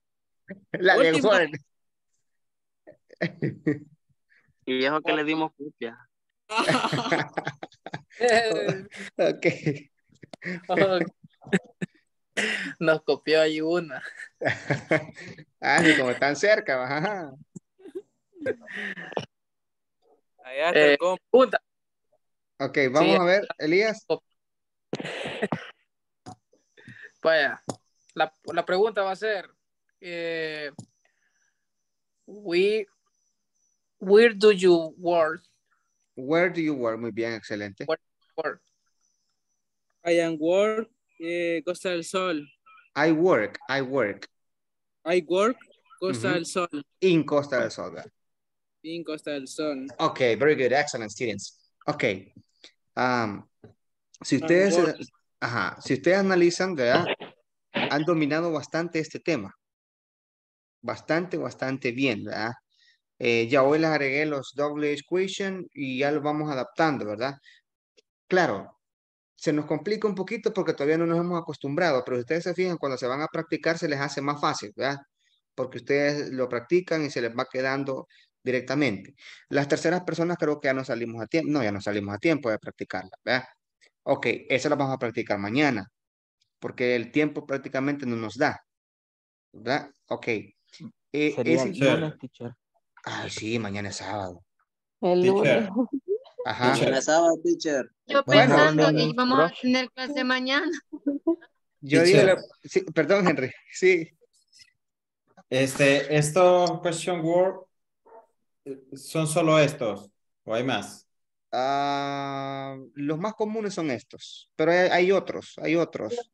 La de. Word. Y eso que le dimos copia. Ok. Ok. Nos copió ahí una. Ah, sí, como están cerca. Ajá. Allá está Eh, el. Ok, vamos Sí. a ver, Elías. Vaya, la, la pregunta va a ser, eh, we, where do you work? Where do you work? Muy bien, excelente. Where do you work? I am work. Eh, Costa del Sol. I work, I work I work. Costa del Sol. in Costa del Sol. ¿verdad? In Costa del Sol. Ok, very good, excellent students. Ok. Um, si ustedes, ajá, si ustedes analizan, ¿verdad? Han dominado bastante este tema. Bastante, bastante bien, ¿verdad? Eh, ya hoy les agregué los WH question y ya los vamos adaptando, ¿verdad? Claro, se nos complica un poquito porque todavía no nos hemos acostumbrado, pero si ustedes se fijan, cuando se van a practicar se les hace más fácil, ¿verdad? Porque ustedes lo practican y se les va quedando directamente. Las terceras personas creo que ya no salimos a tiempo, no, ya no salimos a tiempo de practicarla, ¿verdad? Ok, eso lo vamos a practicar mañana, porque el tiempo prácticamente no nos da, ¿verdad? Ok. Eh, Sería es- el lunes, teacher. Ay, sí, mañana es sábado. El lunes. Ajá. Mañana sábado, teacher. Yo Bueno, pensando, no, vamos a tener clase mañana. Yo la- sí, perdón, Henry, sí. Este, estos question word son solo estos, o hay más. Ah, los más comunes son estos, pero hay, hay otros, hay otros.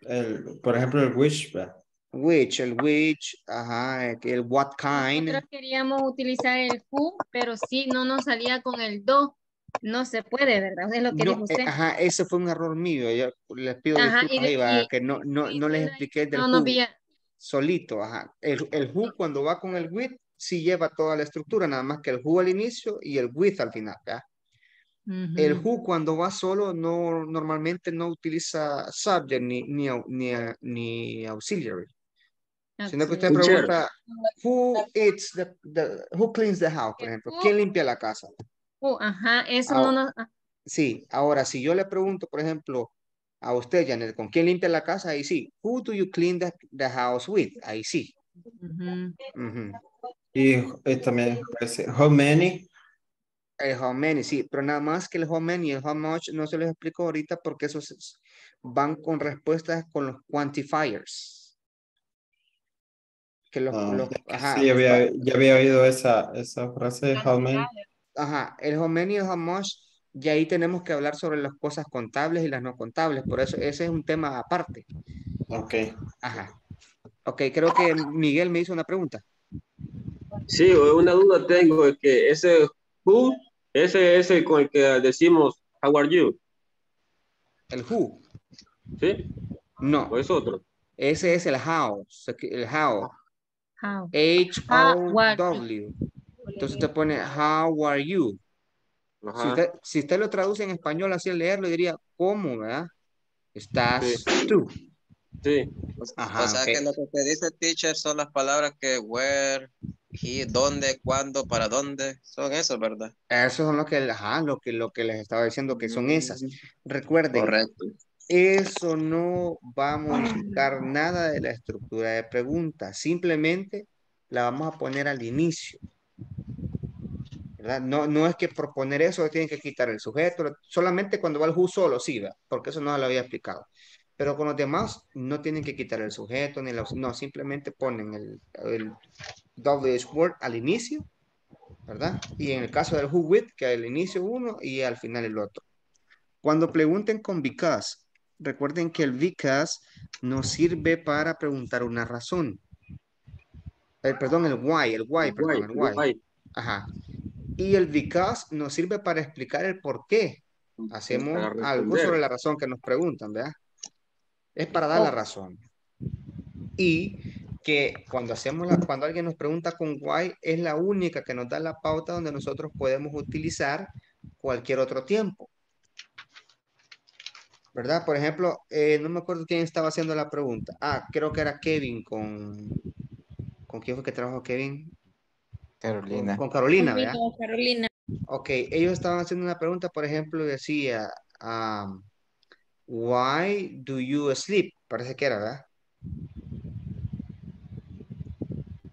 El, por ejemplo, el. ¿verdad? Which, el which, ajá, el- what kind. Nosotros queríamos utilizar el who, pero sí no nos salía con el do. No se puede, ¿verdad? Es lo que No, dijo eh, usted. ajá, ese fue un error mío. Yo les pido Ajá, disculpas y- que no, no, no les expliqué del no who solito, ajá. El, el who cuando va con el with sí lleva toda la estructura, nada más que el who al inicio y el with al final, ¿verdad? El who cuando va solo no normalmente no utiliza subject ni, ni, ni, ni auxiliary. Sino que usted pregunta, who eats the, the- who cleans the house, por ejemplo, ¿quién limpia la casa? Who, ajá, eso Ah, no nos... ah, Sí, ahora si yo le pregunto, por ejemplo, a usted, Janet, ¿con quién limpia la casa? Ahí sí. Who do you clean the, the house with? Ahí sí. Y eh, también how many. El how many, sí, pero nada más que el how many y el how much no se les explico ahorita porque esos es- van con respuestas con los quantifiers. Que los, Ah, los- ajá, sí, había, ya había oído esa, esa frase, how many. Ajá, el how many y el how much, y ahí tenemos que hablar sobre las cosas contables y las no contables, por eso ese es un tema aparte. Ok. Ajá. Ok, creo que Miguel me hizo una pregunta. Sí, una duda tengo, es que ese who, ese es el con el que decimos how are you, El who. ¿sí? No. ¿O es otro? Ese es el how. El how. How. H-O-W. Entonces usted pone how are you. Si usted, si usted lo traduce en español así al leerlo, diría ¿cómo, verdad? Estás tú. Sí. Ajá, o sea que lo que te dice teacher son las palabras que where, he, dónde, cuándo, para dónde. Son eso, ¿verdad? Eso son lo que, ajá, lo que, lo que les estaba diciendo, que son esas. Recuerden, Correcto. Eso no va a modificar nada de la estructura de pregunta. Simplemente la vamos a poner al inicio. ¿verdad? No, no es que por poner eso tienen que quitar el sujeto, solamente cuando va el who solo, sí, ¿verdad? porque eso no lo había explicado. Pero con los demás no tienen que quitar el sujeto, ni la, no, simplemente ponen el, el WH word al inicio, ¿verdad? Y en el caso del who with, que al inicio uno y al final el otro. Cuando pregunten con because, recuerden que el because nos sirve para preguntar una razón. Eh, perdón, el why, el why, perdón, el why. why. Ajá. Y el because nos sirve para explicar el por qué hacemos algo sobre la razón que nos preguntan, ¿verdad? Es para dar la razón. Y que cuando hacemos la, cuando alguien nos pregunta con why, es la única que nos da la pauta donde nosotros podemos utilizar cualquier otro tiempo. ¿Verdad? Por ejemplo, eh, no me acuerdo quién estaba haciendo la pregunta. Ah, creo que era Kevin con... ¿Con quién fue que trabajó Kevin? Carolina. Con, con Carolina, ¿verdad? Conmigo, Carolina. Ok, ellos estaban haciendo una pregunta, por ejemplo, decía, um, why do you sleep? Parece que era, ¿verdad?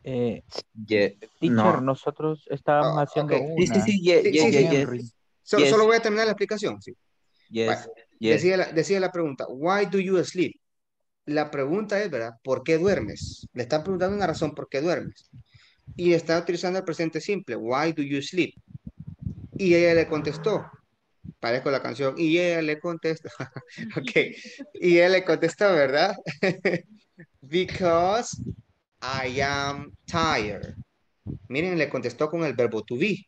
Eh, Ye- teacher, no. nosotros estábamos haciendo ok. una. Sí, sí, sí, yes. So- Yes. Solo voy a terminar la explicación, sí. Yes. Decía, la, pregunta, why do you sleep? La pregunta es, ¿verdad? ¿Por qué duermes? Le están preguntando una razón por qué duermes. Y está utilizando el presente simple, why do you sleep? Y ella le contestó, parezco la canción, y ella le contestó, ok, y él le contestó, ¿verdad? Because I am tired. Miren, le contestó con el verbo to be.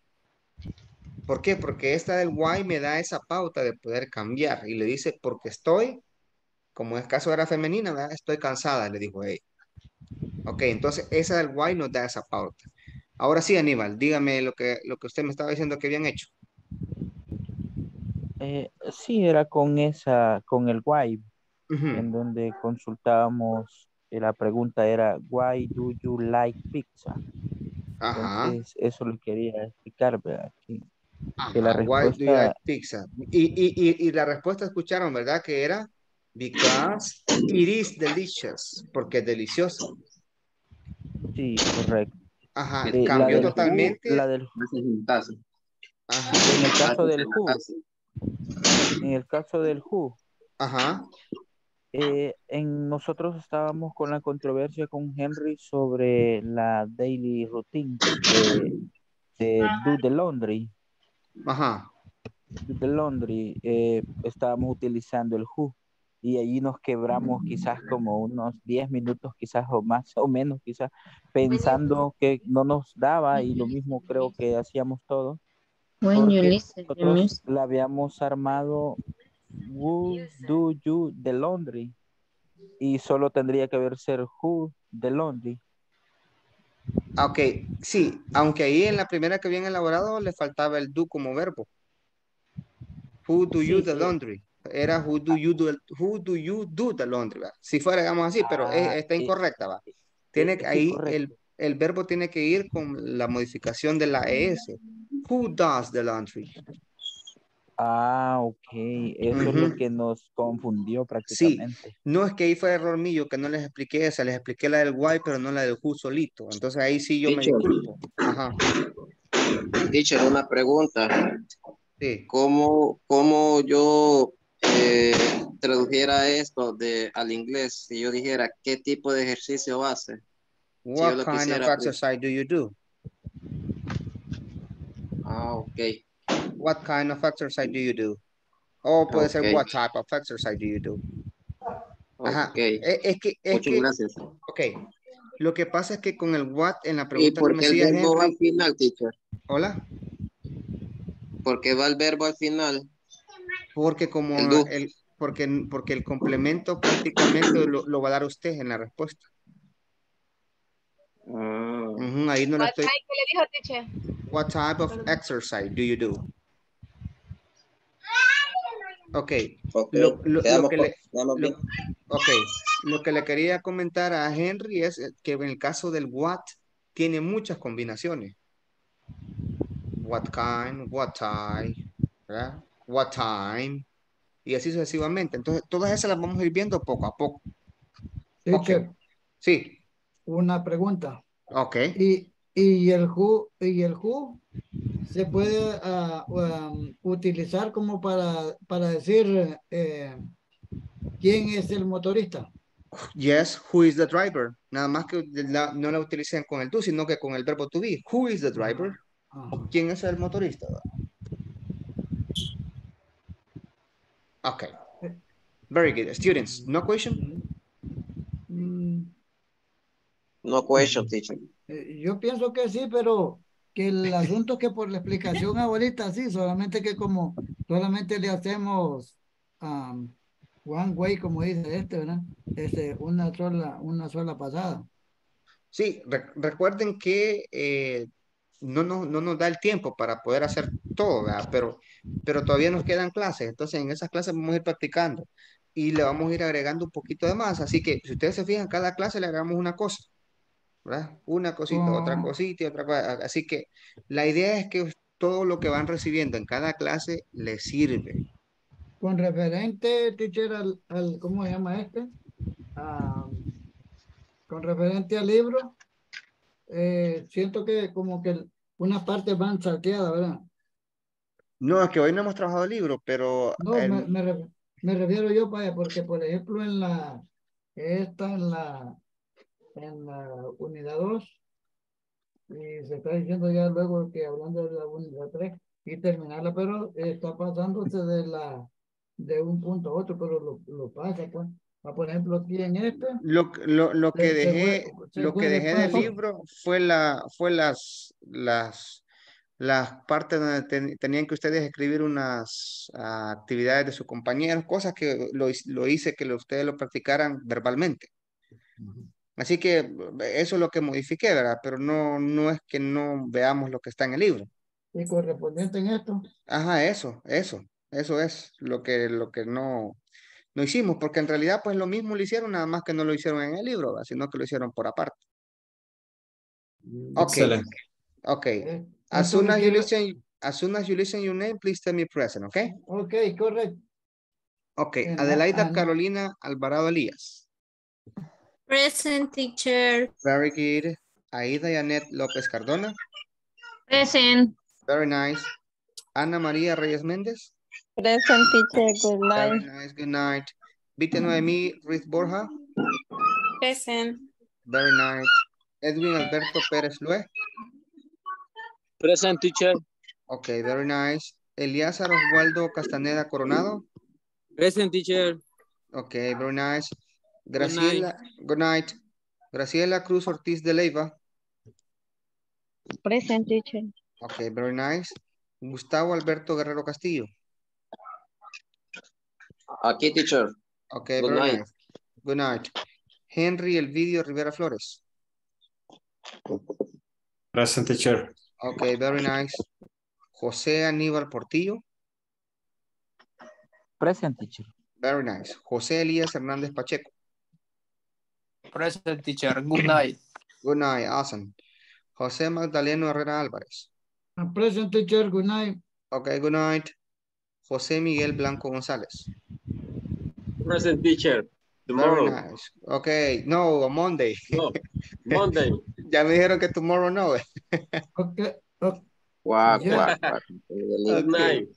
¿Por qué? Porque esta del why me da esa pauta de poder cambiar y le dice porque estoy, como es caso era femenina, ¿verdad? estoy cansada, le dijo ella. Ok, entonces esa del why nos da esa pauta. Ahora sí, Aníbal, dígame lo que, lo que usted me estaba diciendo que habían hecho. Eh, sí, era con esa, con el why, en donde consultábamos, eh, la pregunta era, why do you like pizza? Ajá. Entonces, eso lo quería explicar, ¿verdad? Que, que la Ajá, Why do you respuesta, like pizza? Y, y, y, y la respuesta escucharon, ¿verdad? Que era because it is delicious, porque es delicioso. sí, correcto. Ajá, la cambió totalmente. la del, Ajá. en el caso del who, en el caso del who, Ajá. eh, en nosotros estábamos con la controversia con Henry sobre la daily routine de, de do the laundry. Ajá. The laundry, eh, estábamos utilizando el who y allí nos quebramos quizás como unos 10 minutos quizás o más o menos quizás pensando que no nos daba y lo mismo creo que hacíamos todos When you porque listen to nosotros la habíamos armado who do you the laundry y solo tendría que haber ser who the laundry Ok, sí, aunque ahí en la primera que habían elaborado le faltaba el do como verbo. Who do you Sí, the laundry? Era who do you do, who do you do the laundry, ¿va? Si fuera, digamos así, pero es- Ah, está incorrecta, va. Tiene que, ahí el, el verbo tiene que ir con la modificación de la ES. Who does the laundry? Ah ok eso es lo que nos confundió Sí, prácticamente no es que ahí fue error mío que no les expliqué esa, les expliqué la del why, pero no la del who solito. Entonces ahí sí yo me disculpo. Ajá, Teacher, una pregunta. sí. ¿Cómo, cómo yo eh, tradujera esto de, al inglés? Si yo dijera, ¿qué tipo de ejercicio hace? Si yo What lo kind of quisiera... exercise do you do? Ah, ok. What kind of exercise do you do? O puede ser what type of exercise do you do? Ajá. Ok. Es, es que, es Muchas que, gracias. ok. Lo que pasa es que con el what en la ¿Y pregunta que por me qué el hacía verbo va al Henry, final, teacher? hola, ¿Por qué va el verbo al final? porque como El do. el, porque, porque el complemento prácticamente lo, lo va a dar usted en la respuesta. Ah, ahí no What estoy, que le dijo, teacher? what type of exercise do you do? Ok, ok. lo, lo- lo que con- le, lo- que le quería comentar a Henry es que en el caso del what tiene muchas combinaciones. What kind, what type, ¿verdad? What time, y así sucesivamente. Entonces, todas esas las vamos a ir viendo poco a poco. Ok, Teacher, sí, una pregunta. ok. Y, y el who, y el who se puede ah, um, utilizar como para, para decir eh, quién es el motorista. Yes, who is the driver? Nada más que la- no la utilicen con el do, sino que con el verbo to be. Who is the driver? Ajá. ¿Quién es el motorista? Ok. Very good. Students, no question? Mm, No question, teacher. eh, yo pienso que sí, pero que el asunto que por la explicación ahorita sí, solamente que como solamente le hacemos um, one way, como dice este, ¿verdad? Este, una sola, una sola pasada. Sí, re- recuerden que eh, no, nos- no nos da el tiempo para poder hacer todo, ¿verdad? Pero, pero todavía nos quedan clases, entonces en esas clases vamos a ir practicando y le vamos a ir agregando un poquito de más, así que si ustedes se fijan, cada clase le agregamos una cosa, ¿verdad? Una cosita, otra Oh. cosita y otra cosa, así que la idea es que todo lo que van recibiendo en cada clase les sirve. Con referente, teacher, al, al ¿cómo se llama este? Ah, con referente al libro, eh, siento que como que unas partes van salteadas, ¿verdad? No, es que hoy no hemos trabajado el libro, pero No, el- me, me me refiero yo para porque por ejemplo en la, esta en la, en la unidad 2, y se está diciendo ya luego que hablando de la unidad 3 y terminarla, pero está pasándose de la, de un punto a otro, pero lo, lo pasa, pues. Ah, Por ejemplo, aquí en este, Lo, lo, lo que dejé, se lo que dejé del libro fue la, fue las, las, las partes donde ten- tenían que ustedes escribir unas ah, actividades de sus compañeros, cosas que lo, hice- lo hice que lo- ustedes lo practicaran verbalmente. Así que eh, eso es lo que modifiqué, ¿verdad? Pero no, no es que no veamos lo que está en el libro. y correspondiente en esto, Ajá, eso, eso, Eso es lo que, lo que no, no hicimos, porque en realidad pues lo mismo lo hicieron, nada más que no lo hicieron en el libro, ¿verdad? sino que lo hicieron por aparte. Ok. Excelente. Okay. As soon as you listen, as soon as you listen your name, please tell me present, okay? Okay, correct. Okay. And, Adelaida and- Carolina Alvarado Elías. Present teacher. Very good. Aida Yanet López Cardona. Present. Very nice. Ana María Reyes Méndez. Present teacher, good Very night. nice. Good night. Vita Noemí Ruiz Borja. Present. Very nice. Edwin Alberto Pérez Lue. Present teacher. Okay, very nice. Eliazar Oswaldo Castaneda Coronado. Present teacher. Okay, very nice. Graciela, good night. Graciela Cruz Ortiz de Leiva. Present teacher. Okay, very nice. Gustavo Alberto Guerrero Castillo. Aquí, teacher. Okay, Good very night. nice. Good night. Henry Elvidio Rivera Flores. Present teacher. Okay, very nice. José Aníbal Portillo. Present teacher. Very nice. José Elías Hernández Pacheco. Present teacher. Good night. Good night, awesome. José Magdaleno Herrera Álvarez. Present teacher, good night. Okay, good night. José Miguel Blanco González. Present teacher. Very Tomorrow. nice. Okay, no, on Monday. No, Monday. ya me dijeron que tomorrow no. Okay. okay. Yeah. Good night.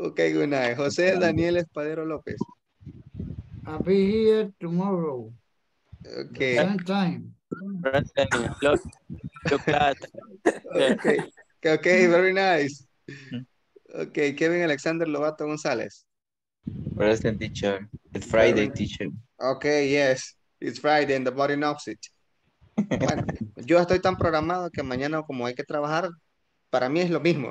Okay, good night. José Daniel Espadero López. I'll be here tomorrow. Okay. Time. Present. Look, look at. Okay. Okay, very nice. Okay, Kevin Alexander Lobato González. Present teacher. It's Friday teacher. Okay, yes. It's Friday and the body knows it. Bueno, yo estoy tan programado que mañana como hay que trabajar, para mí es lo mismo.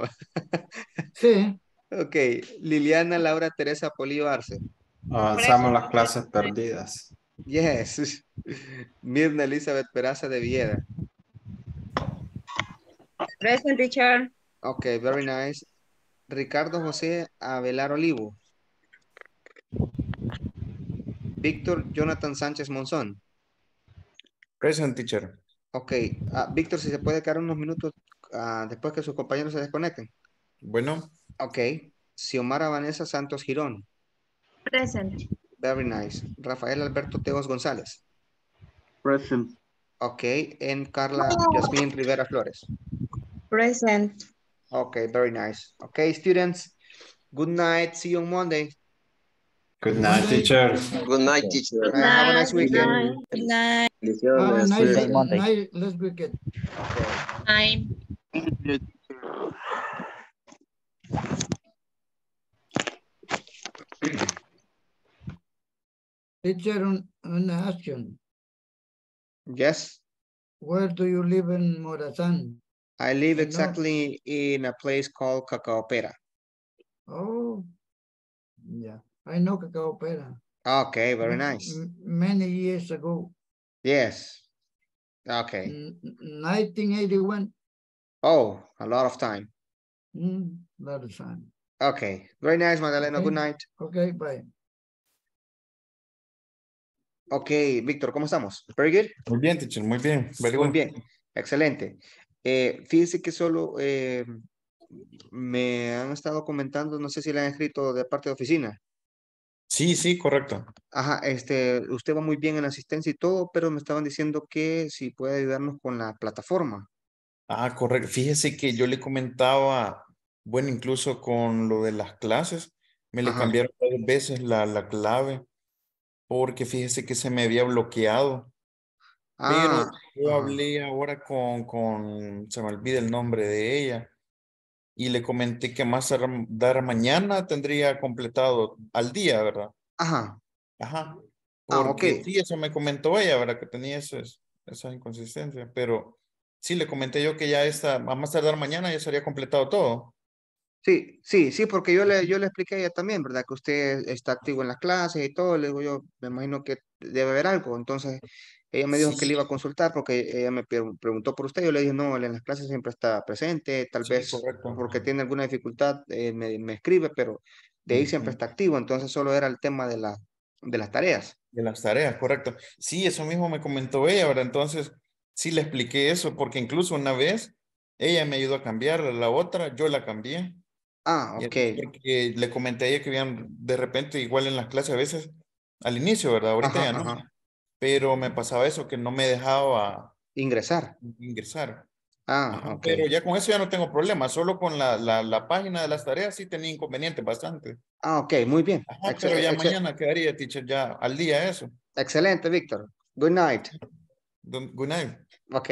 Sí. Ok, Liliana Laura Teresa Polillo Arce. Avanzamos las clases perdidas. Yes. Mirna Elizabeth Peraza de Villeda. Present teacher. Ok, very nice. Ricardo José Avelar Olivo. Víctor Jonathan Sánchez Monzón. Present teacher. Ok, ah, Víctor, si se puede quedar unos minutos ah, después que sus compañeros se desconecten. Bueno, Ok, Xiomara Vanessa Santos Girón. Present. Very nice. Rafael Alberto Teos González. Present. Ok, and Carla Yasmín Rivera Flores. Present. Okay, very nice. Okay, students, good night. See you on Monday. Good night, teacher. Good night, teacher. Uh, have a nice weekend. Good night. Have a nice, Tuesday, Monday. nice, let's weekend. Night. Teacher, on, on action. Yes, Where do you live in Morazán? I live exactly in a place called Cacaopera. Oh, yeah, I know Cacao Pera. Okay, very nice. M- Many years ago, Yes. Okay. Nineteen eighty-one. Oh, a lot of time. mm, lot of time. Okay, very nice, Magdalena. Good night. Okay, bye. Okay, Víctor, ¿cómo estamos? Very good. muy bien, teacher, muy bien. Very Muy good. bien, excelente. Eh, fíjese que solo eh, me han estado comentando, no sé si le han escrito de parte de oficina. Sí, sí, correcto. Ajá, este, usted va muy bien en asistencia y todo, pero me estaban diciendo que si puede ayudarnos con la plataforma. Ah, correcto. Fíjese que yo le comentaba, bueno, incluso con lo de las clases, me le Ajá. cambiaron varias veces la, la clave, porque fíjese que se me había bloqueado. Pero Ah, yo ajá. hablé ahora con, con, se me olvida el nombre de ella, y le comenté que más tardar mañana tendría completado al día, ¿verdad? Ajá. Ajá. Ah, Porque ok. sí, eso me comentó ella, ¿verdad? Que tenía esas, esa inconsistencia, pero sí, le comenté yo que ya esta, a más tardar mañana ya sería completado todo. Sí, sí, sí, porque yo le, yo le expliqué a ella también, ¿verdad? Que usted está activo en las clases y todo, le digo yo, me imagino que debe haber algo. Entonces, ella me dijo que le iba a consultar porque ella me pre- preguntó por usted. Yo le dije, no, él en las clases siempre está presente, tal Sí, vez correcto. porque tiene alguna dificultad, eh, me, me escribe, pero de ahí siempre está activo, entonces solo era el tema de, la, de las tareas. De las tareas, correcto. Sí, eso mismo me comentó ella, ¿verdad? Entonces, sí le expliqué eso, porque incluso una vez ella me ayudó a cambiar la otra, yo la cambié. Ah, ok. Porque le comenté a ella que habían de repente igual en las clases a veces, al inicio, ¿verdad? Ahorita Ajá, ya no. ajá. Pero me pasaba eso, que no me dejaba Ingresar. ingresar. Ah, ok. Pero ya con eso ya no tengo problema, solo con la, la, la página de las tareas sí tenía inconvenientes bastante. Ah, ok, muy bien. Ajá, pero ya mañana quedaría, teacher, ya al día eso. Excelente, Víctor. Good night. Good good night. Ok,